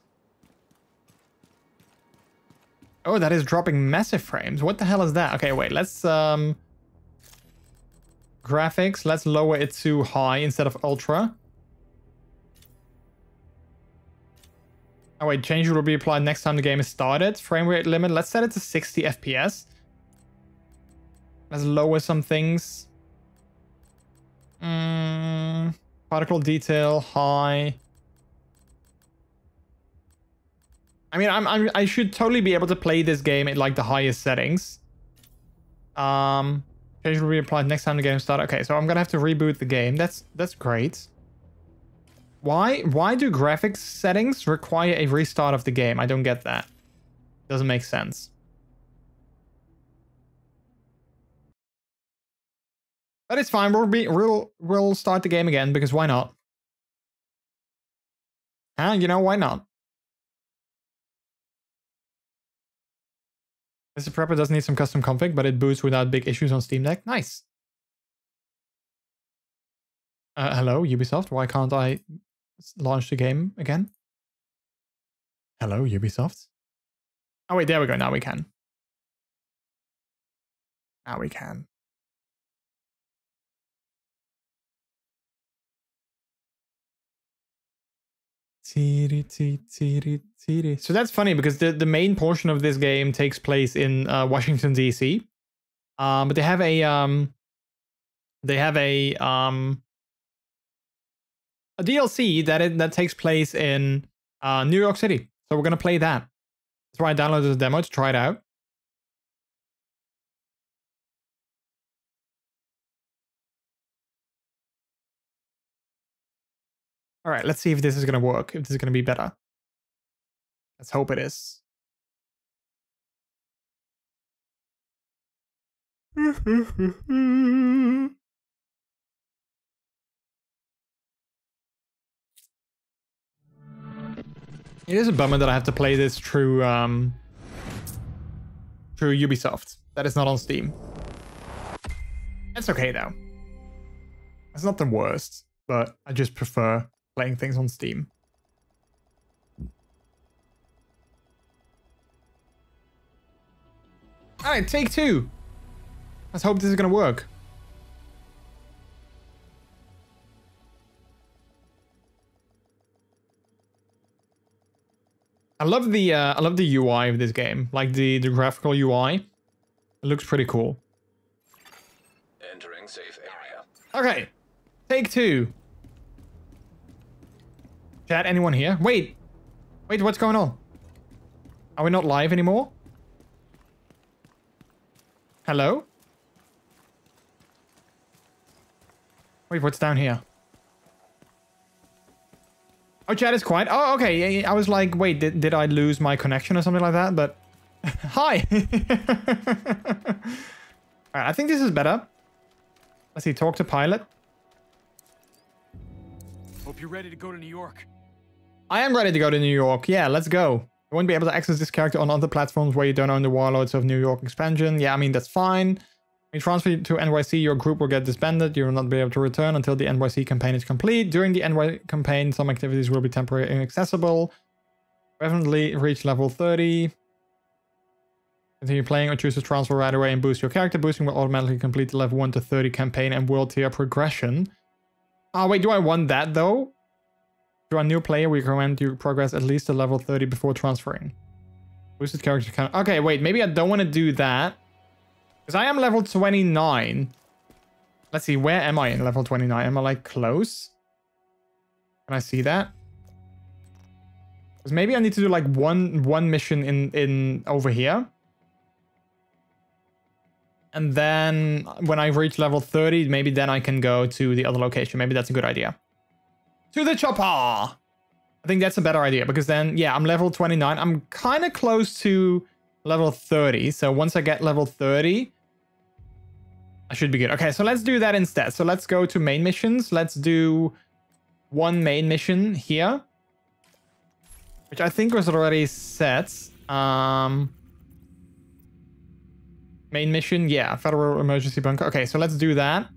Oh, that is dropping massive frames. What the hell is that? Okay, wait, let's... um Graphics, let's lower it to high instead of ultra. Oh wait, change will be applied next time the game is started. Frame rate limit, let's set it to 60 FPS. Let's lower some things. Mm, particle detail, high. I mean, I'm, I'm, I should totally be able to play this game at like the highest settings. Um, change will be applied next time the game starts. Okay, so I'm gonna have to reboot the game. That's that's great. Why why do graphics settings require a restart of the game? I don't get that. Doesn't make sense. But it's fine. We'll be we'll we'll start the game again because why not? Huh? You know why not? Mr. Prepper does need some custom config, but it boots without big issues on Steam Deck. Nice. Uh, hello, Ubisoft. Why can't I launch the game again? Hello, Ubisoft. Oh wait, there we go. Now we can. Now we can. So that's funny because the, the main portion of this game takes place in uh, Washington DC, um, but they have a um, they have a um, a DLC that it, that takes place in uh, New York City. So we're gonna play that. That's why I downloaded the demo to try it out. All right, let's see if this is gonna work. If this is gonna be better. Let's hope it is. It is a bummer that I have to play this through um through Ubisoft. That is not on Steam. That's okay though. It's not the worst, but I just prefer playing things on Steam. Alright, take two. Let's hope this is gonna work. I love the uh, I love the UI of this game, like the the graphical UI. It looks pretty cool. Entering safe area. Okay, take two. Chat, anyone here? Wait, wait, what's going on? Are we not live anymore? Hello? Wait, what's down here? Oh, chat is quiet. Oh, okay. I was like, wait, did, did I lose my connection or something like that? But hi. All right, I think this is better. Let's see. Talk to pilot. Hope you're ready to go to New York. I am ready to go to New York. Yeah, let's go. You won't be able to access this character on other platforms where you don't own the Warlords of New York expansion. Yeah, I mean, that's fine. You transfer to NYC, your group will get disbanded. You will not be able to return until the NYC campaign is complete. During the NY campaign, some activities will be temporarily inaccessible. Definitely reach level 30. Continue playing or choose to transfer right away and boost your character. Boosting will automatically complete the level 1 to 30 campaign and world tier progression. Oh, wait, do I want that though? To a new player, we recommend you progress at least to level 30 before transferring. Boosted character. Okay, wait, maybe I don't want to do that. Because I am level 29. Let's see, where am I in level 29? Am I like close? Can I see that? Because maybe I need to do like one one mission in, in over here. And then when I reach level 30, maybe then I can go to the other location. Maybe that's a good idea. To the chopper! I think that's a better idea because then, yeah, I'm level 29. I'm kind of close to level 30. So once I get level 30, I should be good. Okay, so let's do that instead. So let's go to main missions. Let's do one main mission here. Which I think was already set. Um, main mission, yeah, Federal Emergency Bunker. Okay, so let's do that.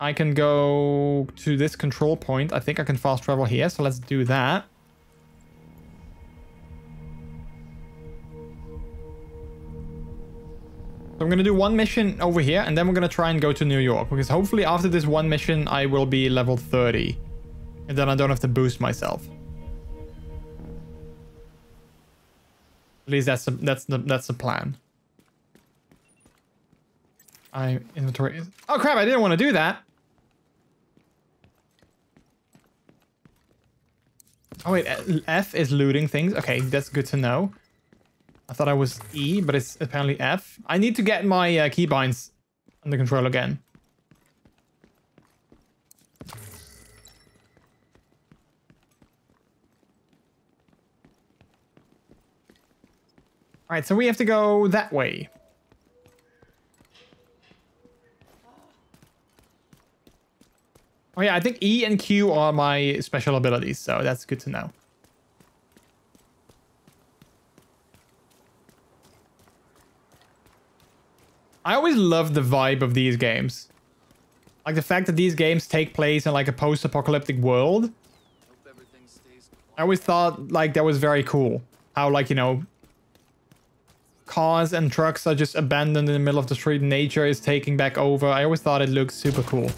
I can go to this control point. I think I can fast travel here, so let's do that. I'm going to do one mission over here, and then we're going to try and go to New York. Because hopefully after this one mission, I will be level 30. And then I don't have to boost myself. At least that's the, that's the, that's the plan. I inventory. Oh crap! I didn't want to do that. Oh wait, F is looting things. Okay, that's good to know. I thought I was E, but it's apparently F. I need to get my uh, keybinds under control again. All right, so we have to go that way. Oh yeah, I think E and Q are my special abilities, so that's good to know. I always love the vibe of these games. Like the fact that these games take place in like a post-apocalyptic world. I always thought like that was very cool. How like, you know, cars and trucks are just abandoned in the middle of the street. Nature is taking back over. I always thought it looked super cool.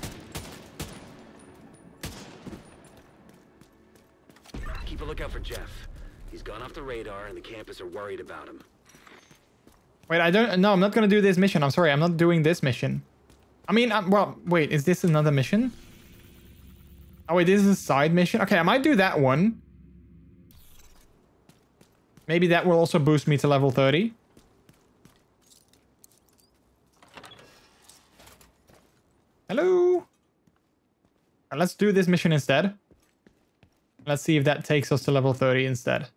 Keep a lookout for Jeff. He's gone off the radar and the campus are worried about him. Wait, I don't... No, I'm not going to do this mission. I'm sorry. I'm not doing this mission. I mean, um, well, wait. Is this another mission? Oh, wait. This is a side mission? Okay, I might do that one. Maybe that will also boost me to level 30. Hello? Let's do this mission instead. Let's see if that takes us to level 30 instead.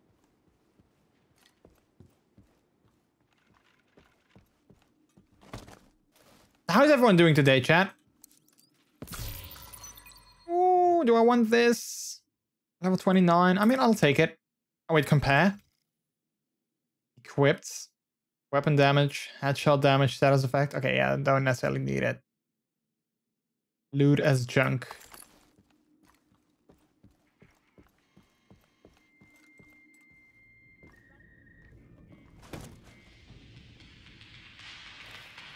How's everyone doing today, chat? Ooh, do I want this? Level 29. I mean, I'll take it. Oh, wait, compare. Equipped. Weapon damage, headshot damage, status effect. Okay, yeah, don't necessarily need it. Loot as junk.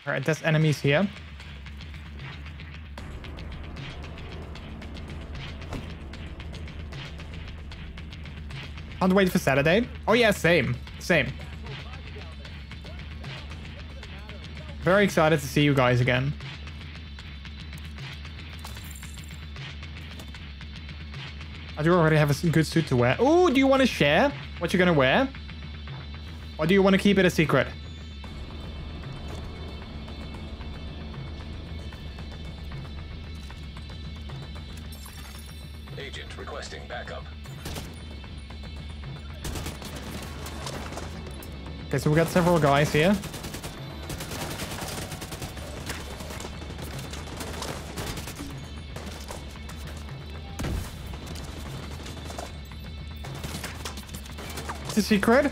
Alright, there's enemies here. Can't wait for Saturday. Oh yeah, same. Same. Very excited to see you guys again. I do already have a good suit to wear. Oh, do you want to share what you're going to wear? Or do you want to keep it a secret? Okay, so we got several guys here. It's a secret.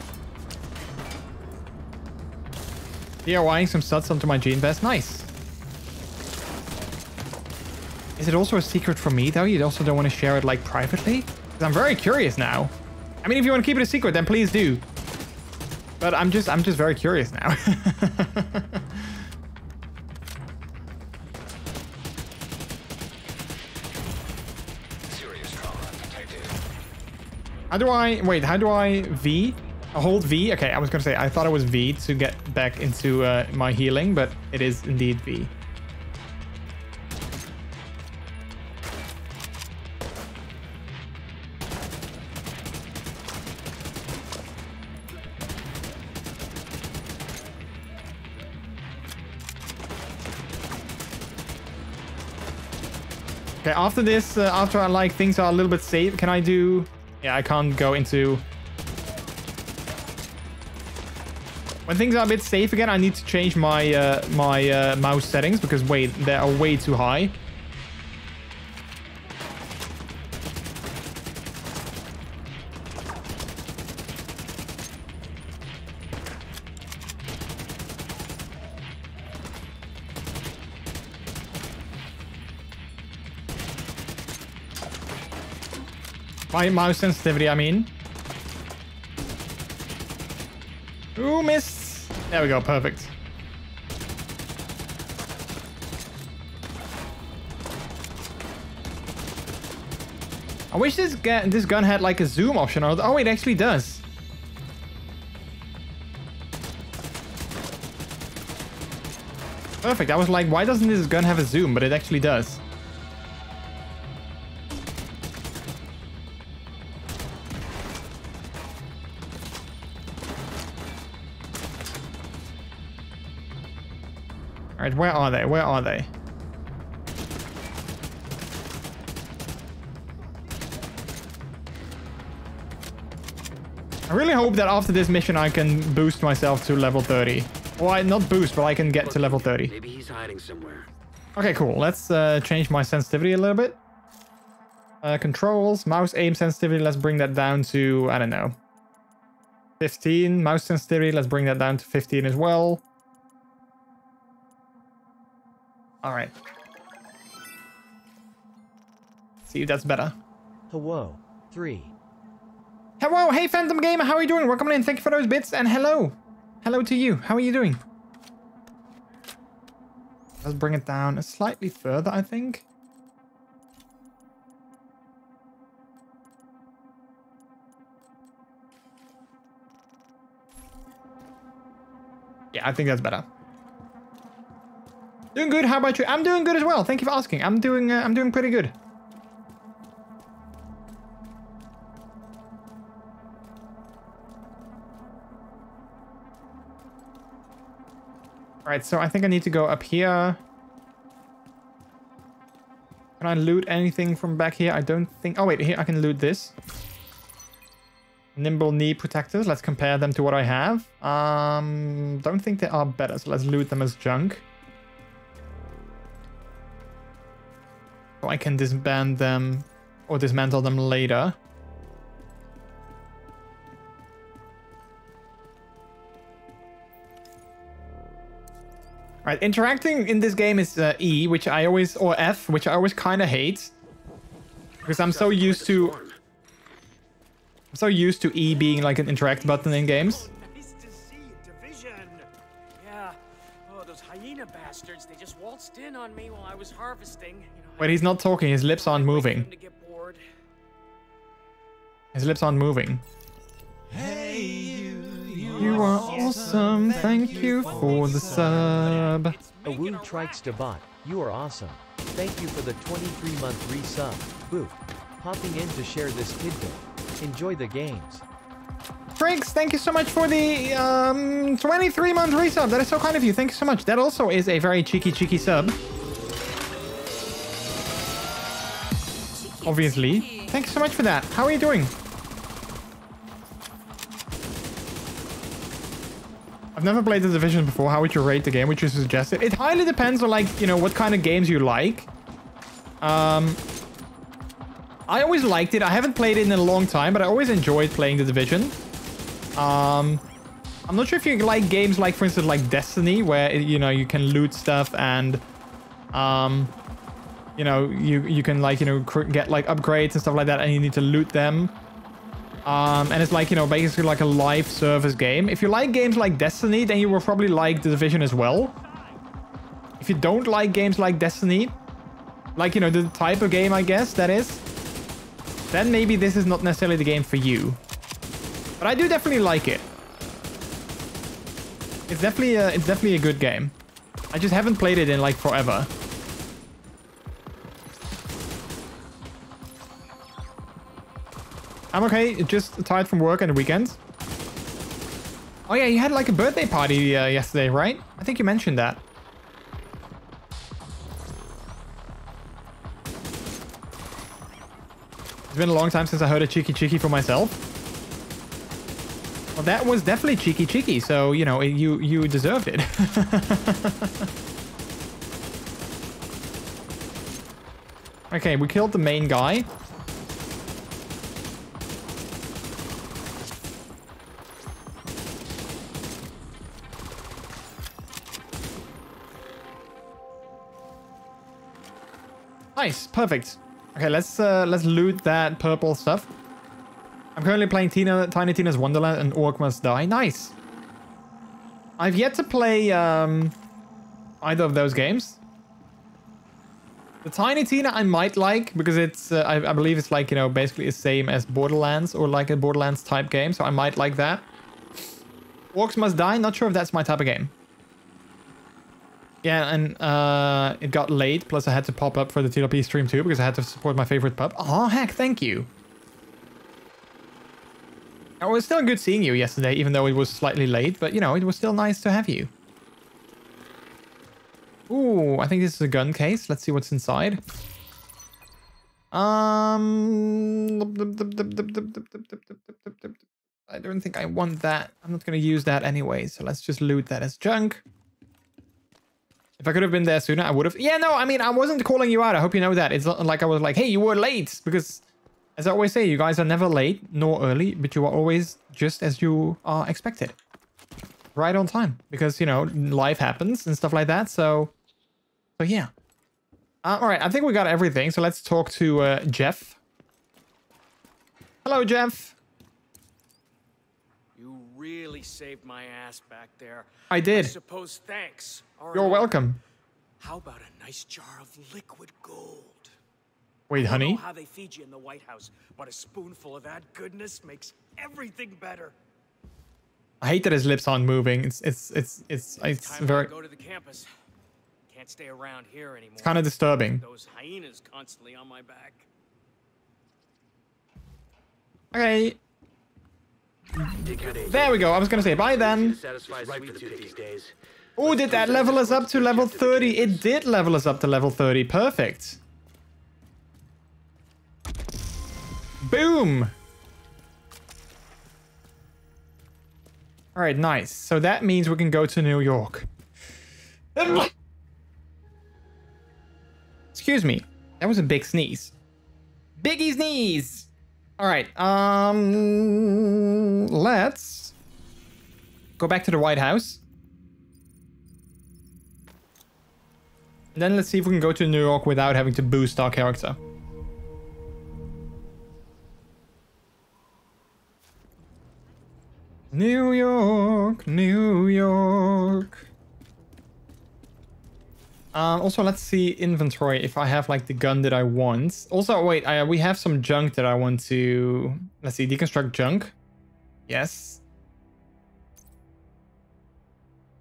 DIYing some studs onto my jean vest. Nice. Is it also a secret for me though? You also don't want to share it like privately? 'Cause I'm very curious now. I mean, if you want to keep it a secret, then please do. But I'm just, I'm just very curious now. Serious trauma detected. how do I, wait, how do I V? Hold V? Okay, I was gonna say, I thought it was V to get back into uh, my healing, but it is indeed V. after this, uh, after I like things are a little bit safe, can I do... Yeah, I can't go into... When things are a bit safe again, I need to change my uh, my uh, mouse settings because wait, they are way too high. My mouse sensitivity, I mean. Ooh, miss. There we go, perfect. I wish this gun, this gun had like a zoom option. Oh, it actually does. Perfect. I was like, why doesn't this gun have a zoom? But it actually does. Right, where are they? Where are they? I really hope that after this mission I can boost myself to level 30. Well, not boost, but I can get to level 30. Maybe he's hiding somewhere. Okay, cool. Let's uh, change my sensitivity a little bit. Uh, controls, mouse aim sensitivity, let's bring that down to, I don't know, 15. Mouse sensitivity, let's bring that down to 15 as well. All right. See if that's better. Hello. Three. Hello, hey Phantom Gamer, how are you doing? Welcome in, thank you for those bits, and hello. Hello to you, how are you doing? Let's bring it down slightly further, I think. Yeah, I think that's better. Doing good. How about you? I'm doing good as well. Thank you for asking. I'm doing. Uh, I'm doing pretty good. All right. So I think I need to go up here. Can I loot anything from back here? I don't think... Oh, wait. Here, I can loot this. Nimble knee protectors. Let's compare them to what I have. Um, don't think they are better, so let's loot them as junk. I can disband them or dismantle them later. Right, interacting in this game is uh, E, which I always, or F, which I always kind of hate. Because I'm so used to, I'm so used to E being like an interact button in games. Oh, those hyena bastards, they just waltzed in on me while I was harvesting. You Wait, he's not talking, his lips aren't I'd wait for moving. them to get bored. His lips aren't moving. Hey, you, You are awesome, thank you for the sub. A Woo Trikes to Bot, you are awesome. Thank you for the 23 month resub. Boo. Hopping in to share this tidbit. Enjoy the games. Frakes, thank you so much for the um 23 month resub. That is so kind of you. Thank you so much. That also is a very cheeky, cheeky sub. Obviously. Thank you so much for that. How are you doing? I've never played the Division before. How would you rate the game? Would you suggest it? It highly depends on like, you know, what kind of games you like. Um, I always liked it. I haven't played it in a long time, but I always enjoyed playing the Division. Um, I'm not sure if you like games like, for instance, like Destiny, where you know you can loot stuff and, um, you know, you you can like you know get like upgrades and stuff like that, and you need to loot them. Um, and it's like you know basically like a live service game. If you like games like Destiny, then you will probably like the Division as well. If you don't like games like Destiny, like you know the type of game I guess that is, then maybe this is not necessarily the game for you. But I do definitely like it. It's definitely a, it's definitely a good game. I just haven't played it in like forever. I'm okay, just tired from work and the weekends. Oh yeah, you had like a birthday party uh, yesterday, right? I think you mentioned that. It's been a long time since I heard a cheeky cheeky for myself. Well, that was definitely cheeky cheeky, so, you know, you, you deserved it. okay, we killed the main guy. Nice, perfect. Okay, let's uh, let's loot that purple stuff. I'm currently playing Tina, Tiny Tina's Wonderland and Orc Must Die. Nice. I've yet to play um, either of those games. The Tiny Tina I might like because it's uh, I, I believe it's like you know basically the same as Borderlands or like a Borderlands type game, so I might like that. Orcs Must Die. Not sure if that's my type of game. Yeah, and uh, it got late. Plus, I had to pop up for the TLP stream too because I had to support my favorite pub. Oh heck, thank you. It was still good seeing you yesterday, even though it was slightly late. But you know, it was still nice to have you. Ooh, I think this is a gun case. Let's see what's inside. Um, I don't think I want that. I'm not going to use that anyway, so let's just loot that as junk. If I could have been there sooner, I would have. Yeah, no, I mean, I wasn't calling you out. I hope you know that. It's not like I was like, hey, you were late. Because, as I always say, you guys are never late nor early, but you are always just as you are expected. Right on time. Because, you know, life happens and stuff like that. So, so yeah. Uh, all right, I think we got everything. So let's talk to uh, Jeff. Hello, Jeff. You really saved my ass back there. I did. I suppose thanks. Are You're in welcome. How about a nice jar of liquid gold? Wait, I don't honey. know how they feed you in the White House, but a spoonful of that goodness makes everything better. I hate that his lips aren't moving. It's it's it's it's it's Time very to go to the campus. Can't stay around here anymore. it's kind of disturbing. Those hyenas constantly on my back. Okay. There we go. I was gonna say bye then. Satisfies Right for the tooth piggies. these days. Oh, did that level us up to level 30? It did level us up to level 30. Perfect. Boom! All right, nice. So that means we can go to New York. Excuse me. That was a big sneeze. Biggie sneeze! All right, um... Let's... Go back to the White House. Then let's see if we can go to New York without having to boost our character. New York, New York. Um, also, let's see inventory if I have like the gun that I want. Also, wait, I, we have some junk that I want to... Let's see, deconstruct junk. Yes.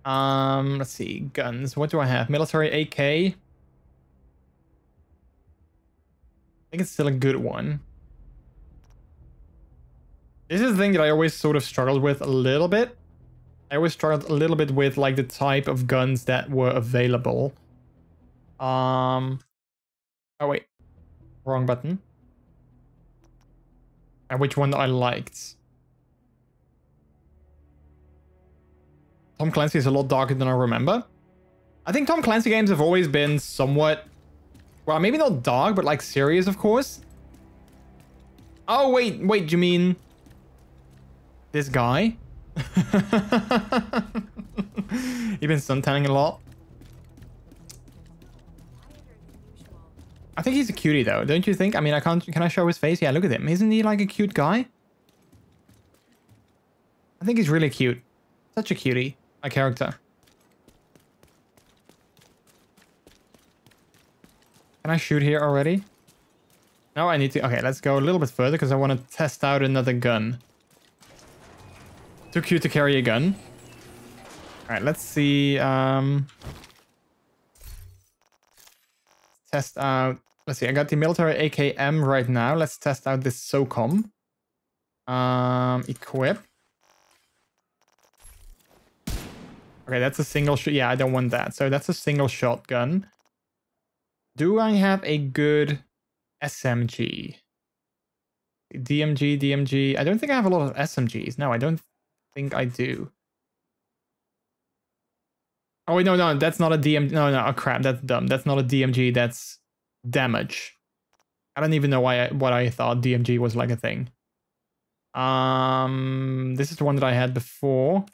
Um, let's see, guns. What do I have? Military AK. I think it's still a good one. This is the thing that I always sort of struggled with a little bit. I always struggled a little bit with like the type of guns that were available. Um. Oh wait, wrong button. And which one I liked. Tom Clancy is a lot darker than I remember. I think Tom Clancy games have always been somewhat, well, maybe not dark, but like serious, of course. Oh wait, wait, do you mean this guy? You've been suntanning a lot. I think he's a cutie though, don't you think? I mean, I can't. Can I show his face? Yeah, look at him. Isn't he like a cute guy? I think he's really cute. Such a cutie, a character. Can I shoot here already? No, I need to. Okay, let's go a little bit further because I want to test out another gun. Too cute to carry a gun. All right, let's see. Um, test out. Let's see. I got the military AKM right now. Let's test out this SOCOM. Um, equip. Okay, that's a single shot. Yeah, I don't want that. So that's a single shotgun. Do I have a good SMG? DMG, DMG. I don't think I have a lot of SMGs. No, I don't think I do. Oh wait, no, no, that's not a DM. No, no, oh crap, that's dumb. That's not a DMG. That's damage. I don't even know why I, what I thought DMG was like a thing. Um, this is the one that I had before.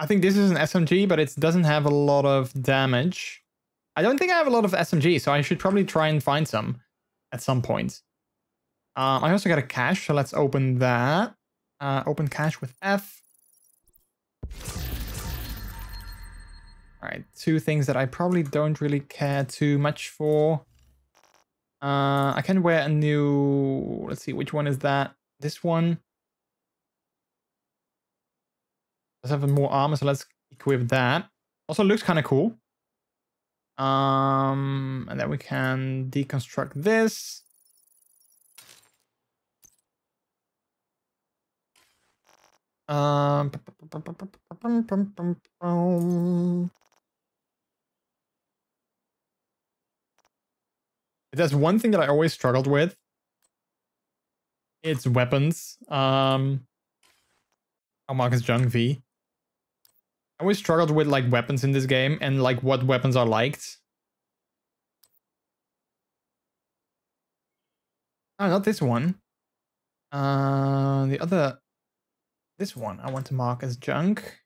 I think this is an SMG, but it doesn't have a lot of damage. I don't think I have a lot of SMG, so I should probably try and find some at some point. Um, I also got a cache, so let's open that. Uh, open cache with F. Alright, two things that I probably don't really care too much for. Uh, I can wear a new... Let's see, which one is that? This one. Does have more armor, so let's equip that. Also looks kind of cool. Um, and then we can deconstruct this. Um, there's one thing that I always struggled with. It's weapons. Um, oh, Marcus Jung V. I always struggled with like weapons in this game and like what weapons are liked. Oh, not this one. Uh, the other this one I want to mark as junk.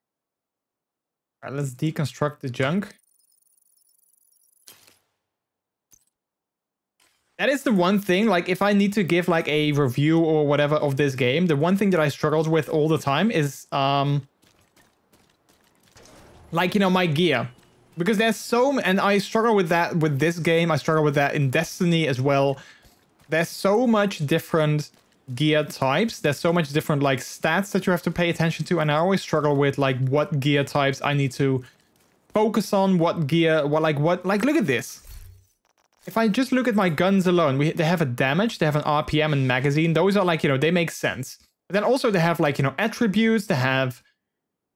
All right, let's deconstruct the junk. That is the one thing, like if I need to give like a review or whatever of this game, the one thing that I struggled with all the time is um like you know my gear because there's so and I struggle with that with this game I struggle with that in Destiny as well there's so much different gear types. There's so much different like stats that you have to pay attention to, and I always struggle with like what gear types I need to focus on, what gear, what like what like look at this. If I just look at my guns alone, we they have a damage, they have an RPM and magazine. Those are like, you know, they make sense. But then also they have like, you know, attributes, they have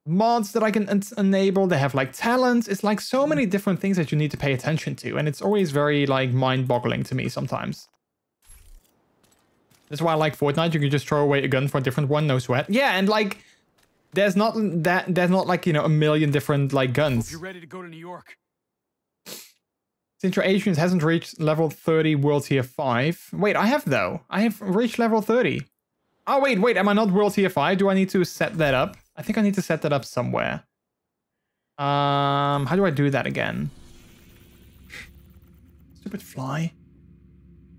mods that I can en enable, they have like talents. It's like so many different things that you need to pay attention to, and it's always very like mind-boggling to me sometimes. That's why I like Fortnite. You can just throw away a gun for a different one, no sweat. Yeah, and like, there's not that there's not like you know a million different like Hope guns. you're ready to go to New York. Since your Asians hasn't reached level 30 world tier 5. Wait, I have though. I have reached level 30. Oh wait, wait, am I not world tier 5? Do I need to set that up? I think I need to set that up somewhere. Um, how do I do that again? Stupid fly.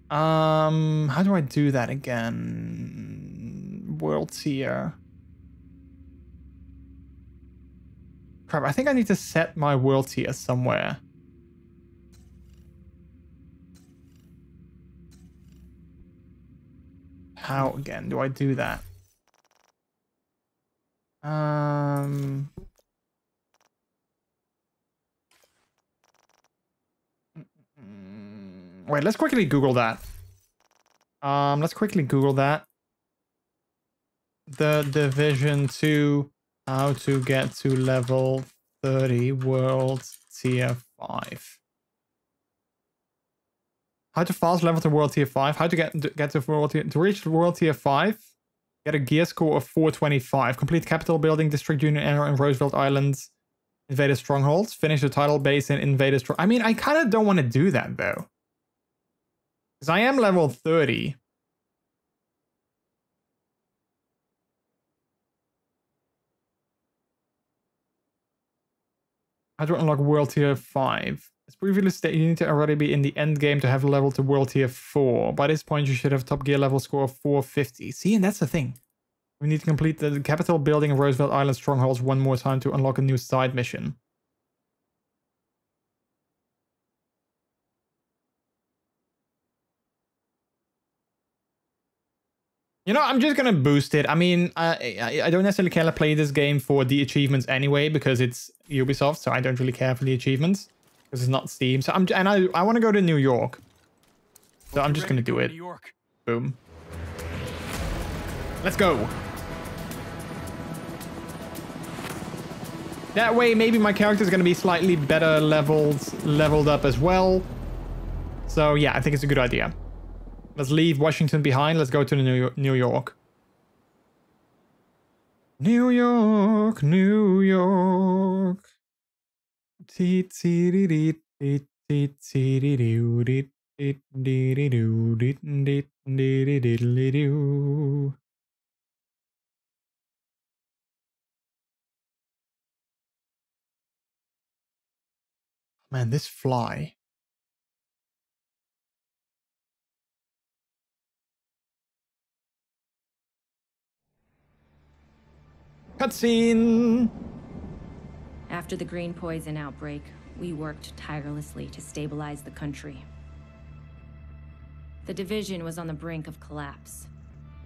Um, how do I do that again? World tier. Crap, I think I need to set my world tier somewhere. How again do I do that? Um. Wait, let's quickly Google that. Um, let's quickly Google that. The Division 2, how to get to level 30 world tier 5. How to fast level to world tier 5. How to get get to world tier to reach world tier 5. Get a gear score of 425. Complete capital building, District Union Arena in Roosevelt Islands. Invader strongholds. Finish the Tidal Basin Invader. I mean, I kind of don't want to do that though. Because I am level 30. How to unlock world tier 5? As previously stated, you need to already be in the end game to have level to world tier 4. By this point, you should have top gear level score of 450. See, and that's the thing. We need to complete the capital building in Roosevelt Island strongholds one more time to unlock a new side mission. You know, I'm just gonna boost it. I mean, I, I I don't necessarily care to play this game for the achievements anyway because it's Ubisoft, so I don't really care for the achievements because it's not Steam. So I'm and I I want to go to New York, so I'm just gonna do it. New York. Boom. Let's go. That way, maybe my character is going to be slightly better leveled, leveled up as well. So yeah, I think it's a good idea. Let's leave Washington behind. Let's go to New New York. New York, New York. Man, this fly. Cutscene. After the green poison outbreak, we worked tirelessly to stabilize the country. The division was on the brink of collapse.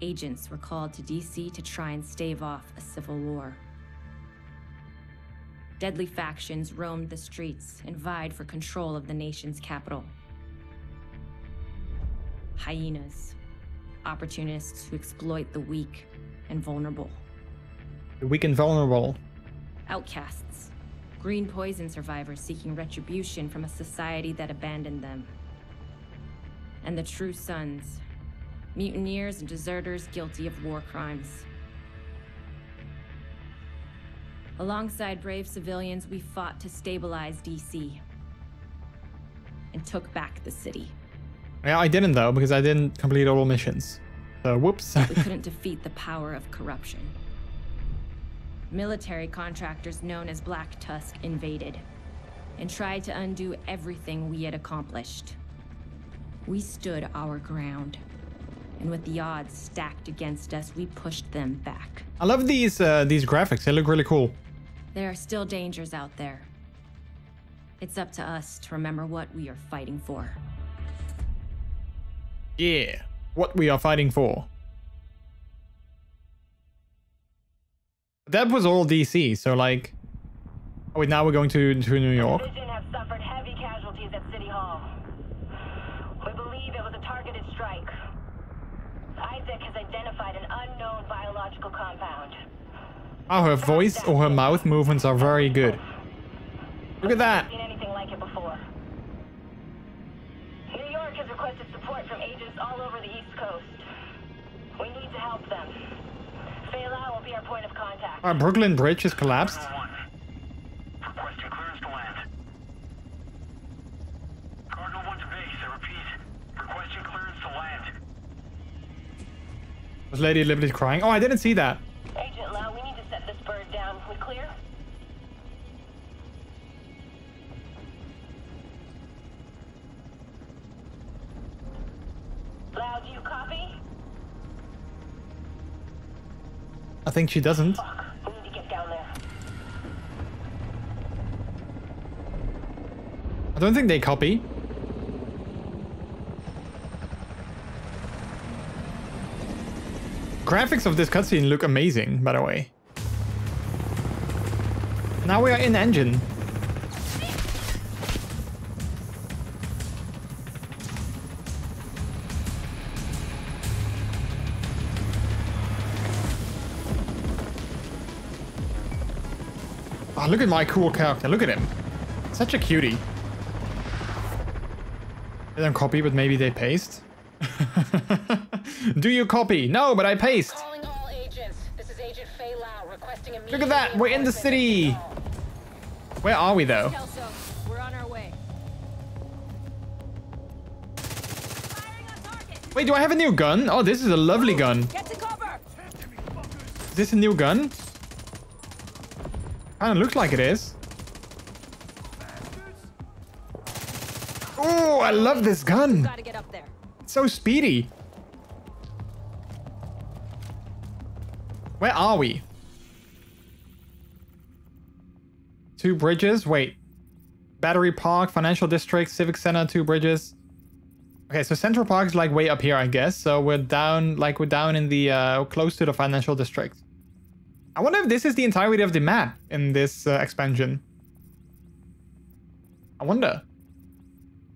Agents were called to DC to try and stave off a civil war. Deadly factions roamed the streets and vied for control of the nation's capital. Hyenas, opportunists who exploit the weak and vulnerable. The weak and vulnerable. Outcasts, green poison survivors seeking retribution from a society that abandoned them. And the true sons, mutineers and deserters guilty of war crimes. Alongside brave civilians, we fought to stabilize DC and took back the city. Yeah, I didn't though because I didn't complete all missions. So whoops. We couldn't defeat the power of corruption. Military contractors known as Black Tusk invaded and tried to undo everything we had accomplished. We stood our ground, and with the odds stacked against us, we pushed them back. I love these uh, these graphics. They look really cool. There are still dangers out there. It's up to us to remember what we are fighting for. Yeah, what we are fighting for. That was all DC. So like, oh wait, now we're going to to New York. Division have suffered heavy casualties at City Hall. We believe it was a targeted strike. ISAC has identified an unknown biological compound. Oh, her voice or her mouth movements are very good. Look at that. Our Brooklyn Bridge has collapsed. Requesting clearance to land. Cardinal 1 to base, I repeat. Requesting clearance to land. Was Lady Liberty crying? Oh, I didn't see that. Agent Lau, we need to set this bird down. We clear? Lau, do you copy? I think she doesn't. Fuck. We need to get down there. I don't think they copy. Graphics of this cutscene look amazing, by the way. Now we are in engine. Oh, look at my cool character. Look at him. Such a cutie. They don't copy, but maybe they paste. Do you copy? No, but I paste. All agents. This is Agent Lau requesting Look at that. We're in the city. Where are we though? We're on our way. Wait, do I have a new gun? Oh, this is a lovely gun. Get to cover! Is this a new gun? Kinda looks like it is. Oh, I love this gun. Gotta get up there. It's so speedy. Where are we? Two bridges? Wait. Battery Park, Financial District, Civic Center, two bridges. Okay, so Central Park is like way up here, I guess. So we're down, like we're down in the, uh, close to the Financial District. I wonder if this is the entirety of the map in this uh, expansion. I wonder.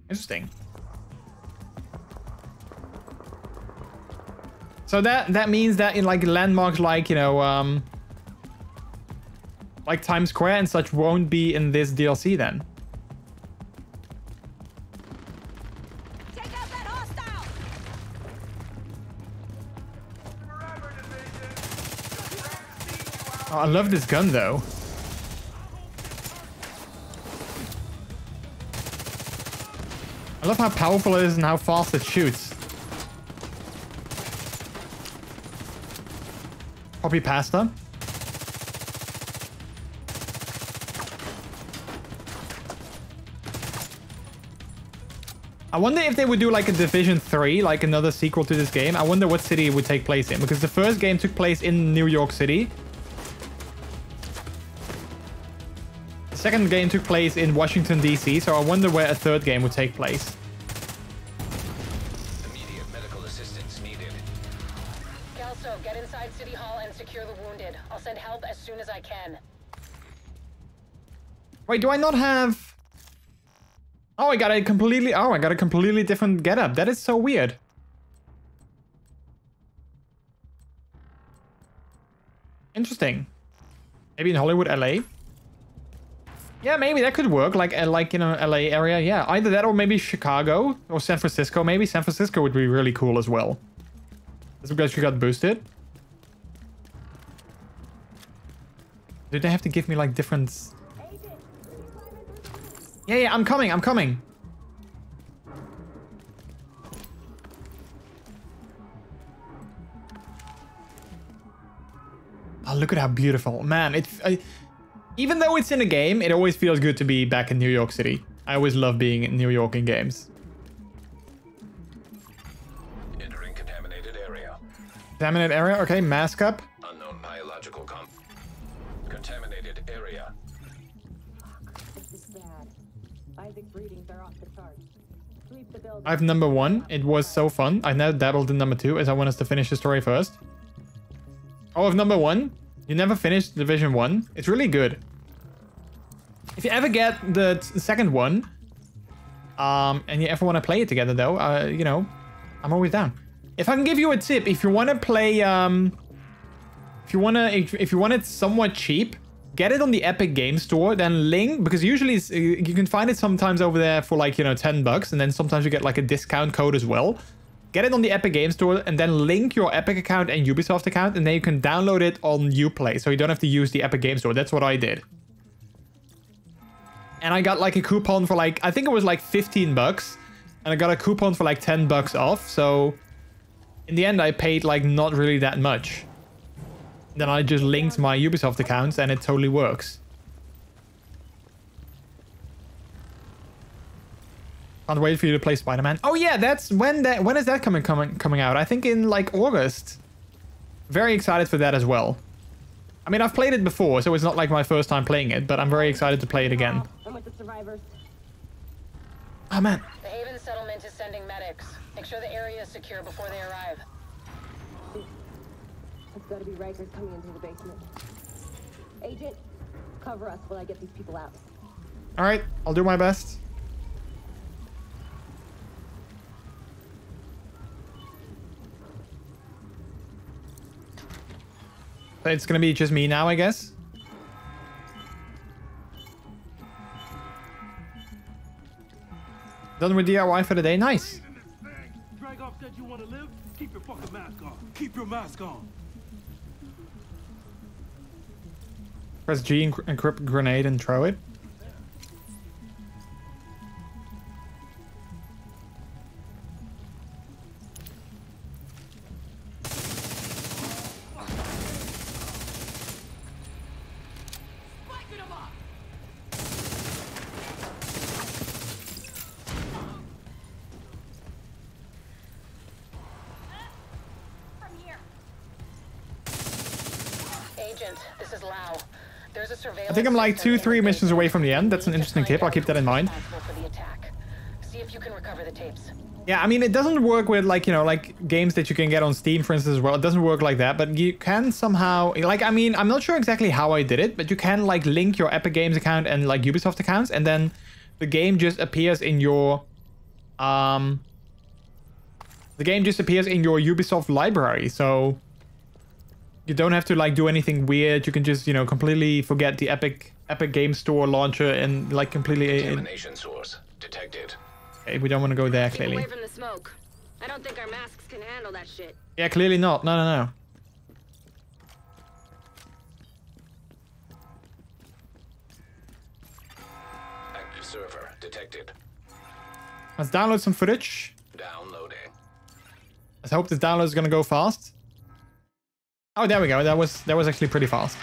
Interesting. So that that means that in like landmarks like, you know, um like Times Square and such won't be in this DLC then. Take out that hostile! Oh, I love this gun though. I love how powerful it is and how fast it shoots. Copy pasta. I wonder if they would do like a Division 3, like another sequel to this game. I wonder what city it would take place in. Because the first game took place in New York City. Second game took place in Washington, D.C. So I wonder where a third game would take place. Immediate medical assistance needed. Kelso, get inside City Hall and secure the wounded. I'll send help as soon as I can. Wait, do I not have... Oh, I got a completely... Oh, I got a completely different getup. That is so weird. Interesting. Maybe in Hollywood, LA? Yeah, maybe that could work. Like, uh, like in a LA area. Yeah, either that or maybe Chicago or San Francisco. Maybe San Francisco would be really cool as well. That's because you got boosted. Do they have to give me like different... Yeah, yeah, I'm coming, I'm coming. Oh, look at how beautiful. Man, it, I, even though it's in a game, it always feels good to be back in New York City. I always love being in New York in games. Entering contaminated area. Contaminated area, okay, mask up. Unknown biological com. Contaminated area. This is sad. ISAC's readings are off the charts. Sweep the building. I have number one. It was so fun. I now dabbled in number two as I want us to finish the story first. Oh, of number one? You never finished Division 1? It's really good. If you ever get the second one, um, and you ever want to play it together though, uh, you know, I'm always down. If I can give you a tip, if you want to play, um, if you want to, if, if you want it somewhat cheap, get it on the Epic Game Store, then link, because usually uh, you can find it sometimes over there for like, you know, 10 bucks, and then sometimes you get like a discount code as well. Get it on the Epic Game Store, and then link your Epic account and Ubisoft account, and then you can download it on Uplay, so you don't have to use the Epic Game Store. That's what I did. And I got like a coupon for like, I think it was like 15 bucks, and I got a coupon for like 10 bucks off, so in the end I paid like not really that much. Then I just linked my Ubisoft accounts, and it totally works. Can't wait for you to play Spider-Man. Oh yeah, that's when that when is that coming coming coming out? I think in like August. Very excited for that as well. I mean, I've played it before, so it's not like my first time playing it, but I'm very excited to play it again. I'm with the survivors. Oh man. The Haven settlement is sending medics. Make sure the area is secure before they arrive. It's gotta be Rikers coming into the basement. Agent, cover us while I get these people out. All right, I'll do my best. It's gonna be just me now, I guess. Done with DIY for the day. Nice. Drag said you want to live? Keep your fucking mask on. Keep your mask on. Press G and encrypt grenade and throw it. Think I'm like two, three missions away from the end. That's an interesting tip. I'll keep that in mind. responsible for the attack. See if you can recover the tapes. Yeah, I mean, it doesn't work with like, you know, like games that you can get on Steam, for instance, as well. It doesn't work like that, but you can somehow, like, I mean, I'm not sure exactly how I did it, but you can like link your Epic Games account and like Ubisoft accounts, and then the game just appears in your, um, the game just appears in your Ubisoft library. So you don't have to like do anything weird. You can just, you know, completely forget the Epic Epic Game Store launcher and like completely. Uh, Contamination source detected. Okay, we don't want to go there Keep clearly. away from the smoke. I don't think our masks can handle that shit. Yeah, clearly not. No, no, no. Active server detected. Let's download some footage. Downloading. Let's hope this download is gonna go fast. Oh, there we go. That was that was actually pretty fast.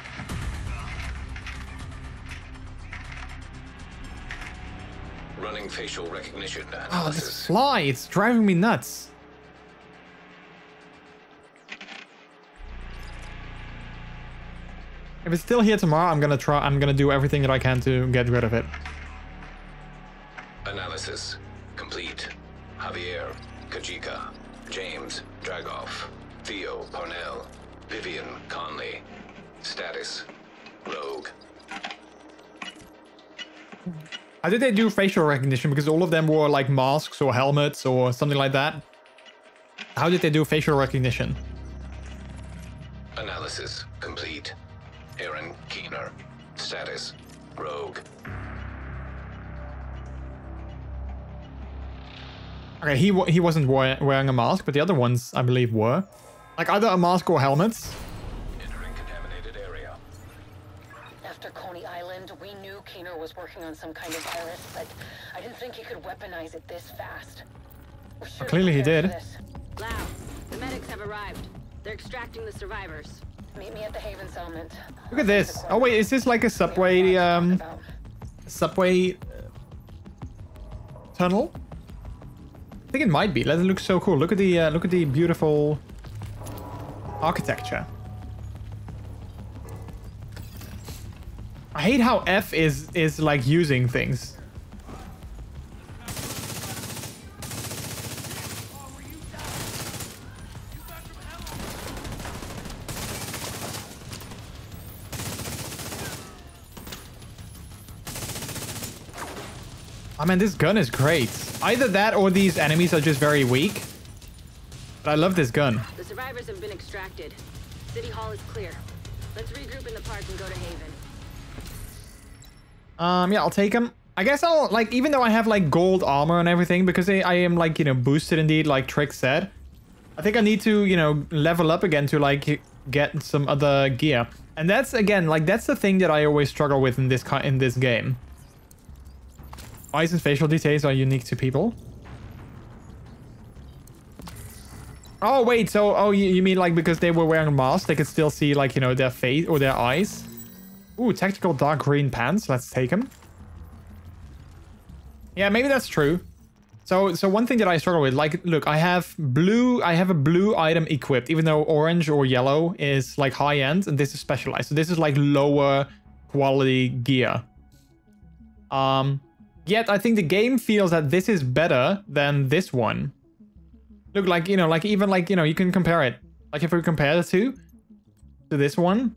Running facial recognition Oh, analysis. this fly! It's driving me nuts. If it's still here tomorrow, I'm gonna try. I'm gonna do everything that I can to get rid of it. Analysis complete. Javier, Kajika, James, Dragov, Theo, Parnell, Vivian, Conley. Status, Rogue. How did they do facial recognition? Because all of them wore like masks or helmets or something like that. How did they do facial recognition? Analysis complete. Aaron Keener. Status, Rogue. Okay, he he wasn't wearing a mask, but the other ones, I believe, were. Like either a mask or helmets. Entering contaminated area. After Coney Island, we knew Keener was working on some kind of virus, but I didn't think he could weaponize it this fast. We should have clearly he did. for. Lau, the medics have arrived. They're extracting the survivors. Meet me at the Haven settlement. Look at this. Oh wait, is this like a subway um subway uh, tunnel? I think it might be. That looks so cool. Look at the uh, look at the beautiful architecture. I hate how F is is like using things. Ah, I mean, this gun is great. Either that or these enemies are just very weak. But I love this gun. The survivors have been extracted. City Hall is clear. Let's regroup in the park and go to Haven. Um, yeah, I'll take him. I guess I'll, like, even though I have, like, gold armor and everything, because I, I am, like, you know, boosted indeed, like Trick said, I think I need to, you know, level up again to like get some other gear. And that's again, like that's the thing that I always struggle with in this in this game. Eyes and facial details are unique to people. Oh wait, so oh you, you mean like because they were wearing masks, they could still see like you know their face or their eyes? Ooh, tactical dark green pants. Let's take them. Yeah, maybe that's true. So, so one thing that I struggle with, like, look, I have blue, I have a blue item equipped, even though orange or yellow is like high end, and this is specialized. So this is like lower quality gear. Um, yet I think the game feels that this is better than this one. Look, like, you know, like even like, you know, you can compare it. Like if we compare the two to this one,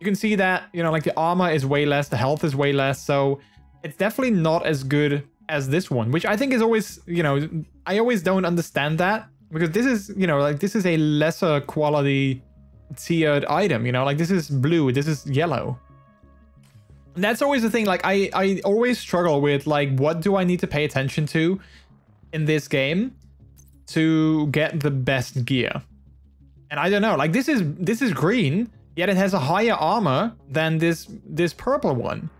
you can see that, you know, like the armor is way less, the health is way less. So it's definitely not as good as this one, which I think is always, you know, I always don't understand that because this is, you know, like this is a lesser quality tiered item, you know, like this is blue, this is yellow. And that's always the thing, like I, I always struggle with like, what do I need to pay attention to in this game to get the best gear? And I don't know, like this is, this is green, yet it has a higher armor than this, this purple one.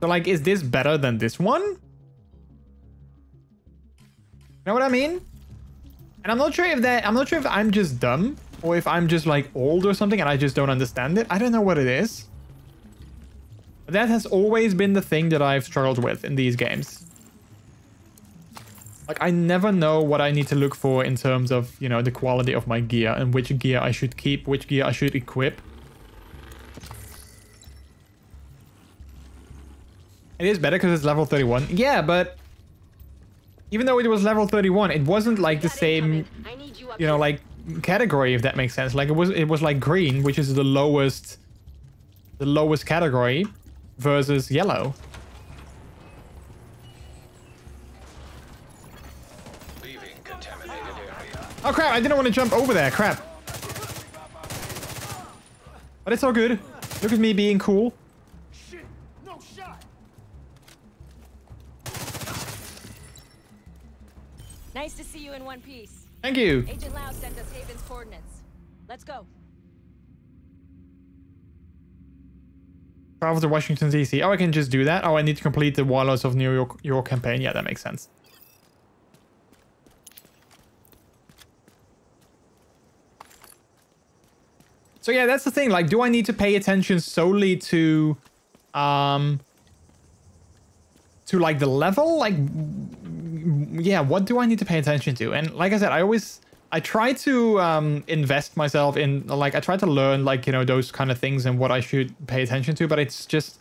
So like, is this better than this one? You know what I mean? And I'm not sure if that, I'm not sure if I'm just dumb or if I'm just like old or something and I just don't understand it. I don't know what it is. But that has always been the thing that I've struggled with in these games. Like I never know what I need to look for in terms of, you know, the quality of my gear and which gear I should keep, which gear I should equip. It is better because it's level 31. Yeah, but even though it was level 31, it wasn't like the same, you know, like category, if that makes sense. Like it was, it was like green, which is the lowest, the lowest category versus yellow. Oh crap, I didn't want to jump over there, crap. But it's all good. Look at me being cool. Nice to see you in one piece. Thank you. Agent Lau sent us Haven's coordinates. Let's go. Travel to Washington, D.C. Oh, I can just do that? Oh, I need to complete the Warlords of New York, York campaign. Yeah, that makes sense. So yeah, that's the thing. Like, do I need to pay attention solely to, um, to like the level? Like, yeah, what do I need to pay attention to? And like I said, I always, I try to um, invest myself in, like, I try to learn, like, you know, those kind of things and what I should pay attention to, but it's just,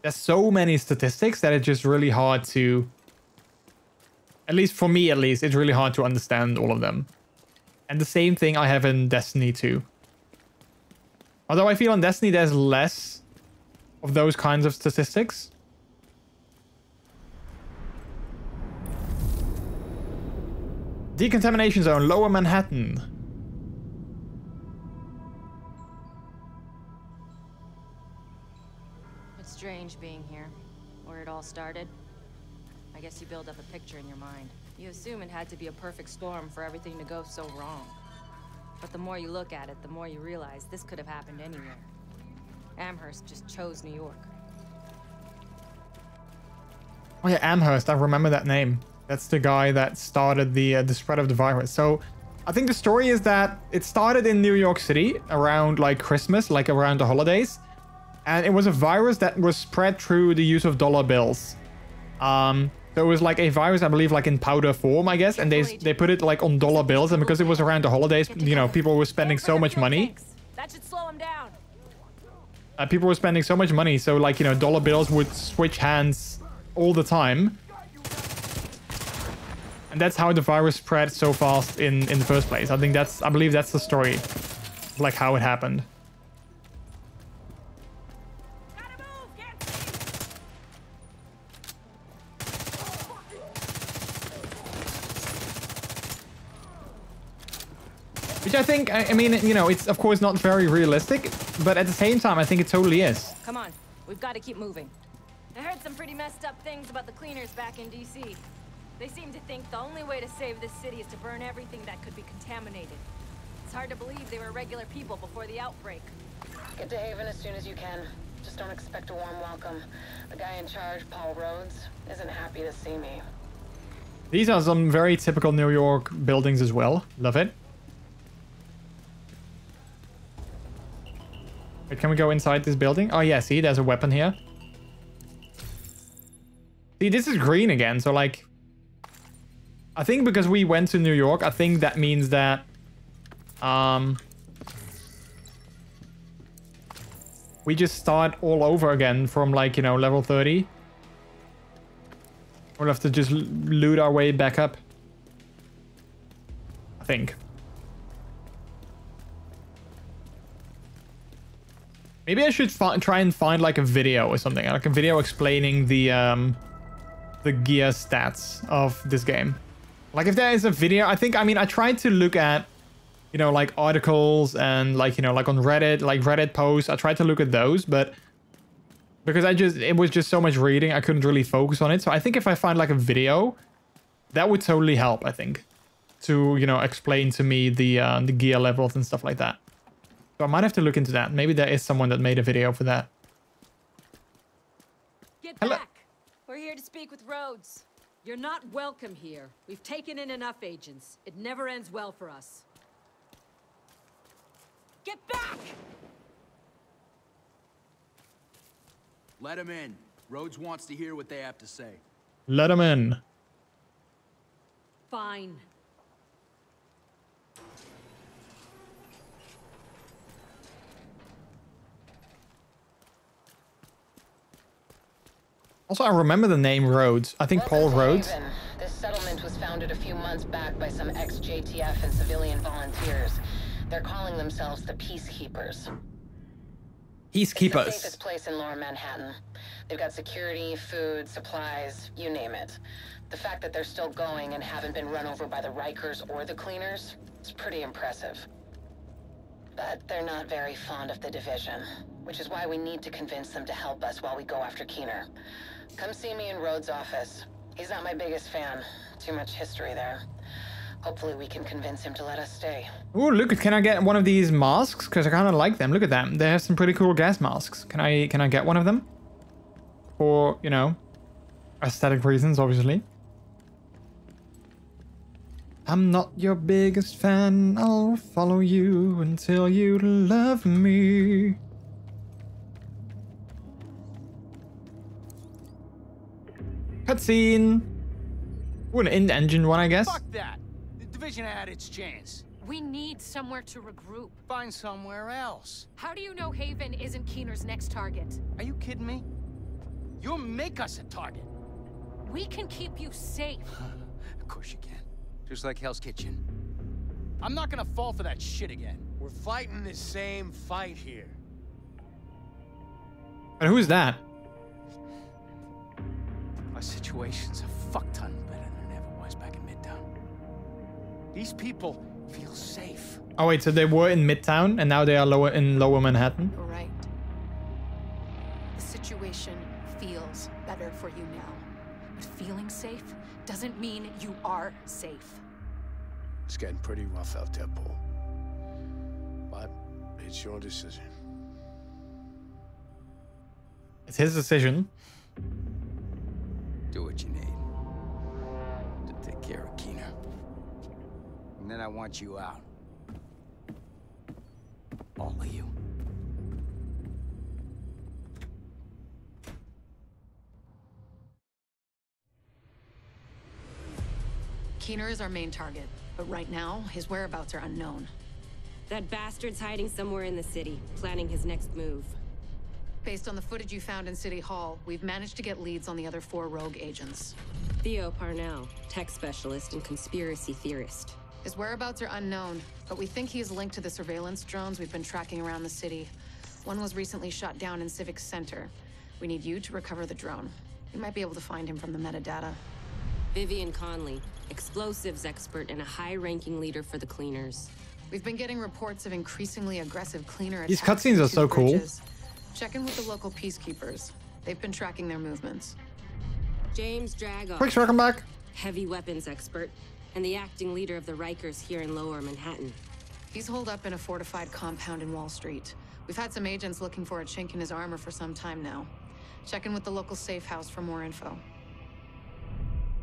there's so many statistics that it's just really hard to, at least for me, at least, it's really hard to understand all of them. And the same thing I have in Destiny 2. Although I feel on Destiny there's less of those kinds of statistics. Decontamination zone, Lower Manhattan. It's strange being here. Where it all started. I guess you build up a picture in your mind. You assume it had to be a perfect storm for everything to go so wrong. But the more you look at it, the more you realize this could have happened anywhere. Amherst just chose New York. Oh yeah, Amherst. I remember that name. That's the guy that started the uh, the spread of the virus. So I think the story is that it started in New York City around like Christmas, like around the holidays. And it was a virus that was spread through the use of dollar bills. Um, so it was like a virus, I believe, like in powder form, I guess. And they they put it like on dollar bills. And because it was around the holidays, you know, people were spending so much money. That should slow him down. Uh, people were spending so much money. So like, you know, dollar bills would switch hands all the time. And that's how the virus spread so fast in, in the first place. I think that's, I believe that's the story. Like how it happened. Which I think, I, I mean, you know, it's of course not very realistic, but at the same time, I think it totally is. Come on, we've got to keep moving. I heard some pretty messed up things about the cleaners back in D.C. They seem to think the only way to save this city is to burn everything that could be contaminated. It's hard to believe they were regular people before the outbreak. Get to Haven as soon as you can. Just don't expect a warm welcome. The guy in charge, Paul Rhodes, isn't happy to see me. These are some very typical New York buildings as well. Love it. Wait, can we go inside this building? Oh yeah, see, there's a weapon here. See, this is green again, so like... I think because we went to New York, I think that means that... Um... We just start all over again from like, you know, level 30. We'll have to just loot our way back up. I think. Maybe I should try and find like a video or something, like a video explaining the um, the gear stats of this game. Like if there is a video, I think, I mean, I tried to look at, you know, like articles and like, you know, like on Reddit, like Reddit posts. I tried to look at those, but because I just, it was just so much reading, I couldn't really focus on it. So I think if I find like a video, that would totally help, I think, to, you know, explain to me the, uh, the gear levels and stuff like that. So I might have to look into that. Maybe there is someone that made a video for that. Get Hello. back! We're here to speak with Rhodes. You're not welcome here. We've taken in enough agents. It never ends well for us. Get back! Let him in. Rhodes wants to hear what they have to say. Let him in. Fine. Also, I remember the name Rhodes. I think Paul Rhodes. This settlement was founded a few months back by some ex-JTF and civilian volunteers. They're calling themselves the Peacekeepers. It's the Peacekeepers. safest place in lower Manhattan. They've got security, food, supplies, you name it. The fact that they're still going and haven't been run over by the Rikers or the cleaners is pretty impressive. But they're not very fond of the division, which is why we need to convince them to help us while we go after Keener. Come see me in Rhodes' office. He's not my biggest fan. Too much history there. Hopefully we can convince him to let us stay. Ooh, look, can I get one of these masks? Because I kind of like them. Look at them. They have some pretty cool gas masks. Can I can I get one of them? For, you know, aesthetic reasons, obviously. I'm not your biggest fan. I'll follow you until you love me. Cutscene. Ooh, an in-engine one, I guess. Fuck that. The division had its chance. We need somewhere to regroup. Find somewhere else. How do you know Haven isn't Keener's next target? Are you kidding me? You'll make us a target. We can keep you safe. Of course you can. Just like Hell's Kitchen. I'm not gonna fall for that shit again. We're fighting the same fight here. And who's that? Our situation's a fuck ton better than it ever was back in Midtown. These people feel safe. Oh wait, so they were in Midtown and now they are lower in Lower Manhattan. Right. The situation feels better for you now. But feeling safe doesn't mean you are safe. It's getting pretty rough out there, Paul. But it's your decision. It's his decision. Do what you need to take care of Keener. And then I want you out. All of you. Keener is our main target, but right now, his whereabouts are unknown. That bastard's hiding somewhere in the city, planning his next move. Based on the footage you found in City Hall, we've managed to get leads on the other four rogue agents. Theo Parnell, tech specialist and conspiracy theorist. His whereabouts are unknown, but we think he is linked to the surveillance drones we've been tracking around the city. One was recently shot down in Civic Center. We need you to recover the drone. You might be able to find him from the metadata. Vivian Conley, explosives expert and a high-ranking leader for the cleaners. We've been getting reports of increasingly aggressive cleaner attacks. These cutscenes are so cool. bridges. Check in with the local peacekeepers. They've been tracking their movements. James Dragov. Quick, welcome back. heavy weapons expert, and the acting leader of the Rikers here in Lower Manhattan. He's holed up in a fortified compound in Wall Street. We've had some agents looking for a chink in his armor for some time now. Check in with the local safe house for more info.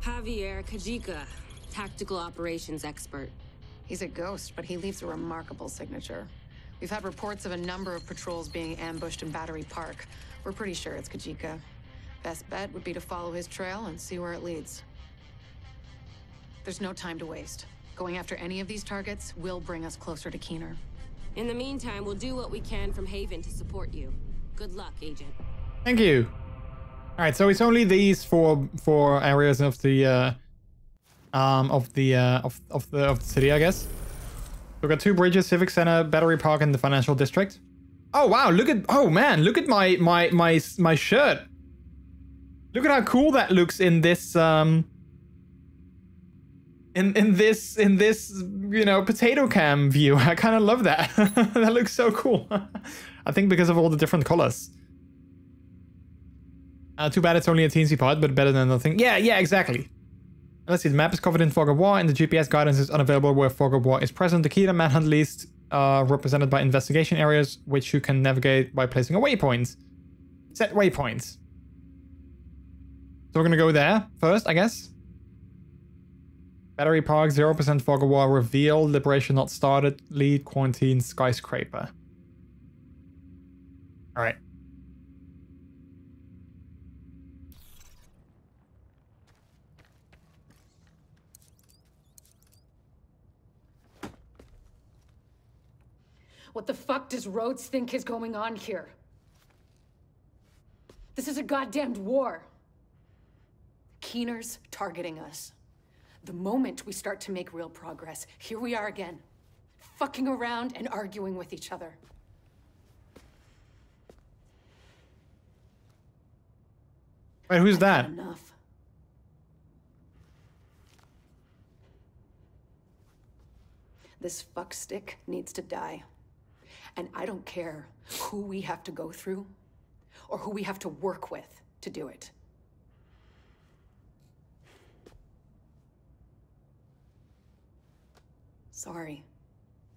Javier Kajika, tactical operations expert. He's a ghost, but he leaves a remarkable signature. We've had reports of a number of patrols being ambushed in Battery Park. We're pretty sure it's Kajika. Best bet would be to follow his trail and see where it leads. There's no time to waste. Going after any of these targets will bring us closer to Keener. In the meantime, we'll do what we can from Haven to support you. Good luck, Agent. Thank you. All right, so it's only these four four areas of the uh, um of the uh, of of the of the city, I guess. We've got two bridges, Civic Center, Battery Park, and the Financial District. Oh wow! Look at oh man! Look at my my my my shirt. Look at how cool that looks in this um in in this in this you know potato cam view. I kind of love that. that looks so cool. I think because of all the different colors. Uh, too bad it's only a teensy part, but better than nothing. Yeah, yeah, exactly. Let's see, the map is covered in fog of war, and the GPS guidance is unavailable where fog of war is present. The key to manhunt list are represented by investigation areas, which you can navigate by placing a waypoint. Set waypoints. So we're gonna go there first, I guess. Battery Park, 0% fog of war, reveal, liberation not started, lead, quarantine, skyscraper. Alright. What the fuck does Rhodes think is going on here? This is a goddamned war. Keener's targeting us. The moment we start to make real progress, here we are again. Fucking around and arguing with each other. Wait, who's that? Enough. This fuckstick needs to die. And I don't care who we have to go through or who we have to work with to do it. Sorry.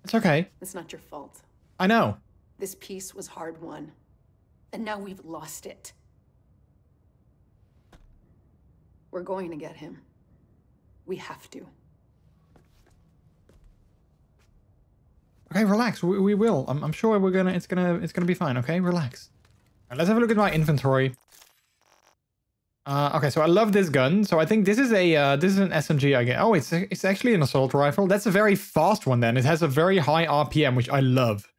It's okay. It's not your fault. I know. This peace was hard won. And now we've lost it. We're going to get him. We have to. Okay, relax. We, we will. I'm, I'm sure we're gonna. It's gonna. It's gonna be fine. Okay, relax. Right, let's have a look at my inventory. Uh, okay, so I love this gun. So I think this is a uh, this is an SMG. I get. Oh, it's it's actually an assault rifle. That's a very fast one. Then it has a very high RPM, which I love.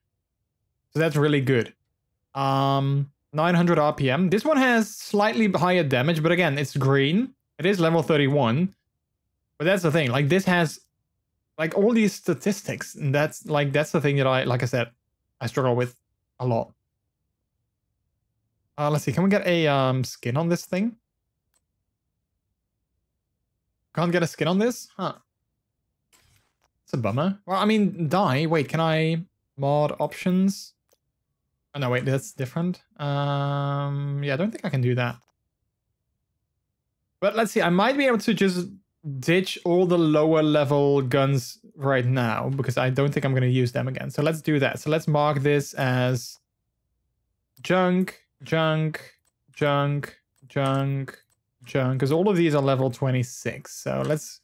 So that's really good. Um, 900 RPM. This one has slightly higher damage, but again, it's green. It is level 31. But that's the thing. Like this has like all these statistics and that's like that's the thing that i like i said i struggle with a lot. Uh let's see can we get a um skin on this thing? Can't get a skin on this? Huh. It's a bummer. Well i mean die wait can i mod options? Oh no wait that's different. Um yeah i don't think i can do that. But let's see i might be able to just ditch all the lower level guns right now because I don't think I'm going to use them again. So let's do that. So let's mark this as junk, junk, junk, junk, junk, because all of these are level 26. So let's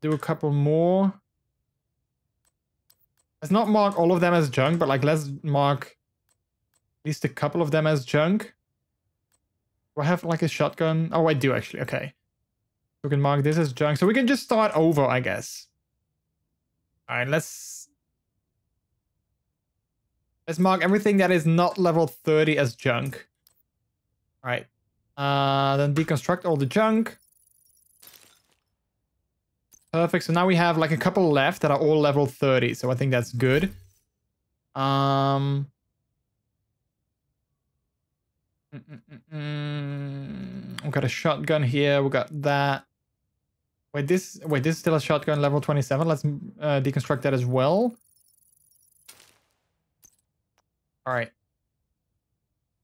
do a couple more. Let's not mark all of them as junk, but like let's mark at least a couple of them as junk. Do I have like a shotgun? Oh, I do actually. Okay. We can mark this as junk. So we can just start over, I guess. All right, let's... Let's mark everything that is not level 30 as junk. All right. Uh, then deconstruct all the junk. Perfect. So now we have like a couple left that are all level 30. So I think that's good. Um... Mm -mm -mm we got a shotgun here. We got that. Wait, this wait, this is still a shotgun level 27. Let's uh, deconstruct that as well. All right.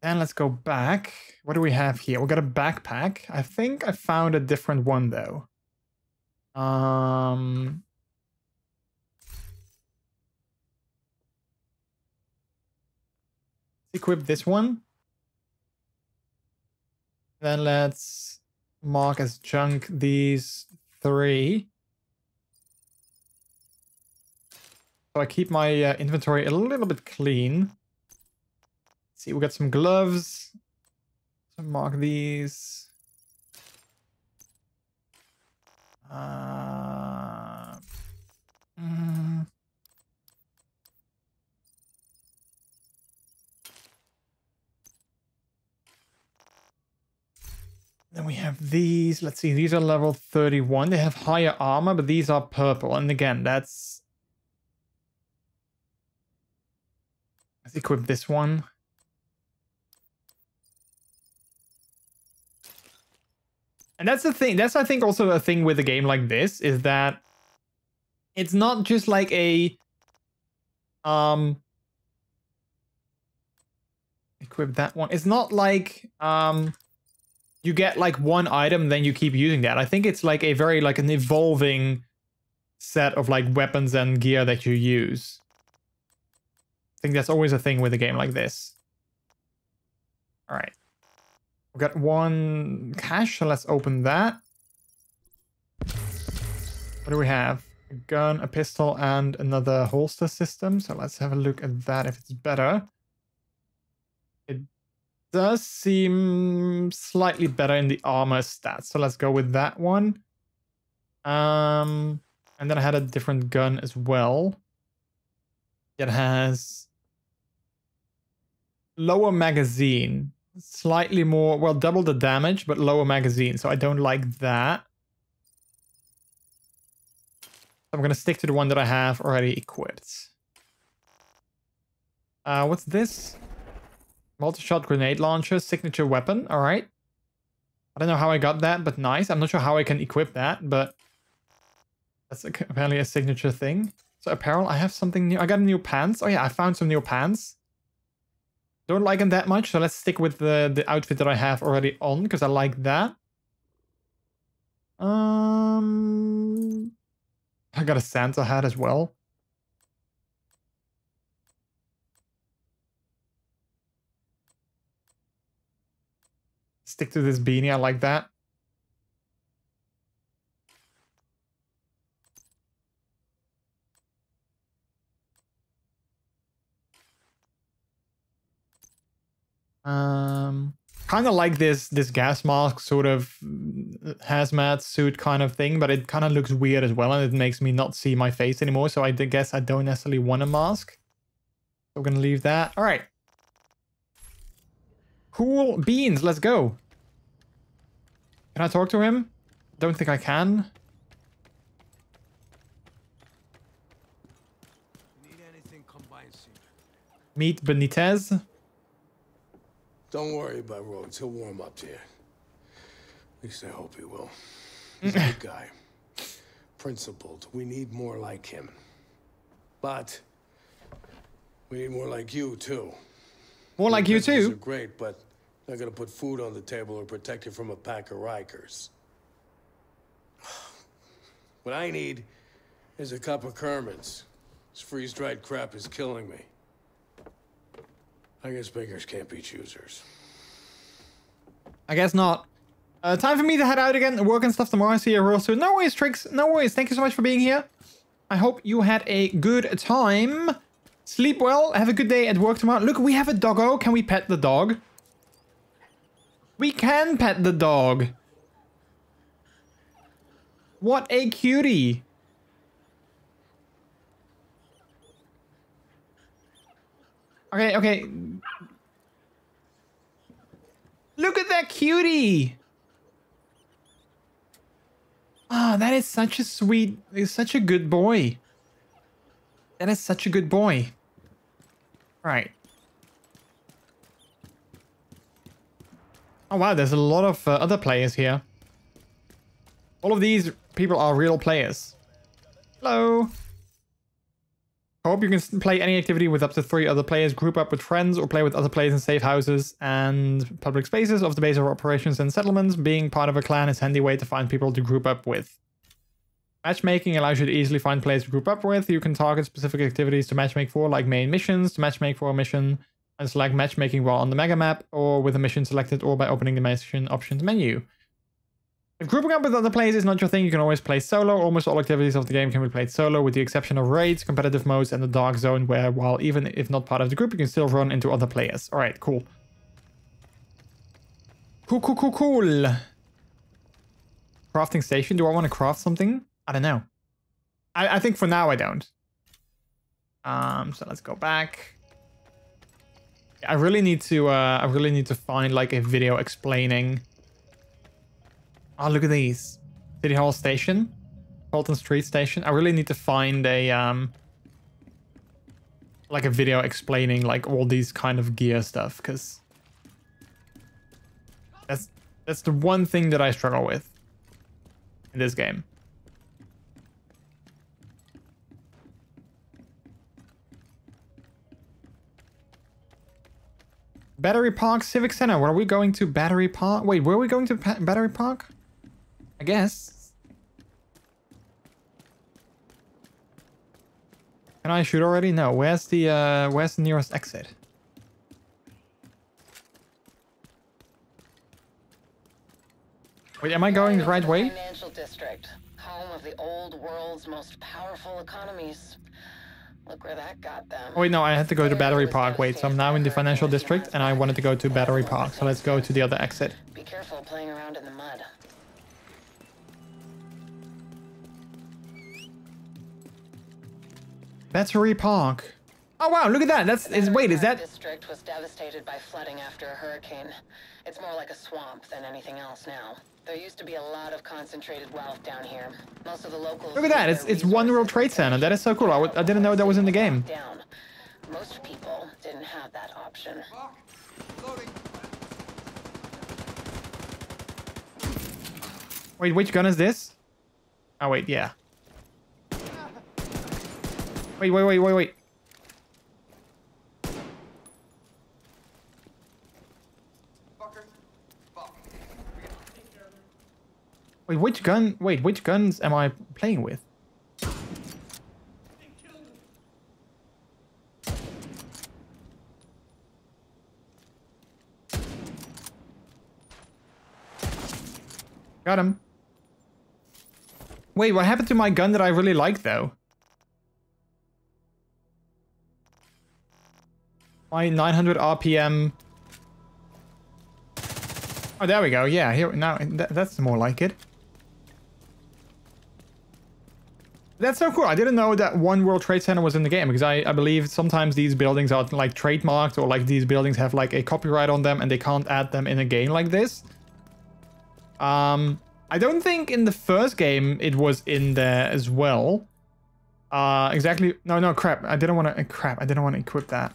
Then let's go back. What do we have here? We got a backpack. I think I found a different one though. Um, equip this one. Then let's mark as junk these three. So I keep my uh, inventory a little bit clean. Let's see, we got some gloves. So mark these. Uh, Then we have these. Let's see, these are level 31. They have higher armor, but these are purple. And again, that's... Let's equip this one. And that's the thing. That's, I think, also a thing with a game like this, is that it's not just like a... Um... Equip that one. It's not like... Um you get like one item then you keep using that. I think it's like a very like an evolving set of like weapons and gear that you use. I think that's always a thing with a game like this. All right we've got one cache so let's open that. What do we have? A gun a pistol and another holster system so let's have a look at that if it's better does seem slightly better in the armor stats. So let's go with that one. Um, and then I had a different gun as well. It has lower magazine, slightly more, well, double the damage, but lower magazine. So I don't like that. I'm going to stick to the one that I have already equipped. Uh, what's this? Multi-shot grenade launcher, signature weapon. All right. I don't know how I got that, but nice. I'm not sure how I can equip that, but that's apparently a signature thing. So apparel, I have something new. I got new pants. Oh yeah, I found some new pants. Don't like them that much, so let's stick with the, the outfit that I have already on, because I like that. Um, I got a Santa hat as well. Stick to this beanie. I like that. Um, kind of like this this gas mask sort of hazmat suit kind of thing, but it kind of looks weird as well, and it makes me not see my face anymore. So I guess I don't necessarily want a mask. So we're gonna leave that. All right. Cool beans. Let's go. Can I talk to him? Don't think I can. Meet Benitez. Don't worry about Rhodes. He'll warm up to you. At least I hope he will. He's a good guy. Principled. We need more like him. But we need more like you, too. More like you, too? Are great, but not gonna put food on the table or protect you from a pack of Rikers. What I need is a cup of Kerman's. This freeze-dried crap is killing me. I guess beggars can't be choosers. I guess not. Uh, time for me to head out again, work and stuff tomorrow. See you real soon. No worries, Tricks. No worries. Thank you so much for being here. I hope you had a good time. Sleep well. Have a good day at work tomorrow. Look, we have a doggo. Can we pet the dog? We can pet the dog. What a cutie. Okay, okay. Look at that cutie. Ah, that is such a sweet, is such a good boy. That is such a good boy. Right. Oh wow, there's a lot of uh, other players here. All of these people are real players. Hello. Hope you can play any activity with up to three other players, group up with friends, or play with other players in safe houses and public spaces of the base of operations and settlements. Being part of a clan is a handy way to find people to group up with. Matchmaking allows you to easily find players to group up with. You can target specific activities to matchmake for, like main missions, to matchmake for a mission, and select matchmaking while on the mega map, or with a mission selected, or by opening the mission options menu. If grouping up with other players is not your thing, you can always play solo. Almost all activities of the game can be played solo, with the exception of raids, competitive modes, and the dark zone, where, while even if not part of the group, you can still run into other players. Alright, cool. Cool, cool, cool, cool. Crafting station. Do I want to craft something? I don't know. I, I think for now I don't. Um, so let's go back. I really need to, uh, I really need to find like a video explaining Oh, look at these. City Hall Station. Fulton Street Station. I really need to find a, um... Like a video explaining, like, all these kind of gear stuff, because... That's, that's the one thing that I struggle with. In this game. Battery Park Civic Center. Were we going to Battery Park? Wait, were we going to pa Battery Park? I guess. Can I shoot already? No. Where's the uh where's the nearest exit? Wait, am I going the right way? Financial district, home of the old world's most powerful economies. Look where that got them. Oh, wait, no, I had to go to Battery Park. Wait, so I'm now in the financial district and I wanted to go to Battery Park. So let's go to the other exit. Be careful playing around in the mud. Battery Park. Oh wow, look at that. That's is wait, is that district was devastated by flooding after a hurricane. It's more like a swamp than anything else now. There used to be a lot of concentrated wealth down here. Most of the locals Look at that. It's it's One World Trade Center. That is so cool. I w I didn't know that was in the game. down. Most people didn't have that option. Wait, which gun is this? Oh wait, yeah. Wait, wait, wait, wait, wait. Wait, which gun? Wait, which guns am I playing with? Got him. Wait, what happened to my gun that I really like though? My 900 RPM. Oh, there we go. Yeah, here now th that's more like it. That's so cool. I didn't know that One World Trade Center was in the game because I, I believe sometimes these buildings are like trademarked or like these buildings have like a copyright on them and they can't add them in a game like this. Um, I don't think in the first game it was in there as well. Uh, exactly. No, no, crap. I didn't want to. Crap. I didn't want to equip that.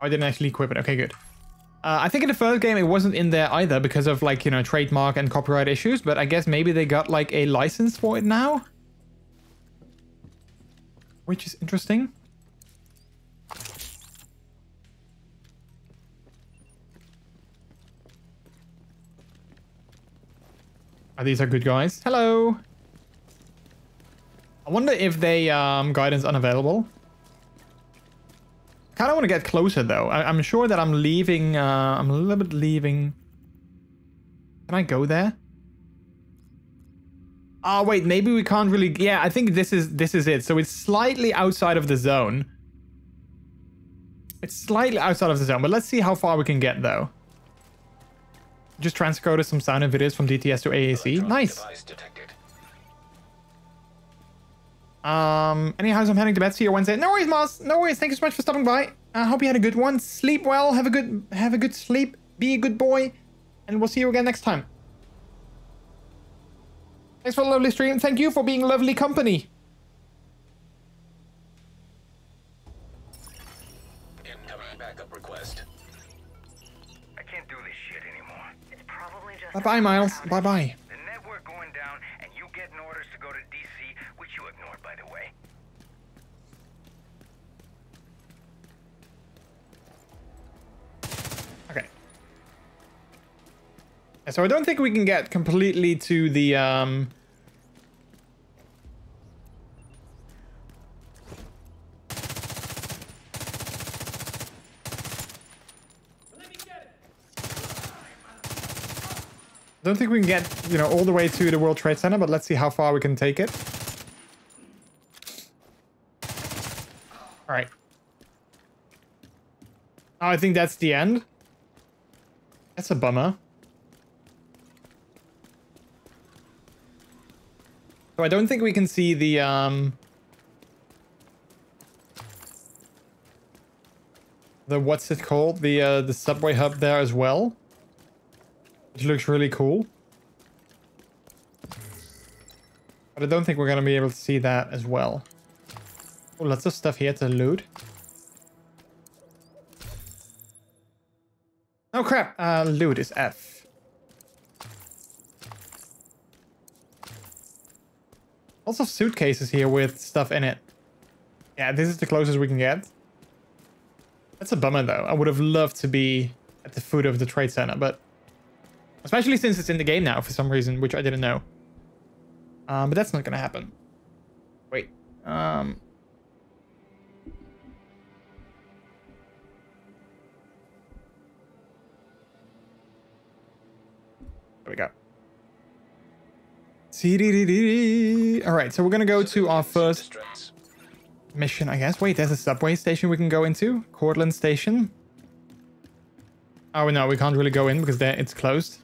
I didn't actually equip it. Okay, good. Uh, I think in the first game it wasn't in there either because of like, you know, trademark and copyright issues, but I guess maybe they got like a license for it now. Which is interesting. Oh, these are good guys. Hello. I wonder if they um guidance unavailable. Kind of want to get closer though. I am sure that I'm leaving. Uh, I'm a little bit leaving. Can I go there? Oh wait, maybe we can't really. Yeah, I think this is this is it. So it's slightly outside of the zone. It's slightly outside of the zone, but let's see how far we can get though. Just transcoded some sound and videos from DTS to AAC. Nice. Um, anyhow, I'm heading to bed. See you Wednesday. No worries, Mars. No worries. Thank you so much for stopping by. I hope you had a good one. Sleep well. Have a good have a good sleep. Be a good boy, and we'll see you again next time. Thanks for the lovely stream. Thank you for being lovely company. Incoming backup request. I can't do this shit anymore. It's probably just Bye bye, Miles. Bye bye. So I don't think we can get completely to the um don't think we can get, you know, all the way to the World Trade Center, but let's see how far we can take it. All right. Oh, I think that's the end. That's a bummer. So I don't think we can see the, um... The, what's it called? The, uh, the subway hub there as well. Which looks really cool. But I don't think we're going to be able to see that as well. Oh, lots of stuff here to loot. Oh crap, uh, loot is F. Lots of suitcases here with stuff in it. Yeah, this is the closest we can get. That's a bummer though. I would have loved to be at the foot of the trade center, but especially since it's in the game now for some reason, which I didn't know. Um, but that's not gonna happen. Wait. Um. There we go. All right, so we're gonna go to our first mission, I guess. Wait, there's a subway station we can go into. Cortlandt Station. Oh no, we can't really go in because it's closed.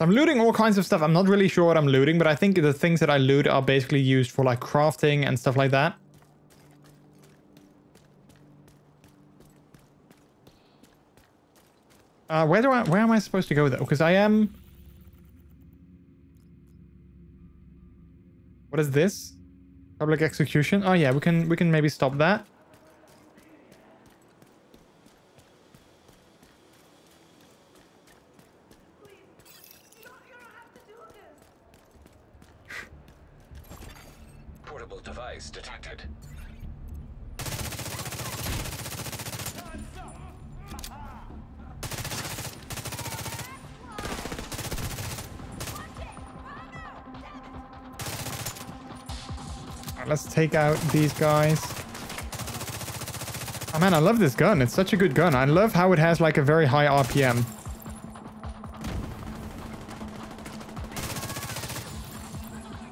I'm looting all kinds of stuff. I'm not really sure what I'm looting, but I think the things that I loot are basically used for like crafting and stuff like that. Uh, where do I, where am I supposed to go though? Because I am... What is this? Public execution? Oh yeah, we can, we can maybe stop that. Take out these guys. Oh man, I love this gun. It's such a good gun. I love how it has like a very high RPM.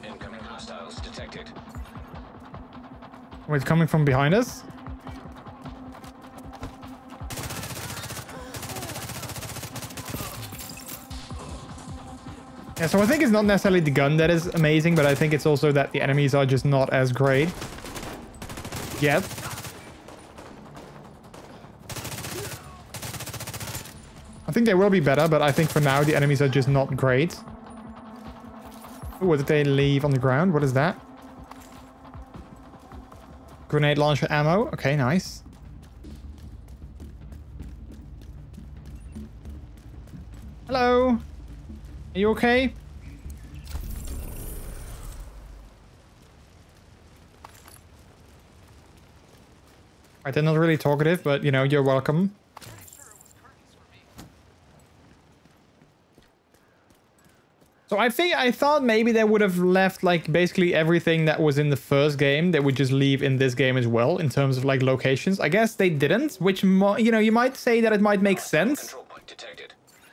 Incoming hostiles detected. Oh, Wait, coming from behind us? So I think it's not necessarily the gun that is amazing, but I think it's also that the enemies are just not as great. Yet. I think they will be better, but I think for now the enemies are just not great. What did they leave on the ground? What is that? Grenade launcher ammo. Okay, nice. You okay? Right, they're not really talkative, but you know, you're welcome. So I think I thought maybe they would have left like basically everything that was in the first game they would just leave in this game as well in terms of like locations. I guess they didn't, which you know, you might say that it might make sense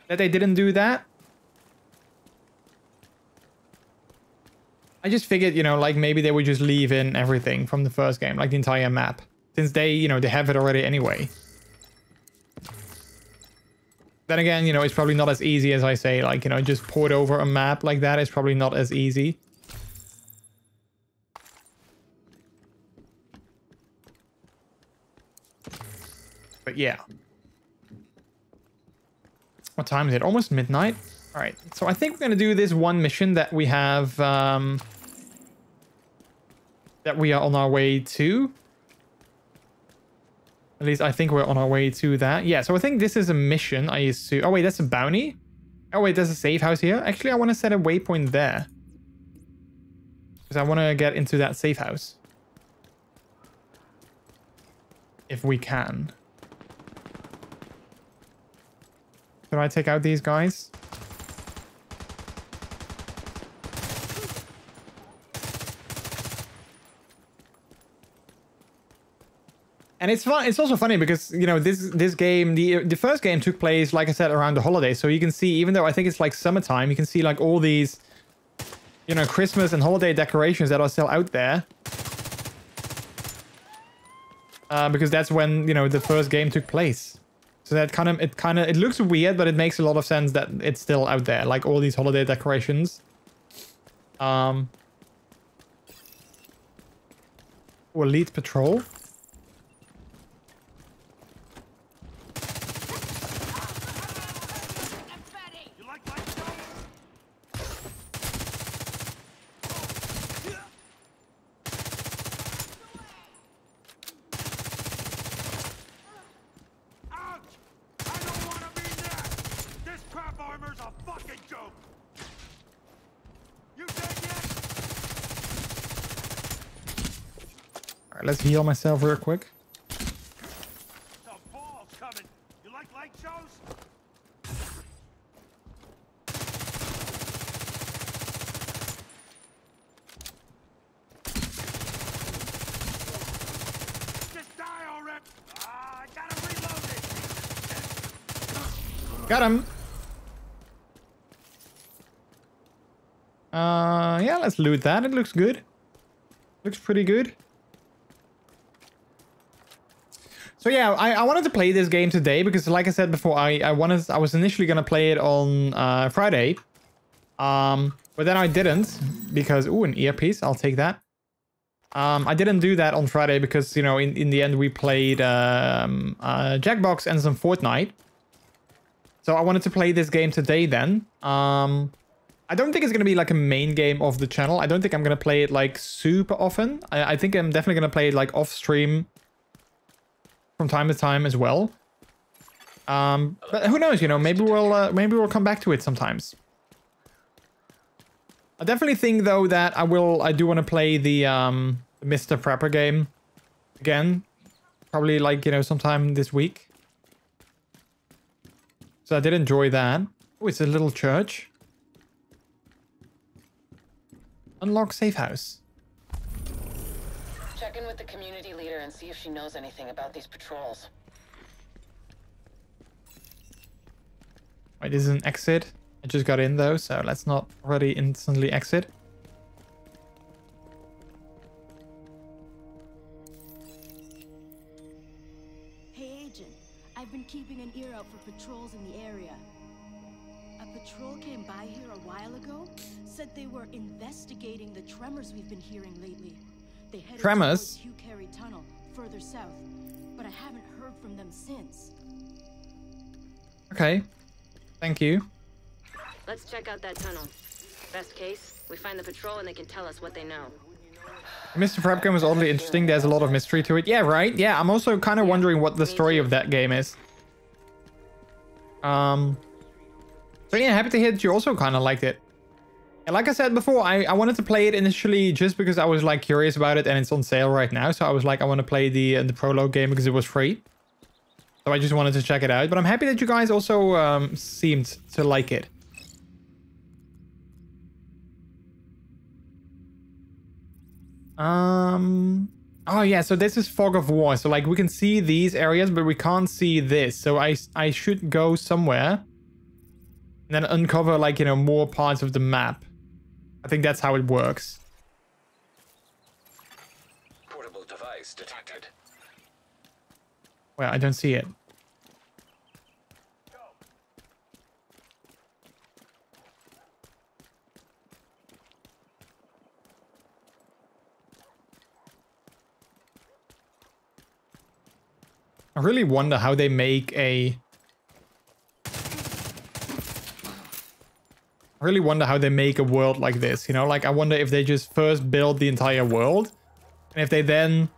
that they didn't do that. I just figured, you know, like maybe they would just leave in everything from the first game, like the entire map. Since they, you know, they have it already anyway. Then again, you know, it's probably not as easy as I say, like, you know, just port over a map like that is probably not as easy. But yeah. What time is it? Almost midnight? All right, so I think we're going to do this one mission that we have, um, that we are on our way to. At least I think we're on our way to that. Yeah, so I think this is a mission, I assume. Oh, wait, that's a bounty? Oh, wait, there's a safe house here? Actually, I want to set a waypoint there. Because I want to get into that safe house. If we can. Should I take out these guys? And it's fun. It's also funny because you know this this game, the the first game took place, like I said, around the holidays. So you can see, even though I think it's like summertime, you can see like all these, you know, Christmas and holiday decorations that are still out there. Uh, because that's when you know the first game took place. So that kind of it kind of it looks weird, but it makes a lot of sense that it's still out there, like all these holiday decorations. Um. Or lead patrol. This crap armor's a fucking joke! You dead yet? All right, let's heal myself real quick. Like light! Ah! Got him. Uh, yeah, let's loot that. It looks good. Looks pretty good. So yeah, I, I wanted to play this game today because like I said before, I, I wanted I was initially gonna play it on uh, Friday. Um, but then I didn't because ooh, an earpiece, I'll take that. Um, I didn't do that on Friday because you know in, in the end we played um, uh, Jackbox and some Fortnite. So I wanted to play this game today then. Um, I don't think it's going to be like a main game of the channel. I don't think I'm going to play it like super often. I, I think I'm definitely going to play it like off stream from time to time as well. Um, but who knows, you know, maybe we'll uh, maybe we'll come back to it sometimes. I definitely think though that I will I do want to play the um Mr. Prepper game again. Probably like, you know, sometime this week. So I did enjoy that. Oh, it's a little church. Unlock safe house. Check in with the community and see if she knows anything about these patrols. Wait, this is an exit. I just got in though, so let's not already instantly exit. Hey, Agent. I've been keeping an ear out for patrols in the area. A patrol came by here a while ago, said they were investigating the tremors we've been hearing lately. They headed Tremors? towards Hugh Carey Tunnel, further south, but I haven't heard from them since. Okay. Thank you. Let's check out that tunnel. Best case, we find the patrol and they can tell us what they know. Mr. Prep game is oddly interesting. There's a lot of mystery to it. Yeah, right? Yeah, I'm also kind of wondering what the story of that game is. Um, so yeah, happy to hear that you also kind of liked it. And like I said before, I, I wanted to play it initially just because I was like curious about it and it's on sale right now. So I was like, I want to play the, uh, the prologue game because it was free. So I just wanted to check it out. But I'm happy that you guys also um, seemed to like it. Um. Oh yeah, so this is fog of war. So like we can see these areas, but we can't see this. So I I should go somewhere and then uncover like you know more parts of the map. I think that's how it works. Portable device detected. Well, I don't see it. I really wonder how they make a... I really wonder how they make a world like this, you know? Like, I wonder if they just first build the entire world, and if they then,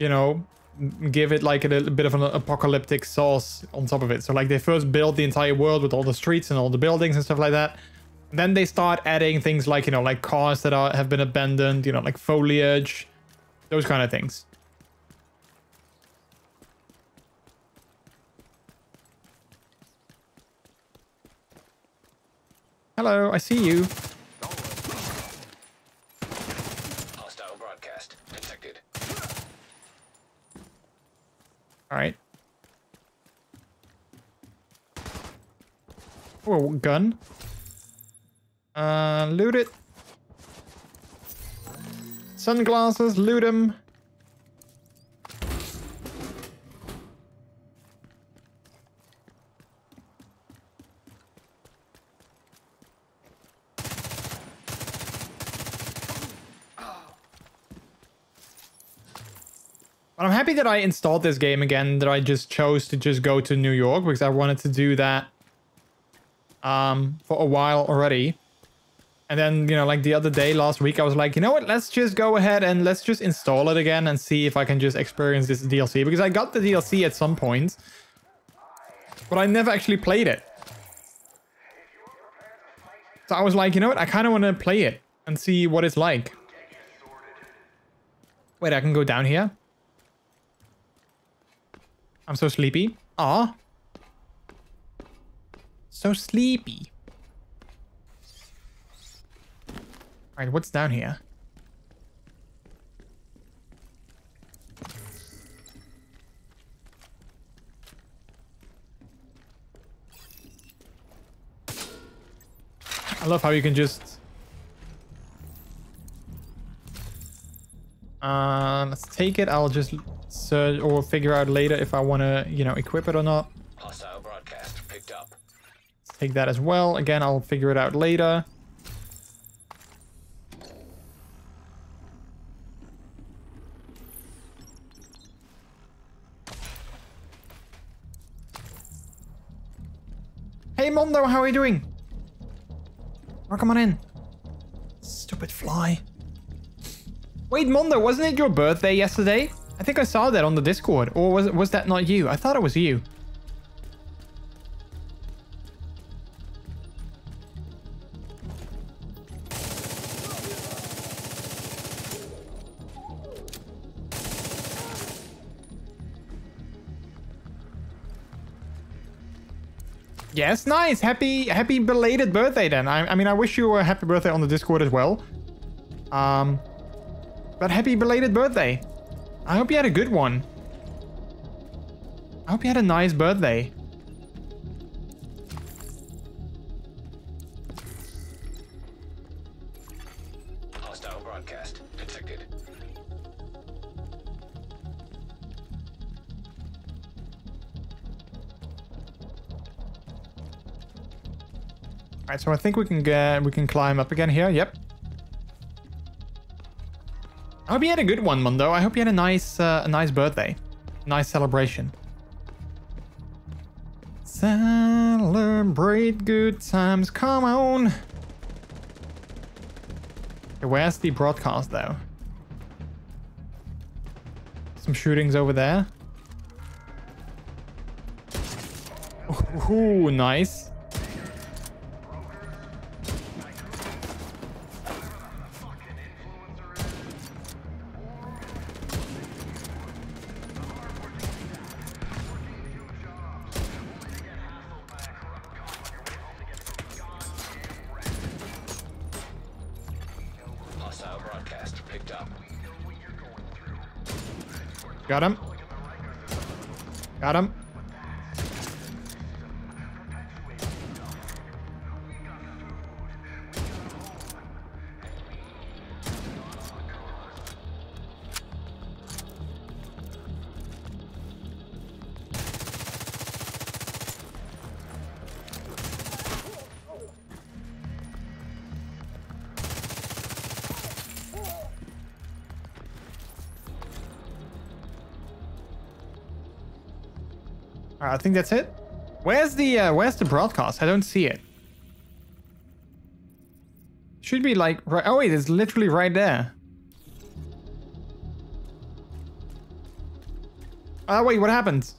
you know, give it like a, little bit of an apocalyptic sauce on top of it. So like they first build the entire world with all the streets and all the buildings and stuff like that. Then they start adding things like, you know, like cars that are have been abandoned, you know, like foliage, those kind of things. Hello, I see you. Hostile broadcast detected. All right. Oh, gun. Uh, loot it. Sunglasses, loot them. I'm happy that I installed this game again, that I just chose to just go to New York because I wanted to do that um, for a while already. And then, you know, like the other day, last week, I was like, you know what, let's just go ahead and let's just install it again and see if I can just experience this DLC. Because I got the DLC at some point, but I never actually played it. So I was like, you know what, I kind of want to play it and see what it's like. Wait, I can go down here? I'm so sleepy. Ah. So sleepy. Alright, what's down here? I love how you can just... Uh, let's take it. I'll just search or figure out later if I want to, you know, equip it or not. Hostile broadcast picked up. Take that as well. Again, I'll figure it out later. Hey Mondo, how are you doing? Oh, come on in. Stupid fly. Wait, Mondo, wasn't it your birthday yesterday? I think I saw that on the Discord. Or was, was that not you? I thought it was you. Yes, nice. Happy happy belated birthday then. I, I mean, I wish you a happy birthday on the Discord as well. Um, but happy belated birthday. I hope you had a good one. I hope you had a nice birthday. Hostile broadcast detected. All right, so I think we can get we can climb up again here. Yep. I hope you had a good one, Mundo. I hope you had a nice uh, a nice birthday, nice celebration. Celebrate good times. Come on. Where's the broadcast though? Some shootings over there. Ooh, nice. Got him. Got him. I think that's it. Where's the uh, where's the broadcast? I don't see it. Should be like right. Oh wait, it's literally right there. Uh, wait, what happened?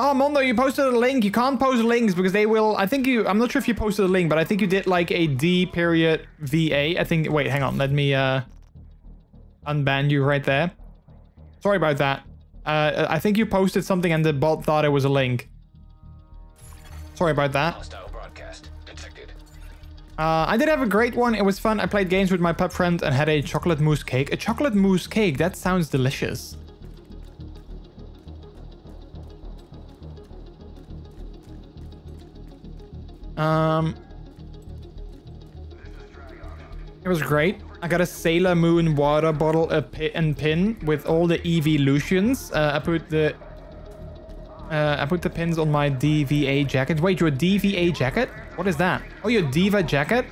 Oh, Mondo, you posted a link. You can't post links because they will... I think you... I'm not sure if you posted a link, but I think you did like a D period VA. I think... Wait, hang on. Let me uh, unban you right there. Sorry about that. Uh, I think you posted something and the bot thought it was a link. Sorry about that. Hostile broadcast detected. Uh, I did have a great one. It was fun. I played games with my pub friend and had a chocolate mousse cake. A chocolate mousse cake? That sounds delicious. Um, it was great. I got a Sailor Moon water bottle a pi and pin with all the evolutions. Uh, I put the uh, I put the pins on my DVA jacket. Wait, your DVA jacket? What is that? Oh, your Diva jacket?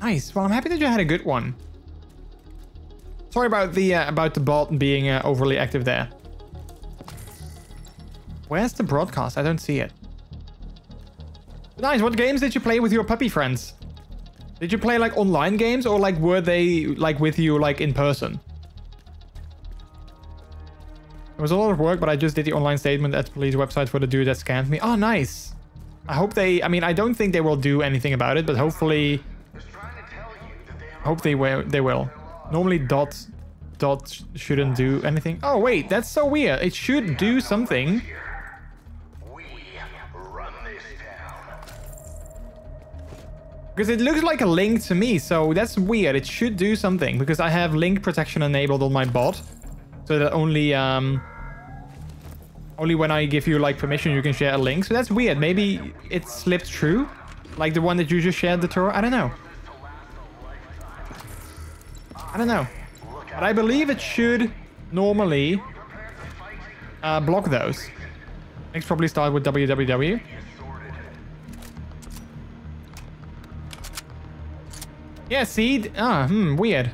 Nice. Well, I'm happy that you had a good one. Sorry about the uh, about the bot being uh, overly active there. Where's the broadcast? I don't see it. Nice. What games did you play with your puppy friends? Did you play like online games or like were they like with you like in person? It was a lot of work, but I just did the online statement at police website for the dude that scanned me. Oh, nice. I hope they... I mean, I don't think they will do anything about it, but hopefully... Hope they will. They will. Normally, dot dot shouldn't do anything. Oh, wait. That's so weird. It should do something. Because it looks like a link to me, so that's weird. It should do something, because I have link protection enabled on my bot. So that only um only when I give you like permission you can share a link. So that's weird. Maybe it slipped through. Like the one that you just shared the tour. I don't know. I don't know. But I believe it should normally uh, block those. Next probably start with www. Yeah, see? Ah, hmm, weird.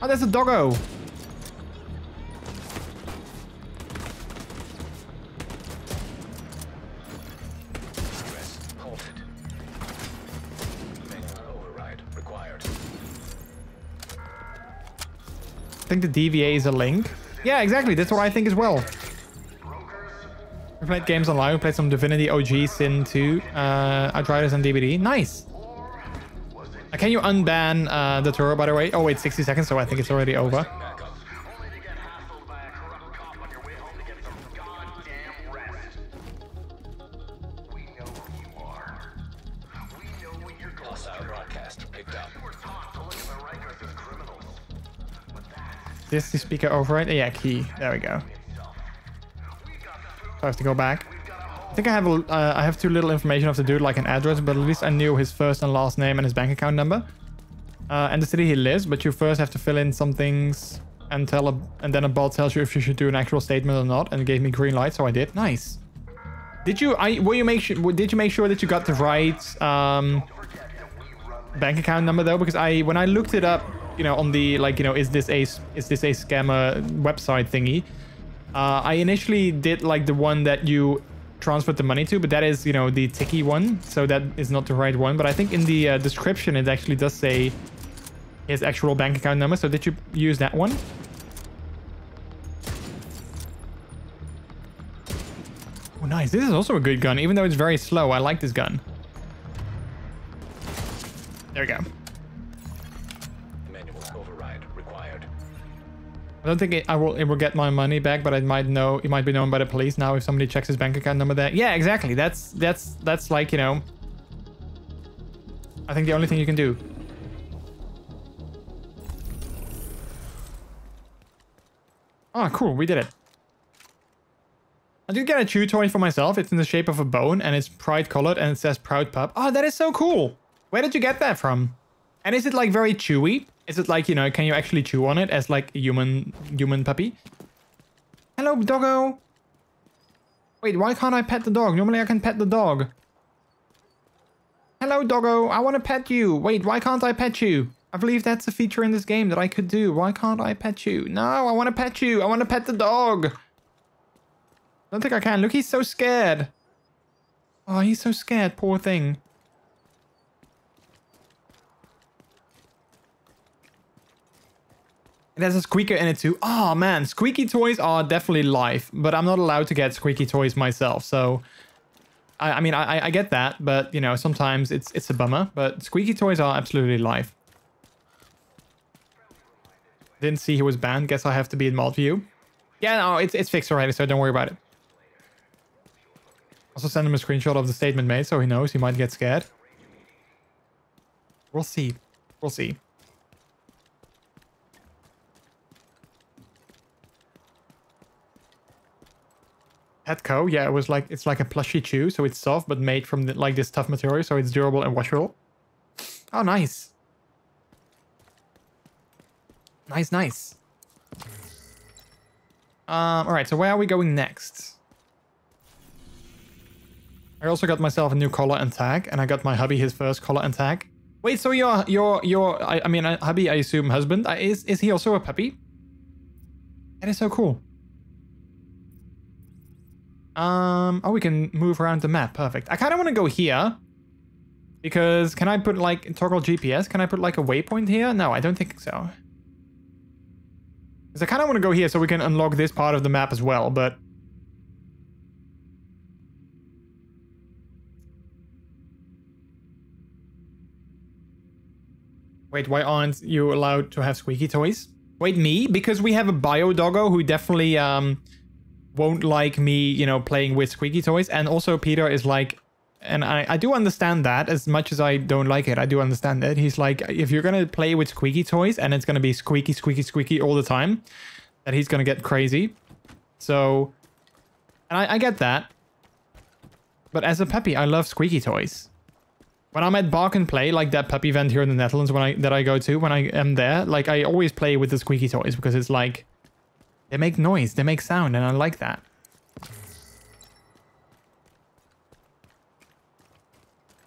Oh, there's a doggo. I think the DVA is a link. Yeah, exactly. That's what I think as well. We played games online. We played some Divinity OG, Sin 2, uh, Outriders and DVD. Nice. Uh, can you unban uh, the tour, by the way? Oh, wait, 60 seconds, so I think it's already over. This the speaker override? Yeah, key. There we go. So I have to go back. I think I have a, uh, I have too little information of the dude, like an address, but at least I knew his first and last name and his bank account number. Uh, and the city he lives, but you first have to fill in some things and tell a, and then a bot tells you if you should do an actual statement or not, and it gave me green light, so I did. Nice. Did you? I were you make sure? Did you make sure that you got the right um, bank account number though? Because I when I looked it up, you know, on the like, you know, is this a is this a scammer website thingy? Uh, I initially did like the one that you transferred the money to, but that is, you know, the ticky one, so that is not the right one. But I think in the uh, description it actually does say his actual bank account number. So did you use that one? Oh, nice. This is also a good gun, even though it's very slow. I like this gun. There we go. I don't think it, I will. It will get my money back, but it might know. It might be known by the police now if somebody checks his bank account number. There. Yeah, exactly. That's that's that's like you know. I think the only thing you can do. Oh, cool. We did it. I did get a chew toy for myself. It's in the shape of a bone and it's pride colored and it says proud pup. Oh, that is so cool. Where did you get that from? And is it like very chewy? Is it like, you know, can you actually chew on it as like a human, human puppy? Hello, doggo. Wait, why can't I pet the dog? Normally I can pet the dog. Hello, doggo. I want to pet you. Wait, why can't I pet you? I believe that's a feature in this game that I could do. Why can't I pet you? No, I want to pet you. I want to pet the dog. I don't think I can. Look, he's so scared. Oh, he's so scared. Poor thing. Has a squeaker in it too. Oh man, squeaky toys are definitely life, but I'm not allowed to get squeaky toys myself. So, I, I mean, I, I get that, but you know, sometimes it's it's a bummer. But squeaky toys are absolutely life. Didn't see he was banned. Guess I have to be in mod view. Yeah, no, it's it's fixed already, so don't worry about it. Also send him a screenshot of the statement made so he knows he might get scared. We'll see. We'll see. Petco, yeah, it was like it's like a plushy chew, so it's soft but made from the, like this tough material, so it's durable and washable. Oh, nice. Nice, nice. Um, all right, so where are we going next? I also got myself a new collar and tag, and I got my hubby his first collar and tag. Wait, so your your your I, I mean uh, hubby, I assume husband, uh, is is he also a puppy? That is so cool. Um, oh, we can move around the map. Perfect. I kind of want to go here. Because can I put like toggle GPS? Can I put like a waypoint here? No, I don't think so. Because I kind of want to go here so we can unlock this part of the map as well, but... Wait, why aren't you allowed to have squeaky toys? Wait, me? Because we have a bio doggo who definitely um won't like me, you know, playing with squeaky toys. And also Peter is like, and I, I do understand that as much as I don't like it. I do understand it. He's like, if you're going to play with squeaky toys and it's going to be squeaky, squeaky, squeaky all the time, that he's going to get crazy. So, and I, I get that. But as a puppy, I love squeaky toys. When I'm at Bark and Play, like that puppy event here in the Netherlands when I that I go to, when I am there, like I always play with the squeaky toys because it's like they make noise, they make sound, and I like that.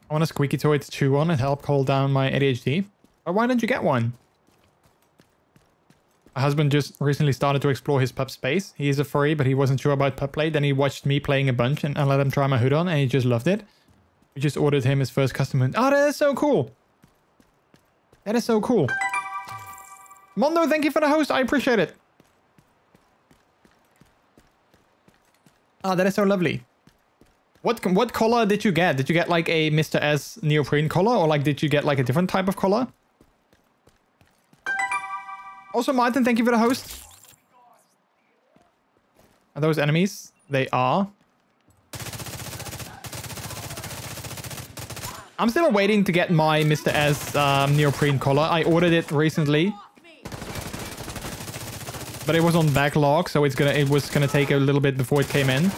I want a squeaky toy to chew on and help calm down my ADHD. But why don't you get one? My husband just recently started to explore his pup space. He is a furry, but he wasn't sure about pup play. Then he watched me playing a bunch and I let him try my hood on and he just loved it. We just ordered him his first custom hood. Oh, that is so cool. That is so cool. Mondo, thank you for the host. I appreciate it. Ah, that is so lovely. What what collar did you get? Did you get like a Mr. S neoprene collar or like did you get like a different type of collar? Also, Martin, thank you for the host. Are those enemies? They are. I'm still waiting to get my Mr. S um, neoprene collar. I ordered it recently. But it was on backlog, so it's gonna it was gonna take a little bit before it came in.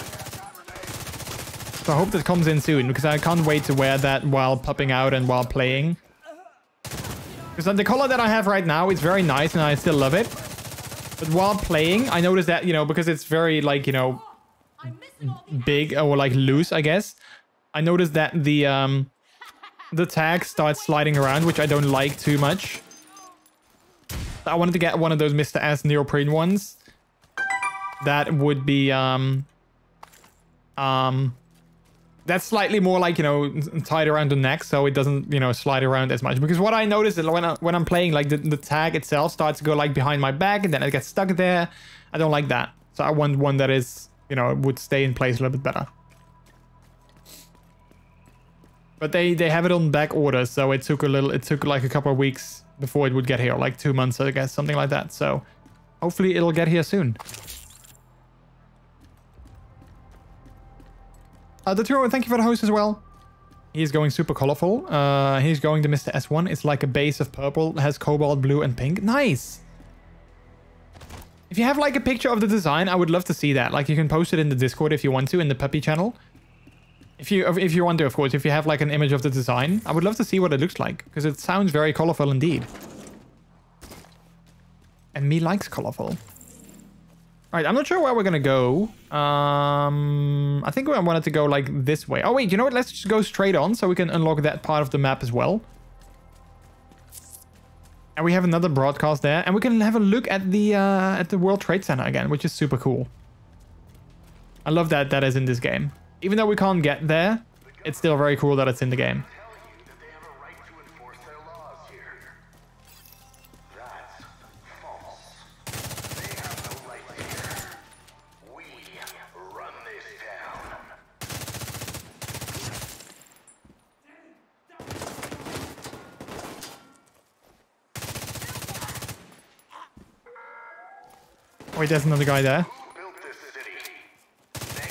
So I hope that comes in soon, because I can't wait to wear that while popping out and while playing. Because the color that I have right now is very nice and I still love it. But while playing, I noticed that, you know, because it's very, like, you know, big or, like, loose, I guess. I noticed that the, um, the tag starts sliding around, which I don't like too much. I wanted to get one of those Mr. S neoprene ones. That would be, um... Um... That's slightly more like, you know, tied around the neck, so it doesn't, you know, slide around as much. Because what I noticed is when, I, when I'm playing, like, the, the tag itself starts to go, like, behind my back, and then it gets stuck there. I don't like that. So I want one that is, you know, would stay in place a little bit better. But they, they have it on back order, so it took a little, it took, like, a couple of weeks before it would get here, like two months, I guess, something like that. So hopefully it'll get here soon. Uh, the Turo, thank you for the host as well. He's going super colorful. Uh, he's going to Mr. S1. It's like a base of purple, has cobalt blue and pink. Nice. If you have like a picture of the design, I would love to see that. Like you can post it in the Discord if you want to, in the puppy channel. If you if you want to, of course, if you have like an image of the design, I would love to see what it looks like because it sounds very colorful indeed. And me likes colorful. All right, I'm not sure where we're gonna go. Um, I think I wanted to go like this way. Oh wait, you know what? Let's just go straight on so we can unlock that part of the map as well. And we have another broadcast there, and we can have a look at the uh, at the World Trade Center again, which is super cool. I love that that is in this game. Even though we can't get there, it's still very cool that it's in the game. Wait, there's another guy there.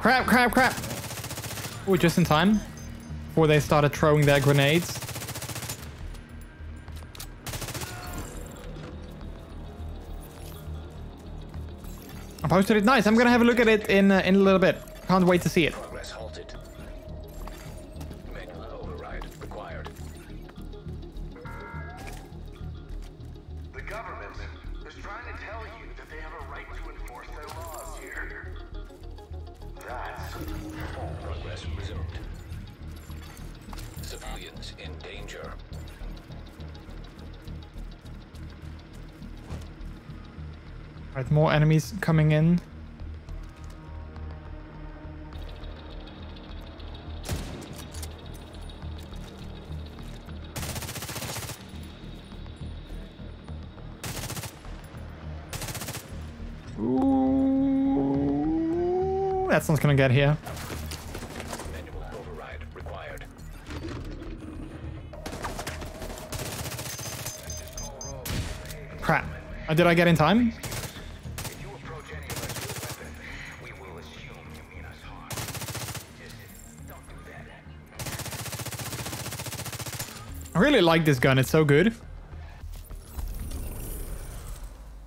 Crap, crap, crap. Oh, just in time. Before they started throwing their grenades. I posted it. Nice. I'm gonna have a look at it in uh, in a little bit. Can't wait to see it. Right, more enemies coming in. Ooh, that's not gonna get here. Manual override required. Crap. Uh, did I get in time? Really like this gun. It's so good.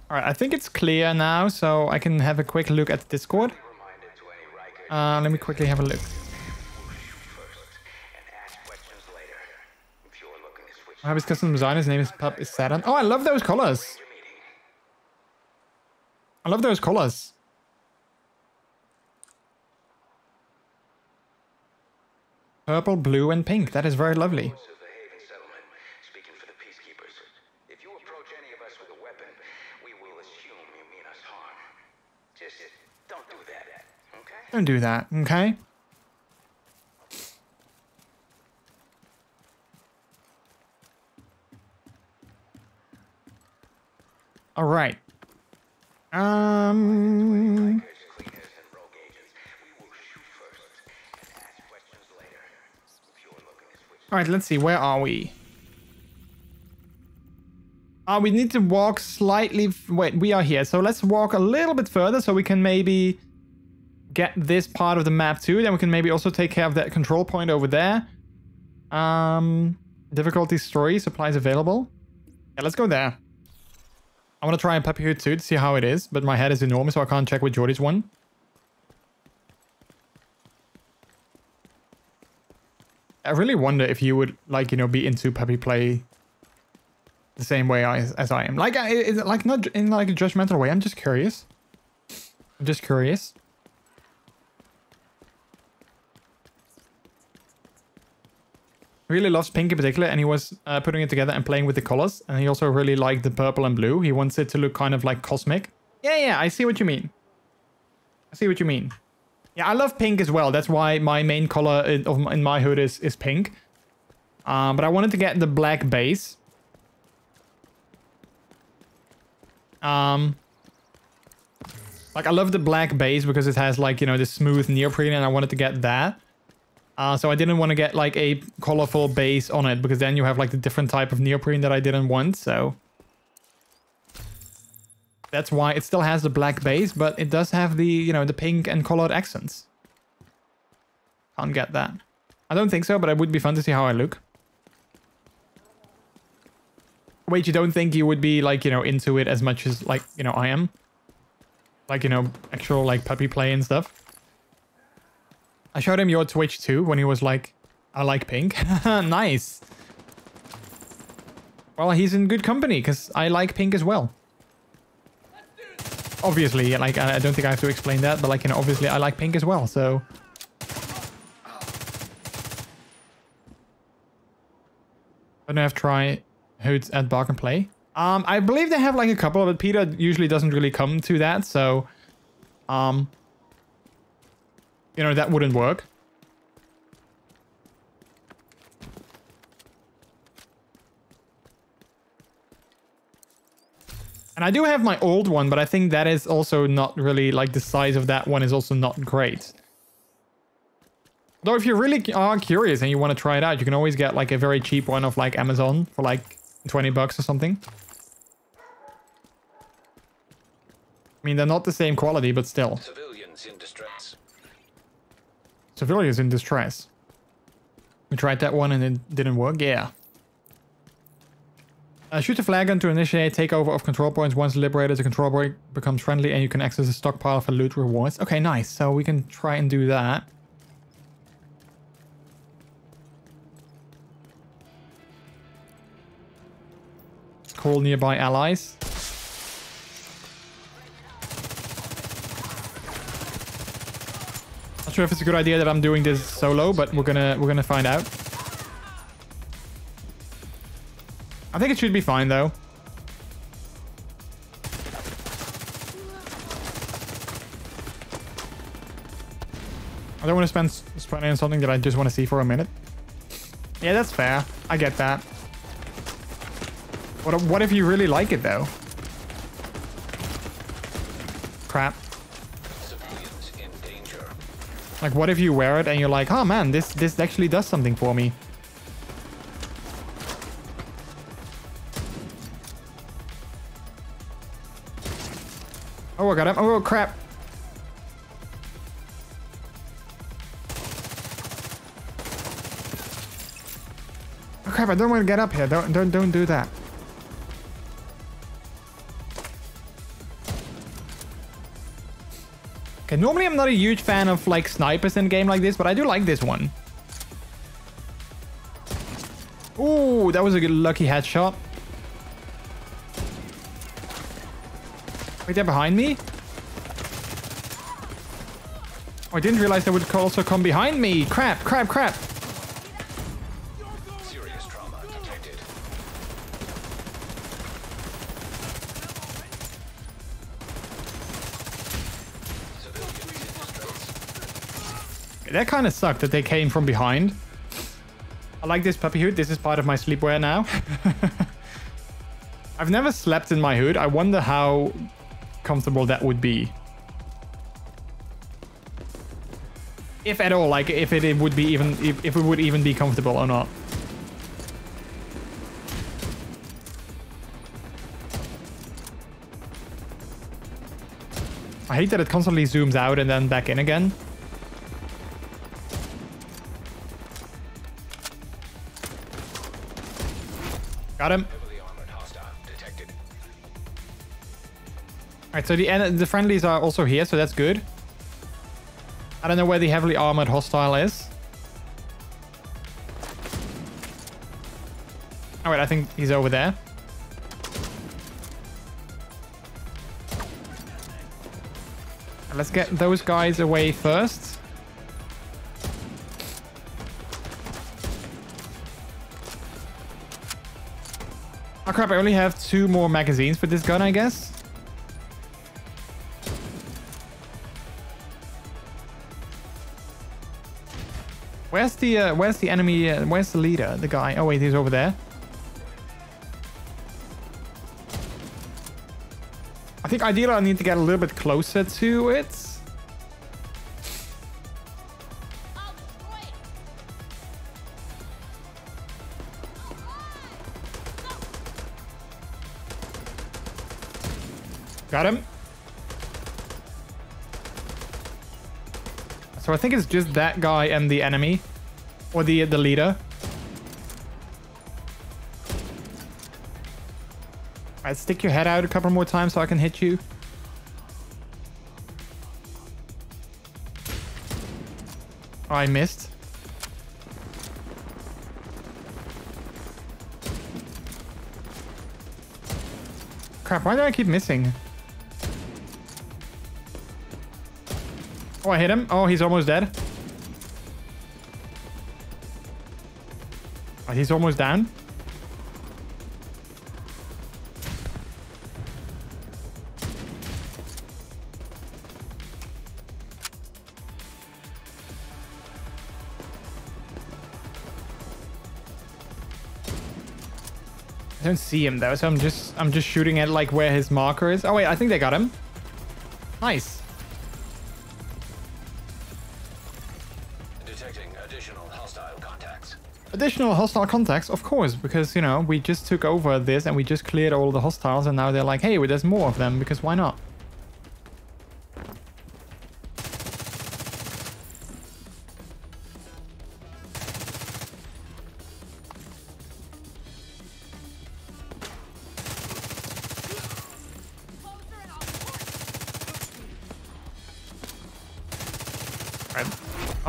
Alright, I think it's clear now, so I can have a quick look at the Discord. Uh, let me quickly have a look. I have his custom design. His name is Pup is Saturn. Oh, I love those colors. I love those colors. Purple, blue, and pink. That is very lovely. speaking for the peacekeepers. If you approach any of us with a weapon, we will assume you mean us harm. Just don't do that, okay? Don't do that, okay? All right. Um. All right, let's see. Where are we? Uh, we need to walk slightly. Wait, we are here. So let's walk a little bit further so we can maybe get this part of the map too. Then we can maybe also take care of that control point over there. Um, difficulty story supplies available. Yeah, let's go there. I want to try a puppy hood too to see how it is, but my head is enormous, so I can't check with Jordy's one. I really wonder if you would like, you know, be into puppy play the same way I, as I am. Like, I, like not in like a judgmental way. I'm just curious. I'm just curious. Really loves pink in particular, and he was uh, putting it together and playing with the colors. And he also really liked the purple and blue. He wants it to look kind of like cosmic. Yeah, yeah, I see what you mean. I see what you mean. Yeah, I love pink as well. That's why my main color in, in my hood is is pink. Um, but I wanted to get the black base. Um, like I love the black base because it has like you know the smooth neoprene, and I wanted to get that. Uh, so I didn't want to get like a colorful base on it because then you have like the different type of neoprene that I didn't want. So that's why it still has the black base, but it does have the you know the pink and colored accents. Can't get that. I don't think so, but it would be fun to see how I look. Wait, you don't think you would be like, you know, into it as much as like, you know, I am? Like, you know, actual like puppy play and stuff? I showed him your Twitch too when he was like, I like pink. nice. Well, he's in good company because I like pink as well. Obviously, like, I don't think I have to explain that, but like, you know, obviously I like pink as well, so... don't if try Hoods at Bark and Play. Um, I believe they have like a couple, but Peter usually doesn't really come to that, so um, you know that wouldn't work. And I do have my old one, but I think that is also not really like the size of that one is also not great. Though if you really are curious and you want to try it out, you can always get like a very cheap one of like Amazon for like 20 bucks or something. I mean, they're not the same quality, but still. Civilians in distress. Civilians in distress. We tried that one and it didn't work. Yeah. Uh, shoot the flag gun to initiate takeover of control points. Once liberated, the control point becomes friendly and you can access a stockpile for loot rewards. Okay, nice. So we can try and do that. Call nearby allies. Not sure if it's a good idea that I'm doing this solo, but we're gonna we're gonna find out. I think it should be fine though. I don't want to spend spending on something that I just want to see for a minute. Yeah, that's fair. I get that. What, what if you really like it though? Crap. Like what if you wear it and you're like, oh man, this this actually does something for me. Oh, I got him. Oh, crap. Oh, crap, I don't want to get up here. Don't, don't, don't do that. Okay, normally I'm not a huge fan of like snipers in a game like this, but I do like this one. Ooh, that was a good lucky headshot. Wait, they're behind me? Oh, I didn't realize they would also come behind me. Crap, crap, crap. That kind of sucked that they came from behind. I like this puppy hood. This is part of my sleepwear now. I've never slept in my hood. I wonder how comfortable that would be. If at all, like if it, it would be even, if, if it would even be comfortable or not. I hate that it constantly zooms out and then back in again. Got him. Alright, so the the friendlies are also here, so that's good. I don't know where the heavily armored hostile is. Alright, I think he's over there. Let's get those guys away first. Oh crap, I only have two more magazines for this gun, I guess. Where's the uh, where's the enemy? Uh, where's the leader? The guy? Oh wait, he's over there. I think ideally I need to get a little bit closer to it. Got him. So I think it's just that guy and the enemy. Or the the leader. Alright, stick your head out a couple more times so I can hit you. Oh, I missed. Crap, why do I keep missing? Oh, I hit him. Oh, he's almost dead. Oh, he's almost down. I don't see him though, so I'm just I'm just shooting at like where his marker is. Oh wait, I think they got him. Nice. Additional hostile contacts, of course, because you know we just took over this and we just cleared all the hostiles, and now they're like, hey, well, there's more of them because why not?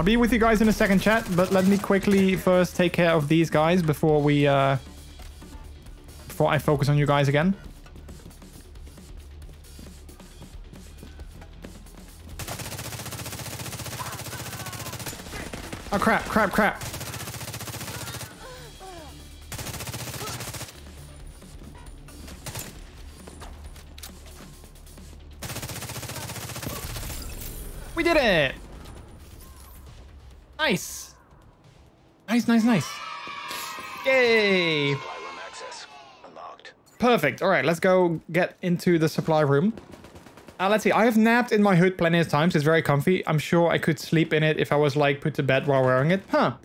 I'll be with you guys in a second chat, but let me quickly first take care of these guys before we uh before I focus on you guys again. Oh crap, crap, crap. Nice, nice, nice. Yay. Perfect. All right, let's go get into the supply room. Uh, let's see. I have napped in my hood plenty of times. It's very comfy. I'm sure I could sleep in it if I was like put to bed while wearing it. Huh.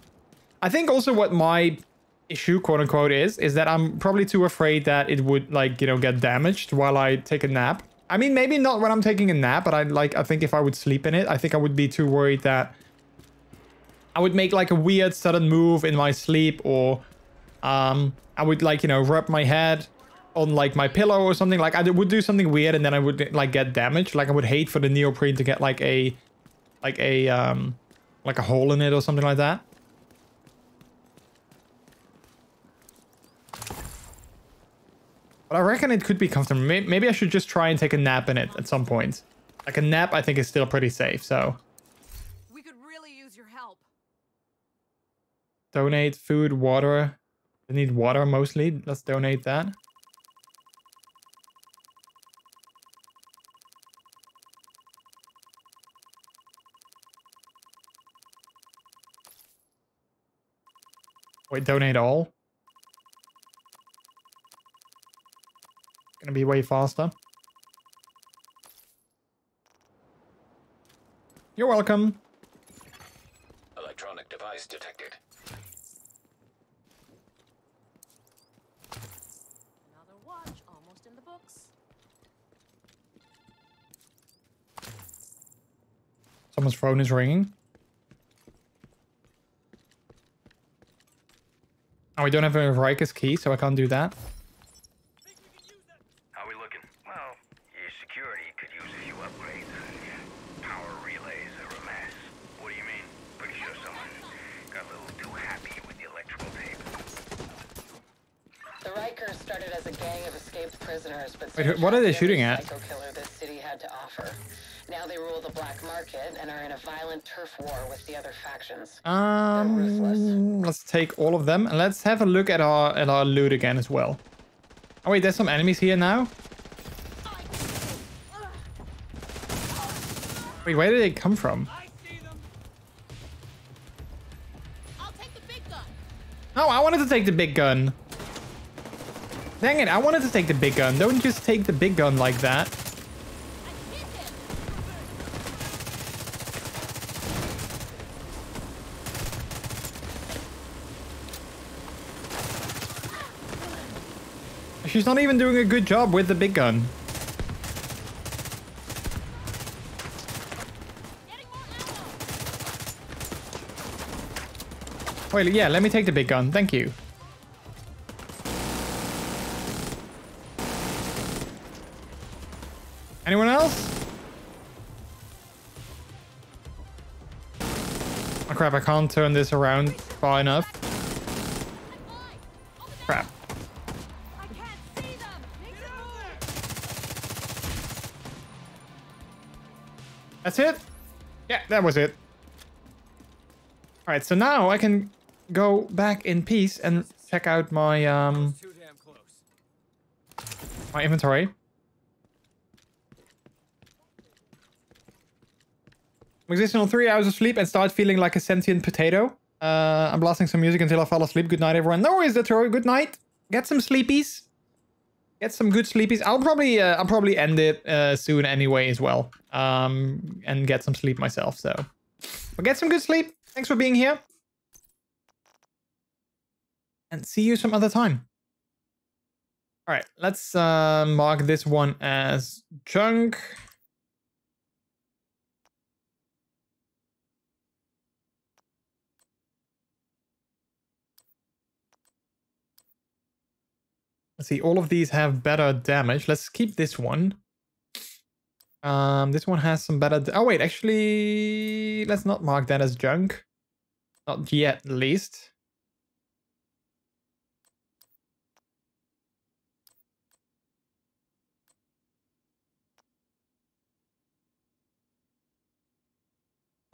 I think also what my issue, quote unquote, is, is that I'm probably too afraid that it would like, you know, get damaged while I take a nap. I mean, maybe not when I'm taking a nap, but I like, I think if I would sleep in it, I think I would be too worried that I would make like a weird sudden move in my sleep or um, I would like, you know, rub my head on like my pillow or something. Like I would do something weird and then I would like get damaged. Like I would hate for the neoprene to get like a, like a, um, like a hole in it or something like that. But I reckon it could be comfortable. Maybe I should just try and take a nap in it at some point. Like a nap, I think is still pretty safe. So We could really use your help. Donate food, water. They need water mostly. Let's donate that. Wait, donate all? Gonna be way faster. You're welcome. Electronic device detected. Another watch, almost in the books. Someone's phone is ringing. Oh, we don't have a Riker's key, so I can't do that. How we looking? Well, your security could use a few upgrades. Power relays are a mess. What do you mean? Pretty sure someone got a little too happy with the electrical tape. The Rikers started as a gang of escaped prisoners, but Wait, what are they shooting at? Psycho killer this city had to offer. Now they rule the black market and are in a violent turf war with the other factions. Um, let's take all of them and let's have a look at our at our loot again as well. Oh wait, there's some enemies here now. Wait, where did they come from? No, I wanted to take the big gun. Dang it, I wanted to take the big gun. Don't just take the big gun like that. She's not even doing a good job with the big gun. Wait, yeah, let me take the big gun. Thank you. Anyone else? Oh crap, I can't turn this around far enough. That's it? Yeah, that was it. Alright, so now I can go back in peace and check out my um my inventory. I'm existing on three hours of sleep and start feeling like a sentient potato. Uh, I'm blasting some music until I fall asleep. Good night, everyone. No worries, Detroit. Good night. get some sleepies. Get some good sleepies. I'll probably uh, I'll probably end it uh, soon anyway as well. Um, and get some sleep myself. So, but get some good sleep. Thanks for being here. And see you some other time. All right, let's uh, mark this one as junk. Let's see, all of these have better damage. Let's keep this one. Um, this one has some better... Oh, wait, actually, let's not mark that as junk. Not yet, at least.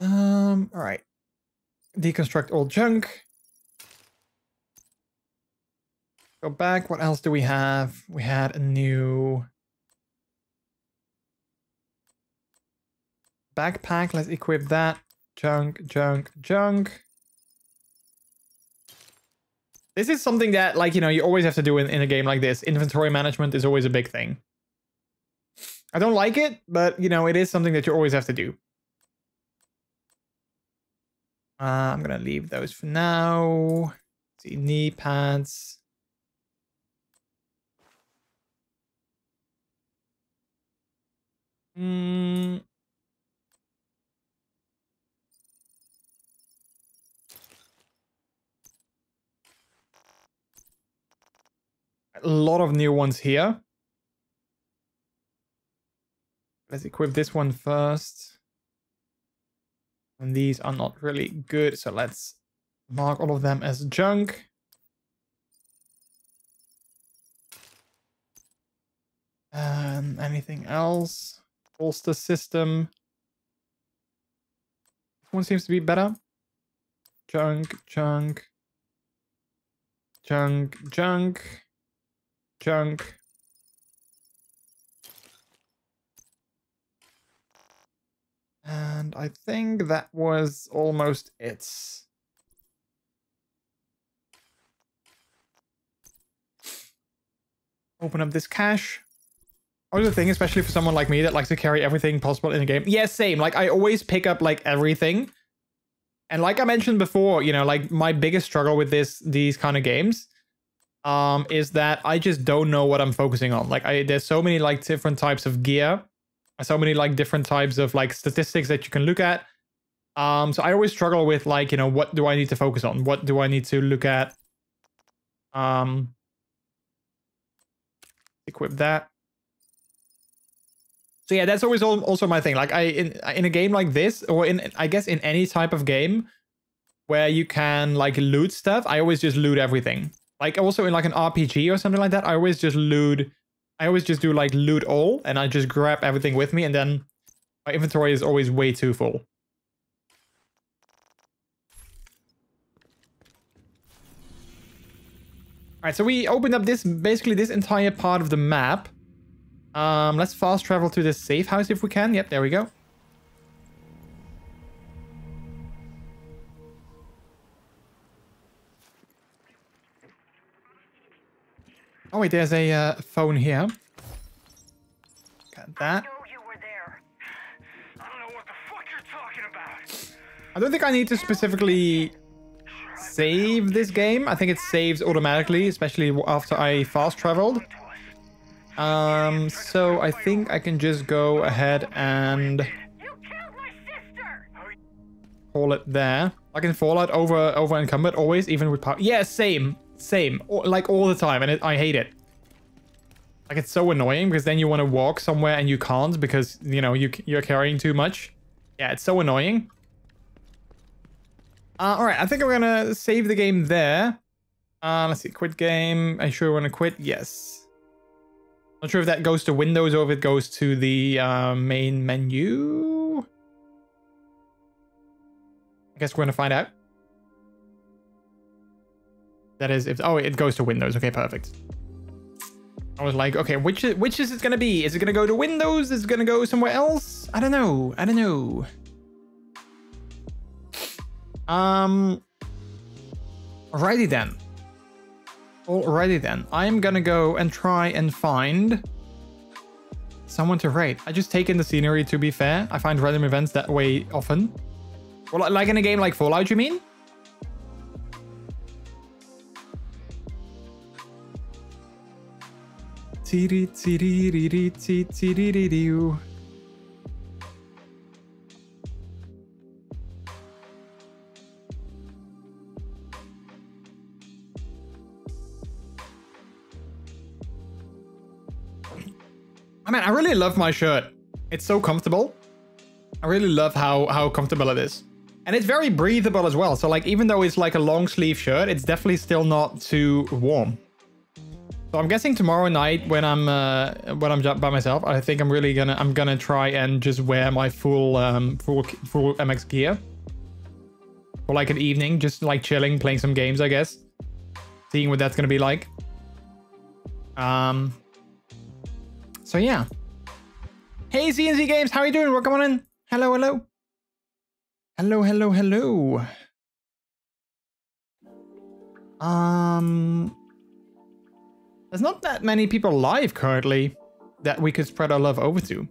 Um, all right. Deconstruct all junk. Go back. What else do we have? We had a new backpack. Let's equip that. Junk, junk, junk. This is something that, like, you know, you always have to do in, in a game like this. Inventory management is always a big thing. I don't like it, but, you know, it is something that you always have to do. Uh, I'm going to leave those for now. Let's see, knee pads. Mm. A lot of new ones here. Let's equip this one first. And these are not really good, so let's mark all of them as junk. Um, anything else? Bolster system. One seems to be better. Junk, junk. Junk, junk. Junk. And I think that was almost it. Open up this cache. Other thing, especially for someone like me that likes to carry everything possible in a game. Yeah, same. Like, I always pick up, like, everything. And like I mentioned before, you know, like, my biggest struggle with this, these kind of games, um, is that I just don't know what I'm focusing on. Like, I there's so many, like, different types of gear. So many, like, different types of, like, statistics that you can look at. Um, so I always struggle with, like, you know, what do I need to focus on? What do I need to look at? Um, equip that. So yeah, that's always also my thing. Like I in in a game like this, or in I guess in any type of game where you can like loot stuff, I always just loot everything. Like also in like an RPG or something like that, I always just loot. I always just do like loot all, and I just grab everything with me, and then my inventory is always way too full. All right, so we opened up this basically this entire part of the map. Um, let's fast travel to this safe house if we can. Yep, there we go. Oh wait, there's a uh, phone here. Got that. I don't think I need to specifically save this game. I think it saves automatically, especially after I fast traveled. Um, so I think I can just go ahead and call it there. Like in Fallout, over over encumbered always, even with power. Yeah, same, same, like all the time, and it, I hate it. Like it's so annoying because then you want to walk somewhere and you can't because you know you you're carrying too much. Yeah, it's so annoying. Uh, all right, I think I'm gonna save the game there. Uh, let's see, quit game. You sure want to quit? Yes. Not sure if that goes to Windows or if it goes to the uh, main menu. I guess we're going to find out. That is, if oh, it goes to Windows. Okay, perfect. I was like, okay, which which is it going to be? Is it going to go to Windows? Is it going to go somewhere else? I don't know. I don't know. Um. Alrighty then. Alrighty then. I'm gonna go and try and find someone to raid. I just take in the scenery to be fair. I find random events that way often. Well, like in a game like Fallout, you mean? Tiri tiri tiri tiri tiri I mean, I really love my shirt. It's so comfortable. I really love how, how comfortable it is. And it's very breathable as well. So like, even though it's like a long sleeve shirt, it's definitely still not too warm. So I'm guessing tomorrow night when I'm uh, when I'm by myself, I think I'm really gonna I'm gonna try and just wear my full um full full MX gear for like an evening, just like chilling, playing some games, I guess, seeing what that's gonna be like. Um, so yeah. Hey CNC Games, how are you doing? Welcome on in. Hello, hello. Hello, hello, hello. Um, there's not that many people live currently that we could spread our love over to.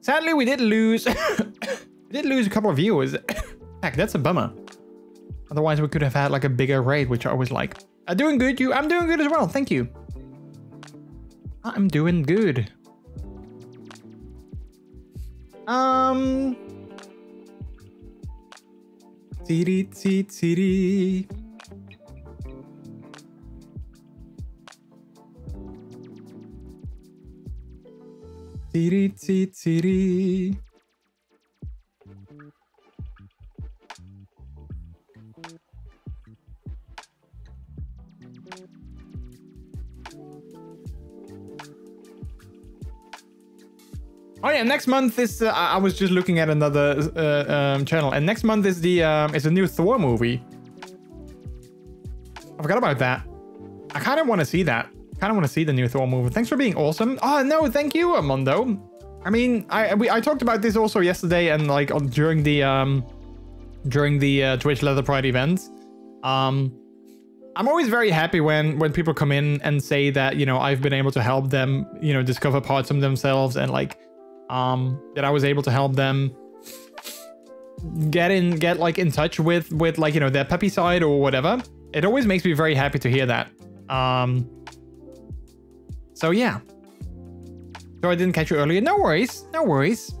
Sadly, we did lose. we did lose a couple of viewers. Heck, that's a bummer. Otherwise, we could have had like a bigger raid, which I always like. I'm doing good. You, I'm doing good as well. Thank you. I'm doing good. Um. Tiri tiri tiri. Tiri tiri tiri. Oh yeah, next month is uh, I was just looking at another uh, um, channel, and next month is the um, is a new Thor movie. I forgot about that. I kind of want to see that. Kind of want to see the new Thor movie. Thanks for being awesome. Oh no, thank you, Amondo. I mean, I we, I talked about this also yesterday and like on, during the um during the uh, Twitch Leather Pride event. Um, I'm always very happy when when people come in and say that you know I've been able to help them you know discover parts of themselves and like um that I was able to help them get in get like in touch with with like you know their puppy side or whatever. It always makes me very happy to hear that. Um. So yeah. So I didn't catch you earlier. No worries. No worries.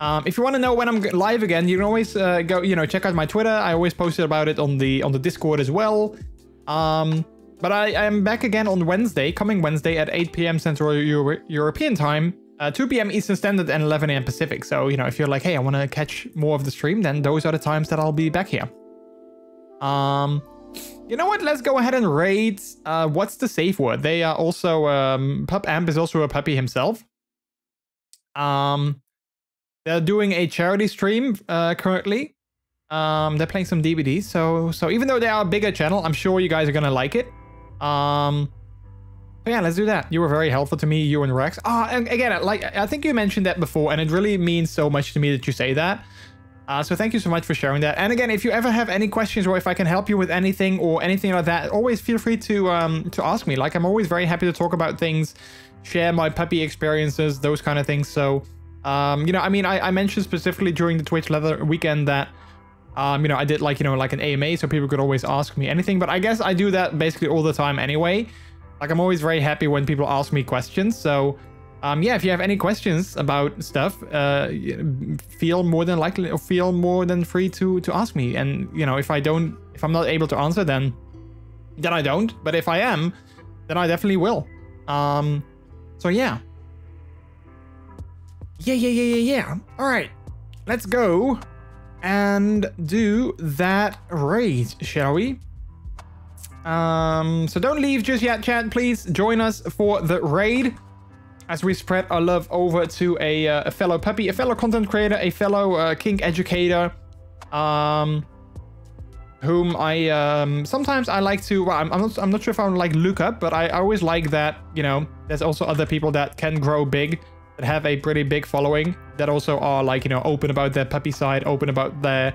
Um, if you want to know when I'm live again, you can always uh, go, you know, check out my Twitter. I always posted about it on the on the Discord as well. Um, but I am back again on Wednesday, coming Wednesday at 8 p.m. Central Euro European time, uh, 2 p.m. Eastern Standard, and 11 a.m. Pacific. So you know, if you're like, hey, I want to catch more of the stream, then those are the times that I'll be back here. Um, you know what? Let's go ahead and raid. Uh, what's the safe word? They are also um, Pup Amp is also a puppy himself. Um, they're doing a charity stream uh, currently. Um, they're playing some DVDs. So so even though they are a bigger channel, I'm sure you guys are gonna like it. Um, yeah, let's do that. You were very helpful to me, you and Rex. Ah, and again, like I think you mentioned that before, and it really means so much to me that you say that. Uh, so thank you so much for sharing that. And again, if you ever have any questions or if I can help you with anything or anything like that, always feel free to um, to ask me. Like I'm always very happy to talk about things, share my puppy experiences, those kind of things. So, um, you know, I mean, I, I mentioned specifically during the Twitch Leather weekend that, um, you know, I did like, you know, like an AMA so people could always ask me anything. But I guess I do that basically all the time anyway. Like I'm always very happy when people ask me questions. So, um, yeah, if you have any questions about stuff, uh, feel more than likely or feel more than free to to ask me. And you know, if I don't, if I'm not able to answer, then then I don't. But if I am, then I definitely will. Um, so yeah, yeah, yeah, yeah, yeah, yeah. All right, let's go and do that raid, shall we? Um, so don't leave just yet, chat. Please join us for the raid as we spread our love over to a, uh, a fellow puppy, a fellow content creator, a fellow uh, kink educator, um, whom I um, sometimes I like to. Well, I'm, I'm not. I'm not sure if I would like look up, but I, I always like that. You know, there's also other people that can grow big, that have a pretty big following, that also are like you know open about their puppy side, open about their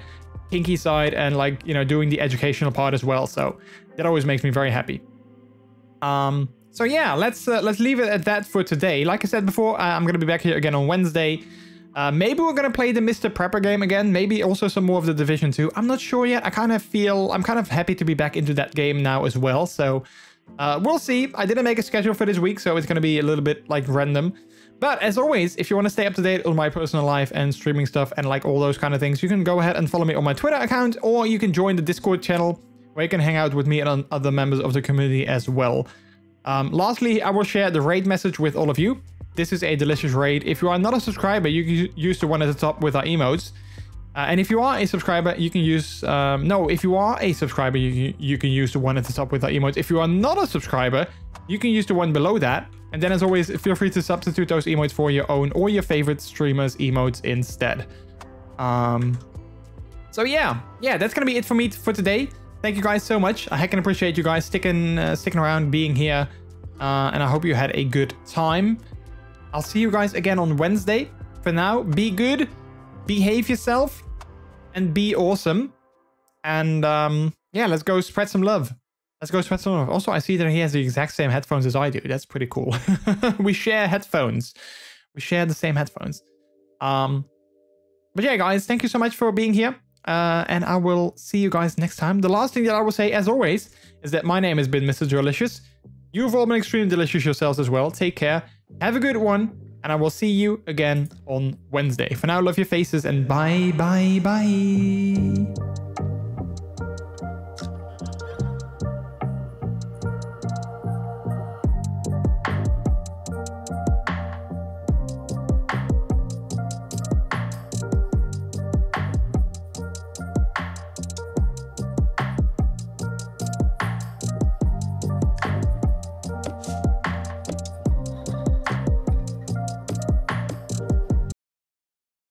kinky side, and like you know doing the educational part as well. So that always makes me very happy. Um, so yeah, let's uh, let's leave it at that for today. Like I said before, uh, I'm gonna be back here again on Wednesday. Uh, maybe we're gonna play the Mr. Prepper game again. Maybe also some more of the Division 2. I'm not sure yet. I kind of feel I'm kind of happy to be back into that game now as well. So uh, we'll see. I didn't make a schedule for this week, so it's gonna be a little bit like random. But as always, if you want to stay up to date on my personal life and streaming stuff and like all those kind of things, you can go ahead and follow me on my Twitter account, or you can join the Discord channel where you can hang out with me and other members of the community as well. Um, lastly, I will share the raid message with all of you. This is a delicious raid. If you are not a subscriber, you can use the one at the top with our emotes. Uh, and if you are a subscriber, you can use... Um, no, if you are a subscriber, you, you can use the one at the top with our emotes. If you are not a subscriber, you can use the one below that. And then as always, feel free to substitute those emotes for your own or your favorite streamers emotes instead. Um, so yeah, yeah, that's going to be it for me for today. Thank you guys so much. I can appreciate you guys sticking uh, sticking around, being here. Uh, and I hope you had a good time. I'll see you guys again on Wednesday. For now, be good, behave yourself, and be awesome. And um, yeah, let's go spread some love. Let's go spread some love. Also, I see that he has the exact same headphones as I do. That's pretty cool. we share headphones. We share the same headphones. Um, but yeah, guys, thank you so much for being here. Uh, and I will see you guys next time. The last thing that I will say, as always, is that my name has been Mr. Delicious. You've all been extremely delicious yourselves as well. Take care. Have a good one. And I will see you again on Wednesday. For now, love your faces and bye, bye, bye.